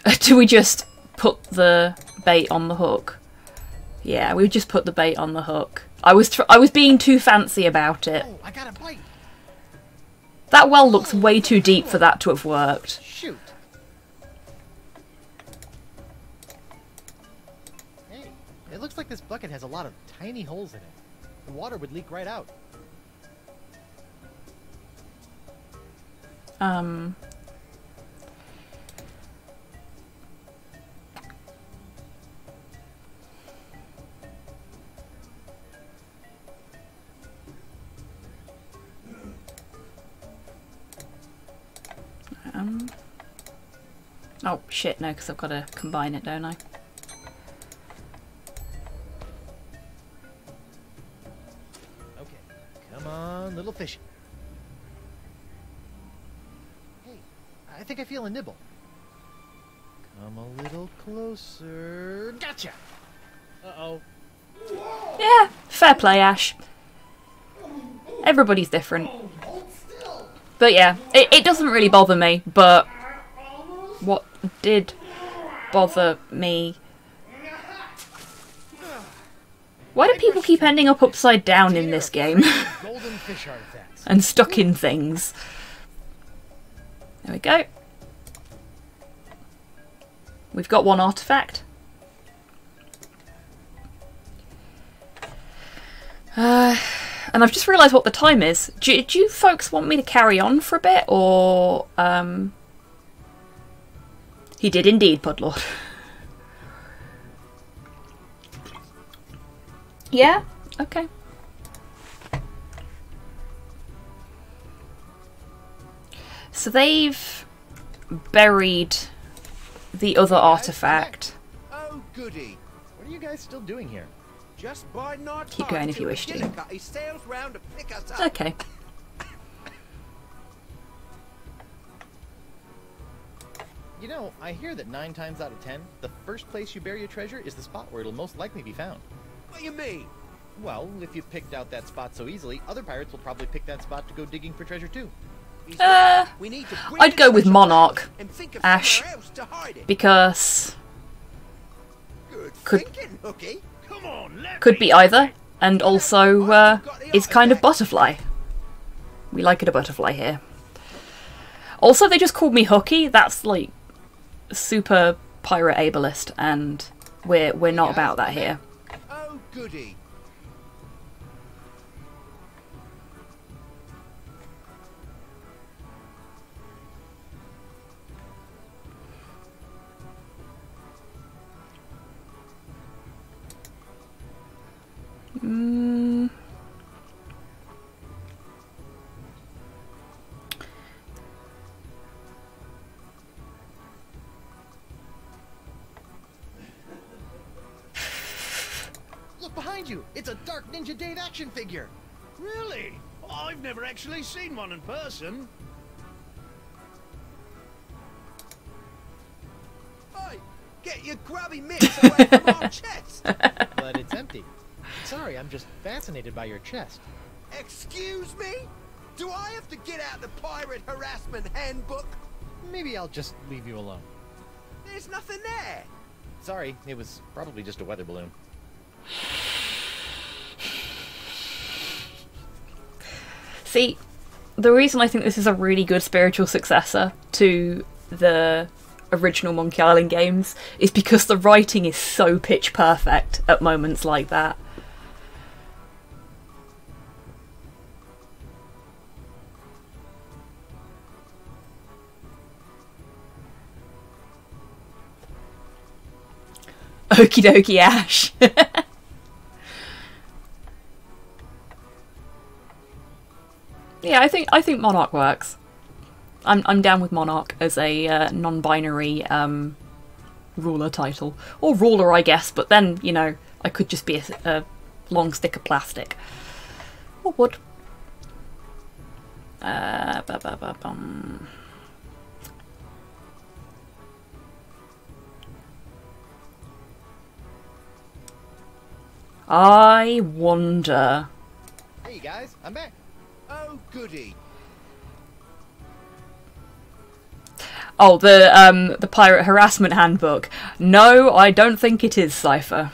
Do we just put the bait on the hook? Yeah, we just put the bait on the hook. I was tr- I was being too fancy about it. Oh, I got a bite. That well looks way too deep for that to have worked. Shoot. It looks like this bucket has a lot of tiny holes in it. The water would leak right out. Um. Um. Oh shit! No, because I've got to combine it, don't I? On, little fishy. Hey, I think I feel a nibble. Come a little closer. Gotcha! Uh-oh. Yeah, fair play, Ash. Everybody's different. But yeah, it, it doesn't really bother me, but what did bother me Why do people keep ending up upside down in this game? And stuck in things. There we go. We've got one artifact. Uh, and I've just realised what the time is. Do, do you folks want me to carry on for a bit, or um? He did indeed, Pudlord. yeah. Okay. So they've buried the other artifact. Oh, goody. What are you guys still doing here? Just biding our Keep going if you wish to. McGillicuddy sails round to pick us up. Okay. You know, I hear that nine times out of ten, the first place you bury a treasure is the spot where it'll most likely be found. What do you mean? Well, if you picked out that spot so easily, other pirates will probably pick that spot to go digging for treasure too. Uh, We need to I'd go with Monarch, and think of Ash, else to hide it. because Good could thinking, Hooky. Come on, could be either, and also uh, is kind of butterfly. We like it a butterfly here. Also, they just called me Hooky. That's like super pirate ableist, and we're we're not about that here. Goody. Mm. Behind you! It's a Dark Ninja Dave action figure! Really? I've never actually seen one in person. Hey, get your grubby mitts away from our chest. but it's empty. Sorry, I'm just fascinated by your chest. Excuse me? Do I have to get out the pirate harassment handbook? Maybe I'll just leave you alone. There's nothing there. Sorry, it was probably just a weather balloon. See, the reason I think this is a really good spiritual successor to the original Monkey Island games is because the writing is so pitch perfect at moments like that. Okie dokie Ash. yeah, I think I think Monarch works. I'm I'm down with Monarch as a uh, non-binary um, ruler title or ruler, I guess. But then you know I could just be a, a long stick of plastic or wood. Uh, ba ba ba bum. I wonder. Hey guys, I'm back. Oh, goody. Oh, the um the pirate harassment handbook. No, I don't think it is Cypher.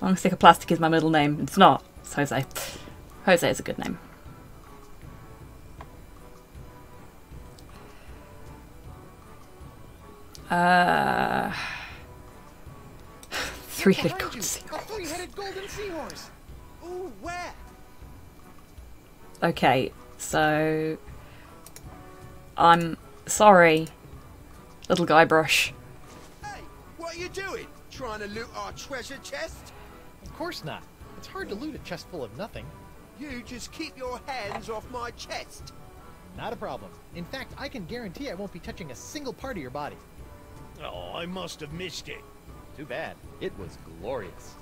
Long stick of plastic is my middle name. It's not. It's Jose. Jose is a good name. Uh, three-headed Behind gold you, sea- a three-headed golden seahorse. Ooh, where? Okay, so I'm sorry, little guy brush. Hey, what are you doing? Trying to loot our treasure chest? Of course not. It's hard to loot a chest full of nothing. You just keep your hands off my chest. Not a problem. In fact, I can guarantee I won't be touching a single part of your body. Oh, I must have missed it. Too bad. It was glorious.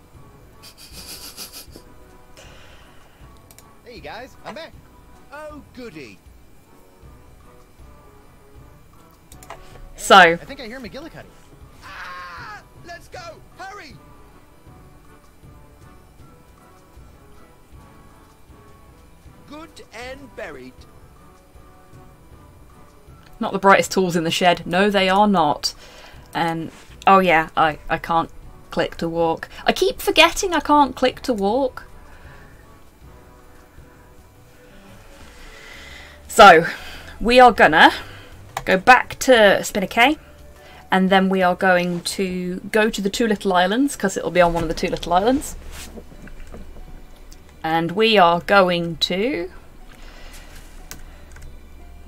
hey guys, I'm back. Oh, goody. So I think I hear McGillicuddy. Ah! Let's go! Hurry! Good and buried. Not the brightest tools in the shed. No, they are not. And oh yeah, I I can't click to walk. I keep forgetting I can't click to walk. So, we are gonna go back to Spinner Cay, and then we are going to go to the Two Little Islands, because it'll be on one of the Two Little Islands. And we are going to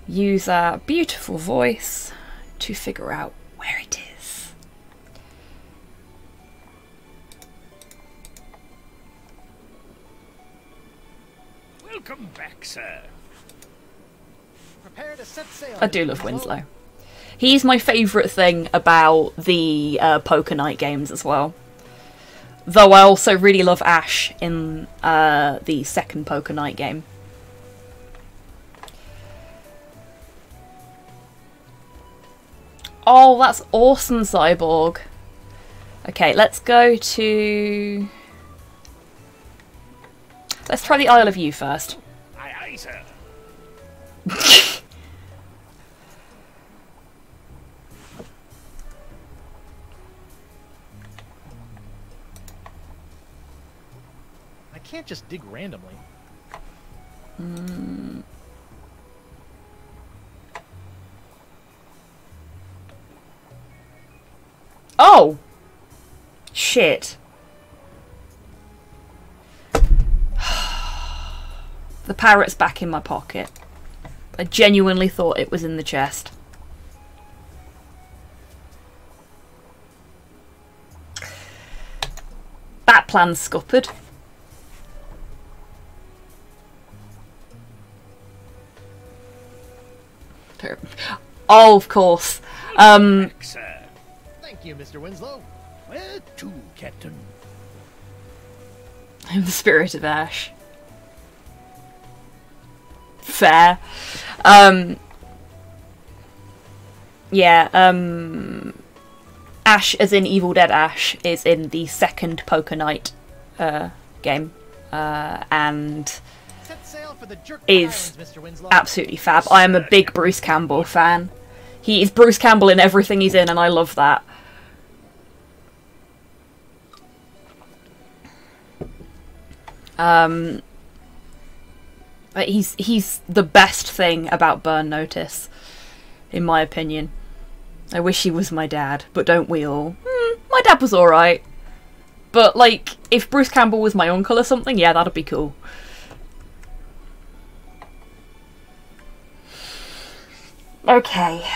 use our beautiful voice to figure out where it is. Welcome back, sir. Prepare to set sail. I do love Winslow. He's my favourite thing about the uh, Poker Night games as well. Though I also really love Ash in uh, the second Poker Night game. Oh, that's awesome, Cyborg. Okay, let's go to... Let's try the Isle of You first. Aye, aye, sir. can't just dig randomly. Mm. Oh! Shit. the parrot's back in my pocket. I genuinely thought it was in the chest. That scuppered. Oh, of course. Um, Thank you, Mr. Winslow. Where to, Captain? I'm the spirit of Ash. Fair. Um, yeah, um, Ash, as in Evil Dead Ash, is in the second Poker Night uh, game. Uh, and is Islands, Mr. Winslow. absolutely fab. I am a big Bruce Campbell fan. He is Bruce Campbell in everything he's in, and I love that. Um, but he's he's the best thing about Burn Notice, in my opinion. I wish he was my dad, but don't we all? Hmm, my dad was alright. But, like, if Bruce Campbell was my uncle or something, yeah, that'd be cool. Okay.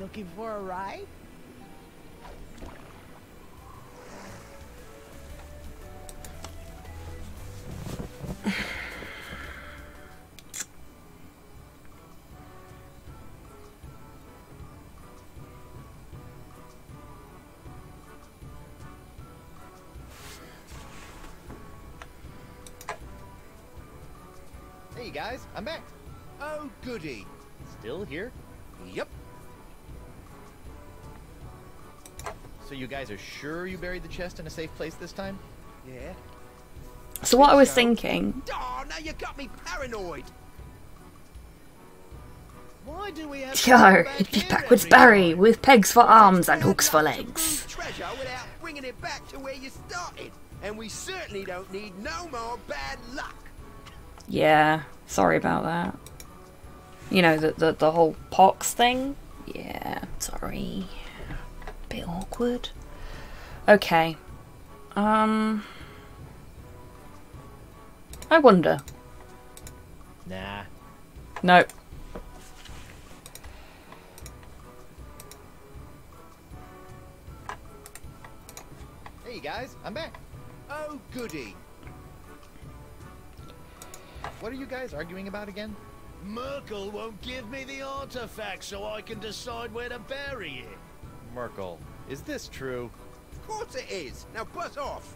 Looking for a ride? Guys, I'm back. Oh, goody. Still here? Yep. So you guys are sure you buried the chest in a safe place this time? Yeah. So what I was thinking, Oh, now you got me paranoid. Why do we have Yo, it'd be backwards Barry with pegs for arms and hooks for legs. treasure without bringing it back to where you started? And we certainly don't need no more bad luck. Yeah, sorry about that. You know, the, the, the whole pox thing? Yeah, sorry. Bit awkward. Okay. Um. I wonder. Nah. Nope. Hey guys, I'm back. Oh, goody. What are you guys arguing about again? Merkel won't give me the artifact so I can decide where to bury it. Merkel, is this true? Of course it is. Now buzz off.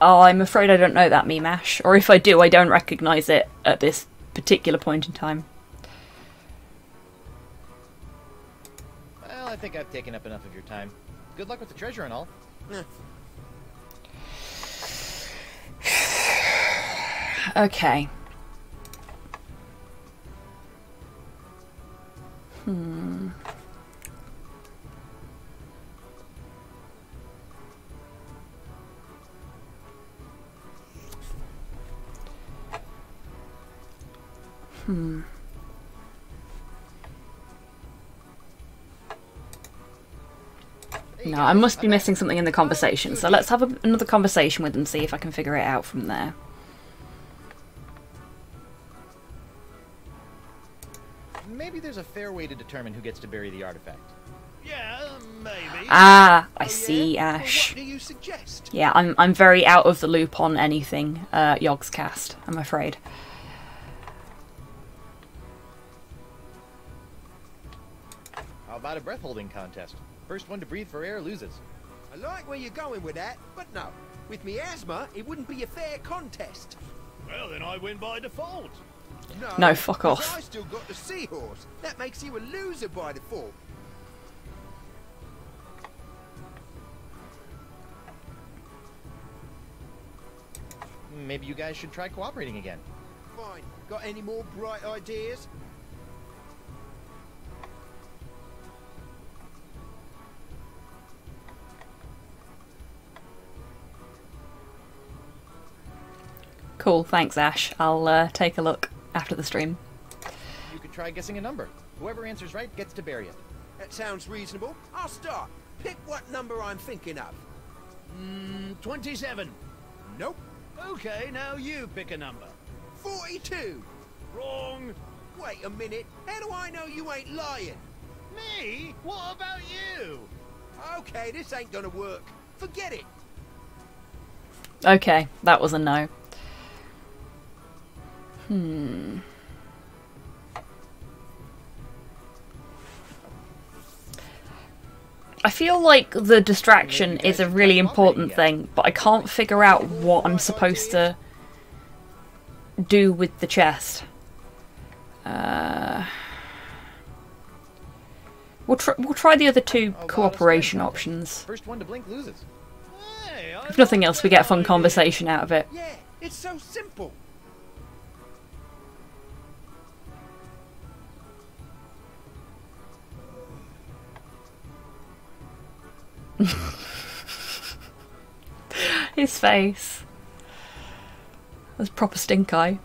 Oh, I'm afraid I don't know that meme, Ash. Or if I do, I don't recognise it at this particular point in time. Well, I think I've taken up enough of your time. Good luck with the treasure and all. Okay. Hmm. Hmm. No, I must be missing something in the conversation. So let's have a, another conversation with them, see if I can figure it out from there. Maybe there's a fair way to determine who gets to bury the artifact. Yeah, maybe. Ah, I see, Ash. What do you suggest? Yeah, I'm I'm very out of the loop on anything uh, Yogscast. I'm afraid. How about a breath holding contest? First one to breathe for air loses. I like where you're going with that, but no. With me asthma, it wouldn't be a fair contest. Well, then I win by default. No, No, fuck 'cause off. I still got the seahorse. That makes you a loser by default. Maybe you guys should try cooperating again. Fine. Got any more bright ideas? Cool, thanks, Ash. I'll uh, take a look after the stream. You could try guessing a number. Whoever answers right gets to bury it. That sounds reasonable. I'll start. Pick what number I'm thinking of. Mm, 27. Nope. Okay, now you pick a number. 42. Wrong. Wait a minute. How do I know you ain't lying? Me? What about you? Okay, this ain't gonna work. Forget it. Okay, that was a no. Hmm. I feel like the distraction is a really important thing, but I can't figure out what I'm supposed to do with the chest. Uh, we'll, tr- we'll try the other two cooperation options. First one to blink loses. If nothing else, we get a fun conversation out of it. Yeah, it's so simple. His face. That's proper stink eye.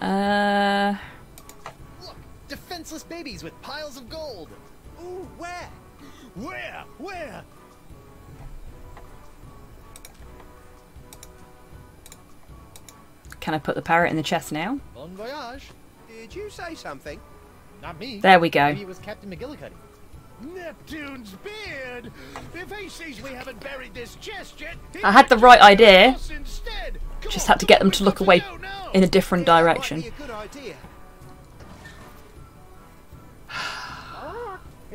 Uh, Defenseless babies with piles of gold. Ooh, where? Where? Where? can I put the parrot in the chest now? Bon voyage. Did you say something? Not me. There we go. Maybe it was Captain McGillicuddy. Neptune's beard! If he sees we haven't buried this chest yet, I had the right idea. us instead. Come Just had to get them to look away in a different direction. Be a good idea.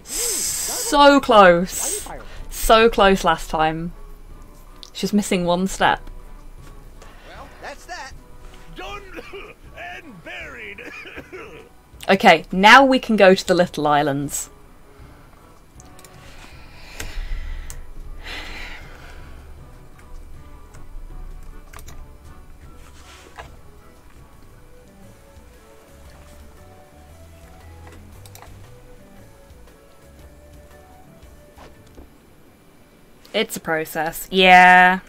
So close. So close last time. She's missing one step. Well, that's that. Done and buried. Okay, now we can go to the little islands. It's a process. Yeah.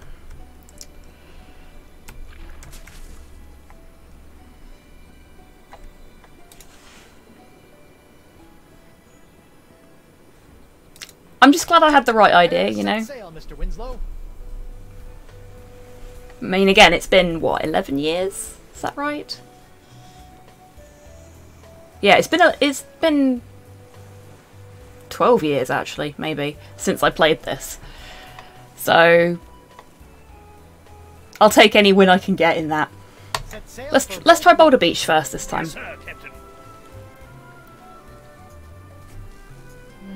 I'm just glad I had the right idea, you know? Set sail, Mr. Winslow. I mean, again, it's been, what, 11 years? Is that right? Yeah, it's been, a, it's been 12 years, actually, maybe, since I played this. So, I'll take any win I can get in that. Let's, for- let's try Boulder Beach first this time. Sir, Captain.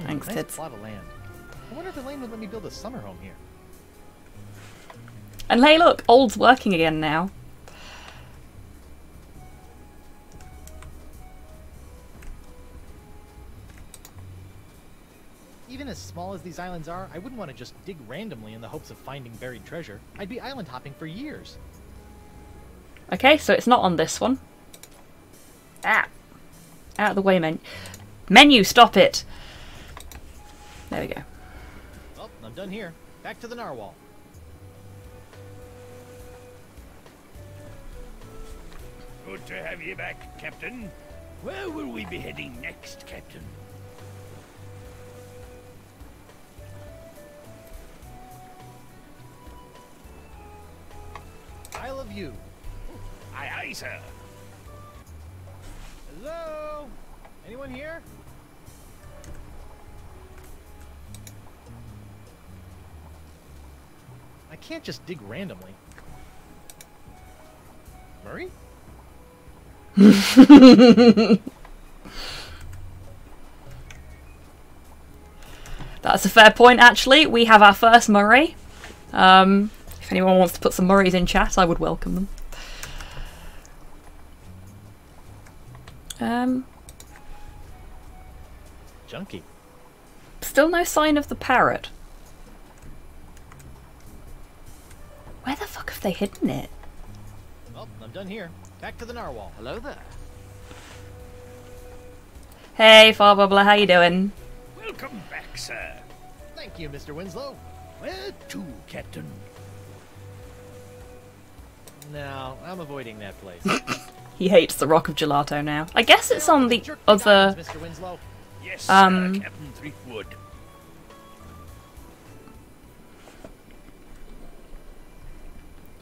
Thanks, nice kids. plot of land. I wonder if Elaine would let me build a summer home here. And hey, look, Old's working again now. Even as small as these islands are, I wouldn't want to just dig randomly in the hopes of finding buried treasure. I'd be island hopping for years. Okay, so it's not on this one. Ah. Out of the way, menu. Menu, stop it! There we go. Oh, I'm done here. Back to the narwhal. Good to have you back, Captain. Where will we be heading next, Captain? I love you. Aye, aye, sir. Hello? Anyone here? I can't just dig randomly. Murray? That's a fair point, actually. We have our first Murray. Um, if anyone wants to put some Murrays in chat, I would welcome them. Um, Junkie. still no sign of the parrot. Where the fuck have they hidden it? Well, I'm done here. Back to the narwhal. Hello there. Hey, Far Bubbler, how you doing? Welcome back, sir. Thank you, Mr. Winslow. Where to, Captain? No, I'm avoiding that place. He hates the Rock of Gelato now. I guess it's on the other. Mr. Winslow. Yes, Um, sir, Captain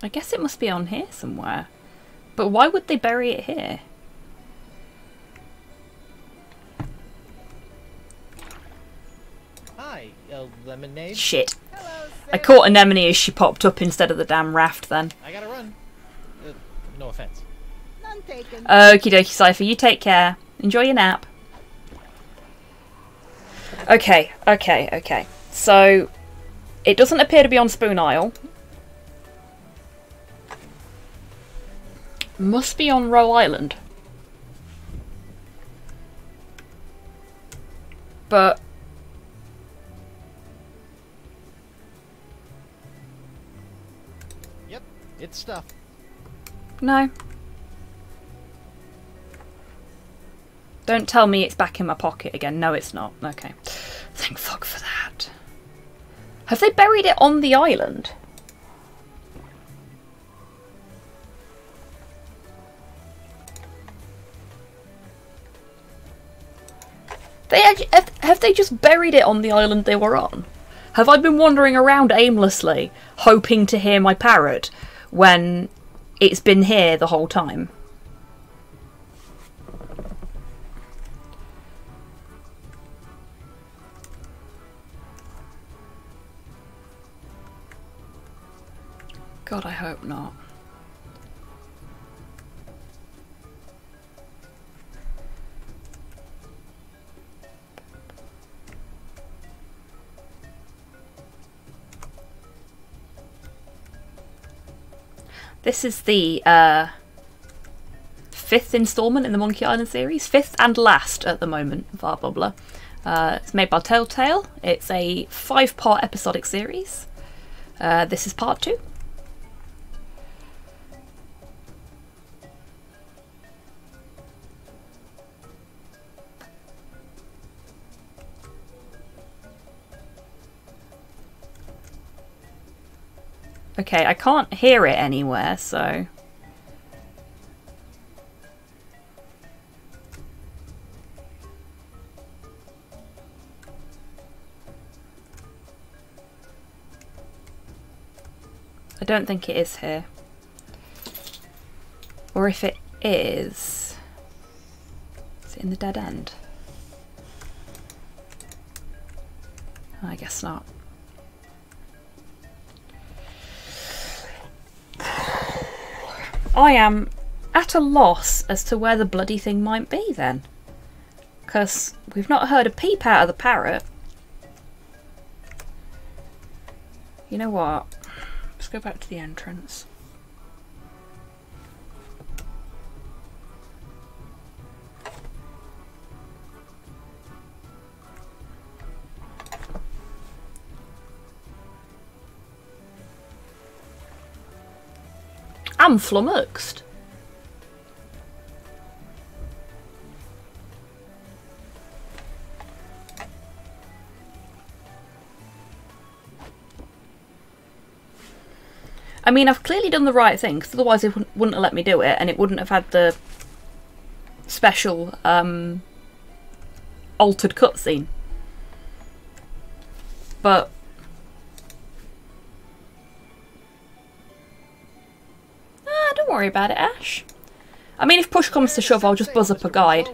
I guess it must be on here somewhere. But why would they bury it here? Hi, uh, lemonade. Shit. I caught Anemone as she popped up instead of the damn raft then. I gotta run. No offense. None taken. Okie dokie, Cypher, you take care. Enjoy your nap. Okay, okay, okay. So, it doesn't appear to be on Spoon Isle. Must be on Roe Island. But Yep, it's stuff. No. Don't tell me it's back in my pocket again. No, it's not. Okay. Thank fuck for that. Have they buried it on the island? They have, have they just buried it on the island they were on? Have I been wandering around aimlessly, hoping to hear my parrot, when it's been here the whole time? God, I hope not. This is the uh, fifth instalment in the Monkey Island series, fifth and last at the moment, Var Bubbler. Uh, it's made by Telltale. It's a five part episodic series. Uh, this is part two. Okay, I can't hear it anywhere, so. I don't think it is here. Or if it is. Is it in the dead end? Oh, I guess not. I am at a loss as to where the bloody thing might be then. Because we've not heard a peep out of the parrot. You know what? Let's go back to the entrance. I'm flummoxed. I mean, I've clearly done the right thing, because otherwise they wouldn't, wouldn't, have let me do it, and it wouldn't have had the special um, altered cutscene. But ah, don't worry about it, Ash. I mean, if push comes to shove, I'll just buzz up a guide.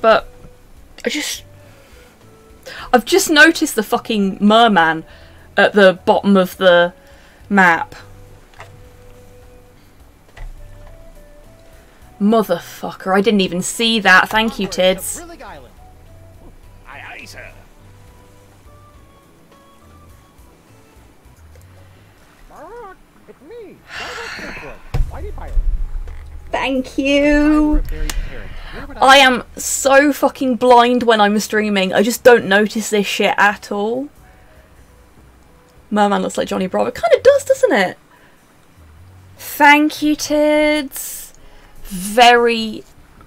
But I just I've just noticed the fucking merman at the bottom of the map. Motherfucker, I didn't even see that. Thank you, Tids. Thank you. I am so fucking blind when I'm streaming. I just don't notice this shit at all. Merman looks like Johnny Bravo. It kind of does, doesn't it? Thank you, Tids. Very,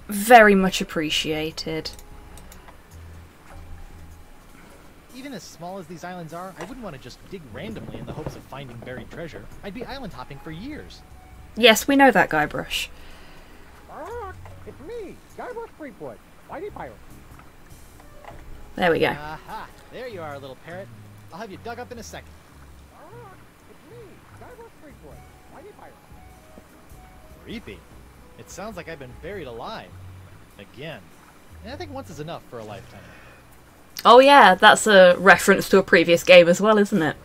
very much appreciated. Even as small as these islands are, I wouldn't want to just dig randomly in the hopes of finding buried treasure. I'd be island hopping for years. Yes, we know that, Guybrush. It's me, Guybrush Threepwood. Whitey Pirate. There we go. Aha! There you are, little parrot. I'll have you dug up in a second. Uh, it's me, Guybrush Threepwood. Whitey Pirate. Creepy. It sounds like I've been buried alive. Again. And I think once is enough for a lifetime. Oh yeah, that's a reference to a previous game as well, isn't it?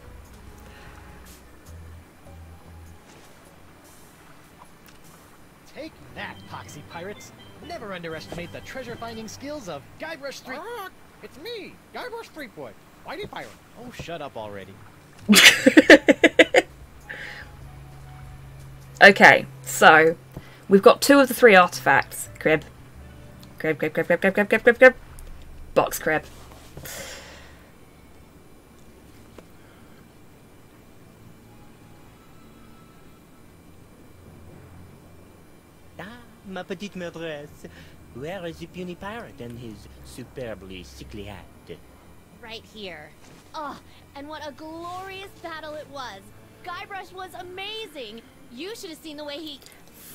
Take that, poxy pirates! Never underestimate the treasure-finding skills of Guybrush Threep. It's me, Guybrush Threepwood. Whitey Pirate. Oh, shut up already. Okay, so we've got two of the three artifacts. Crib. Crib, crib, crib, crib, crib, crib, crib, crib, crib. Box crib. Ma petite maîtresse. Where is the puny pirate and his superbly sickly hat? Right here. Oh, and what a glorious battle it was. Guybrush was amazing. You should have seen the way he.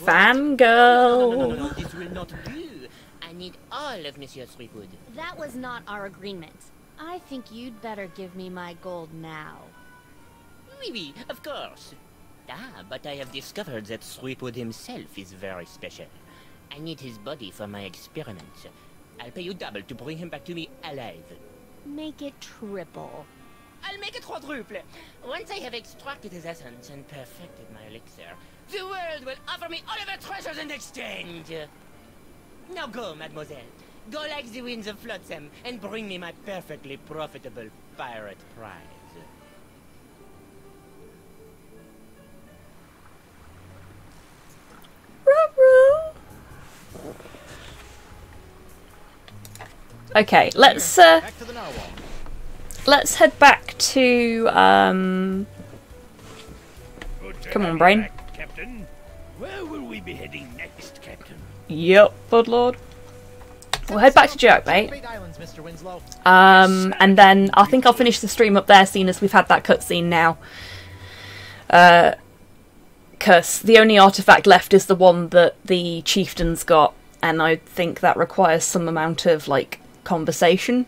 No, no, no, no, no, this will not do. I need all of Monsieur Threepwood. That was not our agreement. I think you'd better give me my gold now. Oui, oui, of course. Ah, but I have discovered that Threepwood himself is very special. I need his body for my experiments. I'll pay you double to bring him back to me alive. Make it triple. I'll make it quadruple. Once I have extracted his essence and perfected my elixir, the world will offer me all of her treasures in exchange. Now go, mademoiselle. Go like the winds of Flotsam and bring me my perfectly profitable pirate prize. Okay, let's uh, Back to the narwhal. let's head back to um. Come on, brain. Captain. Where will we be heading next, Captain? Yep, Budlord. We'll head back to Jerkbait. mate. islands, Mr. Winslow. Um, and then I think I'll finish the stream up there, seeing as we've had that cutscene now. Uh, cause the only artifact left is the one that the chieftains got, and I think that requires some amount of like conversation.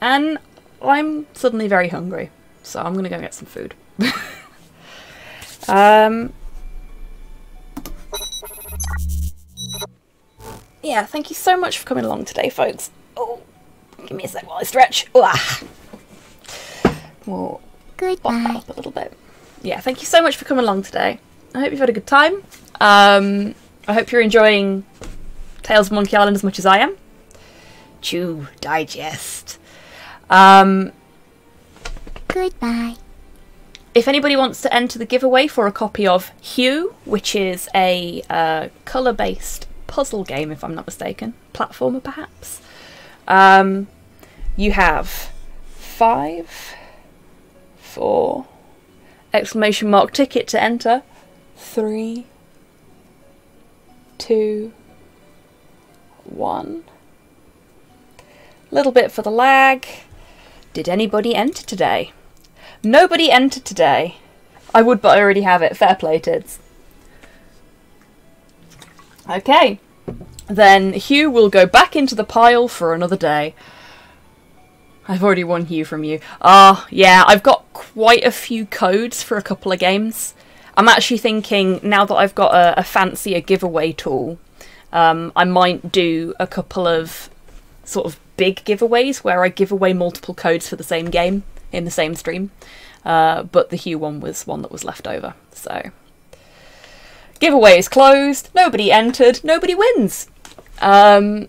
And I'm suddenly very hungry, so I'm gonna go get some food. um. Yeah, thank you so much for coming along today, folks. Oh, give me a sec while I stretch. Ah. We'll Goodbye. up a little bit. Yeah, thank you so much for coming along today. I hope you've had a good time. Um, I hope you're enjoying Tales of Monkey Island as much as I am. Chew, digest. Um, Goodbye. if anybody wants to enter the giveaway for a copy of Hue, which is a uh, colour based puzzle game, if I'm not mistaken, platformer perhaps, um, you have five, four, exclamation mark ticket to enter, three, two, one. Little bit for the lag. Did anybody enter today? Nobody entered today. I would, but I already have it. Fair play, Tids. Okay. Then Hue will go back into the pile for another day. I've already won Hue from you. Ah, yeah, I've got quite a few codes for a couple of games. I'm actually thinking, now that I've got a, a fancier giveaway tool, um, I might do a couple of sort of big giveaways where I give away multiple codes for the same game in the same stream. Uh, but the Hue one was one that was left over, so... Giveaway is closed, nobody entered, nobody wins! Um,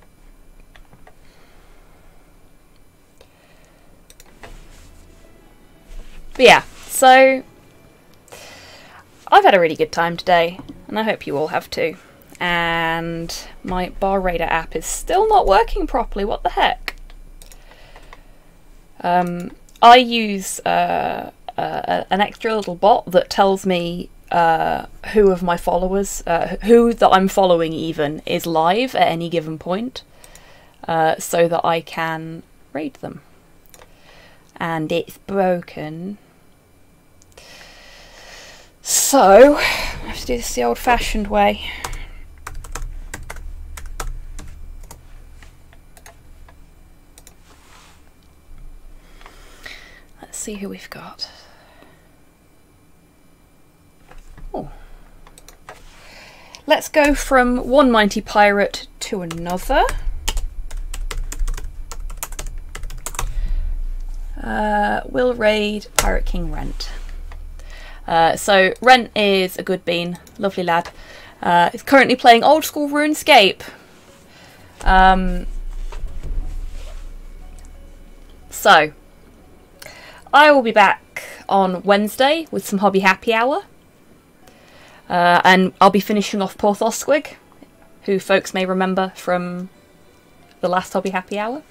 but yeah, so I've had a really good time today, and I hope you all have too. And my Bar Raider app is still not working properly. What the heck? Um, I use uh, uh, an extra little bot that tells me uh, who of my followers, uh, who that I'm following even, is live at any given point, uh, so that I can raid them. And it's broken. So, I have to do this the old fashioned way. Let's see who we've got. Oh. Let's go from one mighty pirate to another. Uh, will raid Pirate King Rent. Uh, so Rent is a good bean, lovely lad. Uh, he's currently playing old school RuneScape. Um, so I will be back on Wednesday with some hobby happy hour. Uh, and I'll be finishing off Porthosquig, who folks may remember from the last Hobby Happy Hour.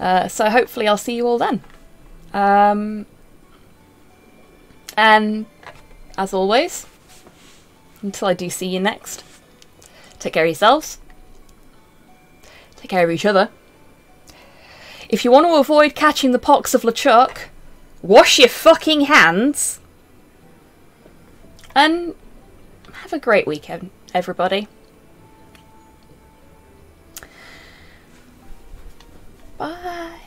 Uh, so hopefully I'll see you all then. Um, and as always, until I do see you next, take care of yourselves, take care of each other. If you want to avoid catching the pox of LeChuck, wash your fucking hands and have a great weekend, everybody. Bye.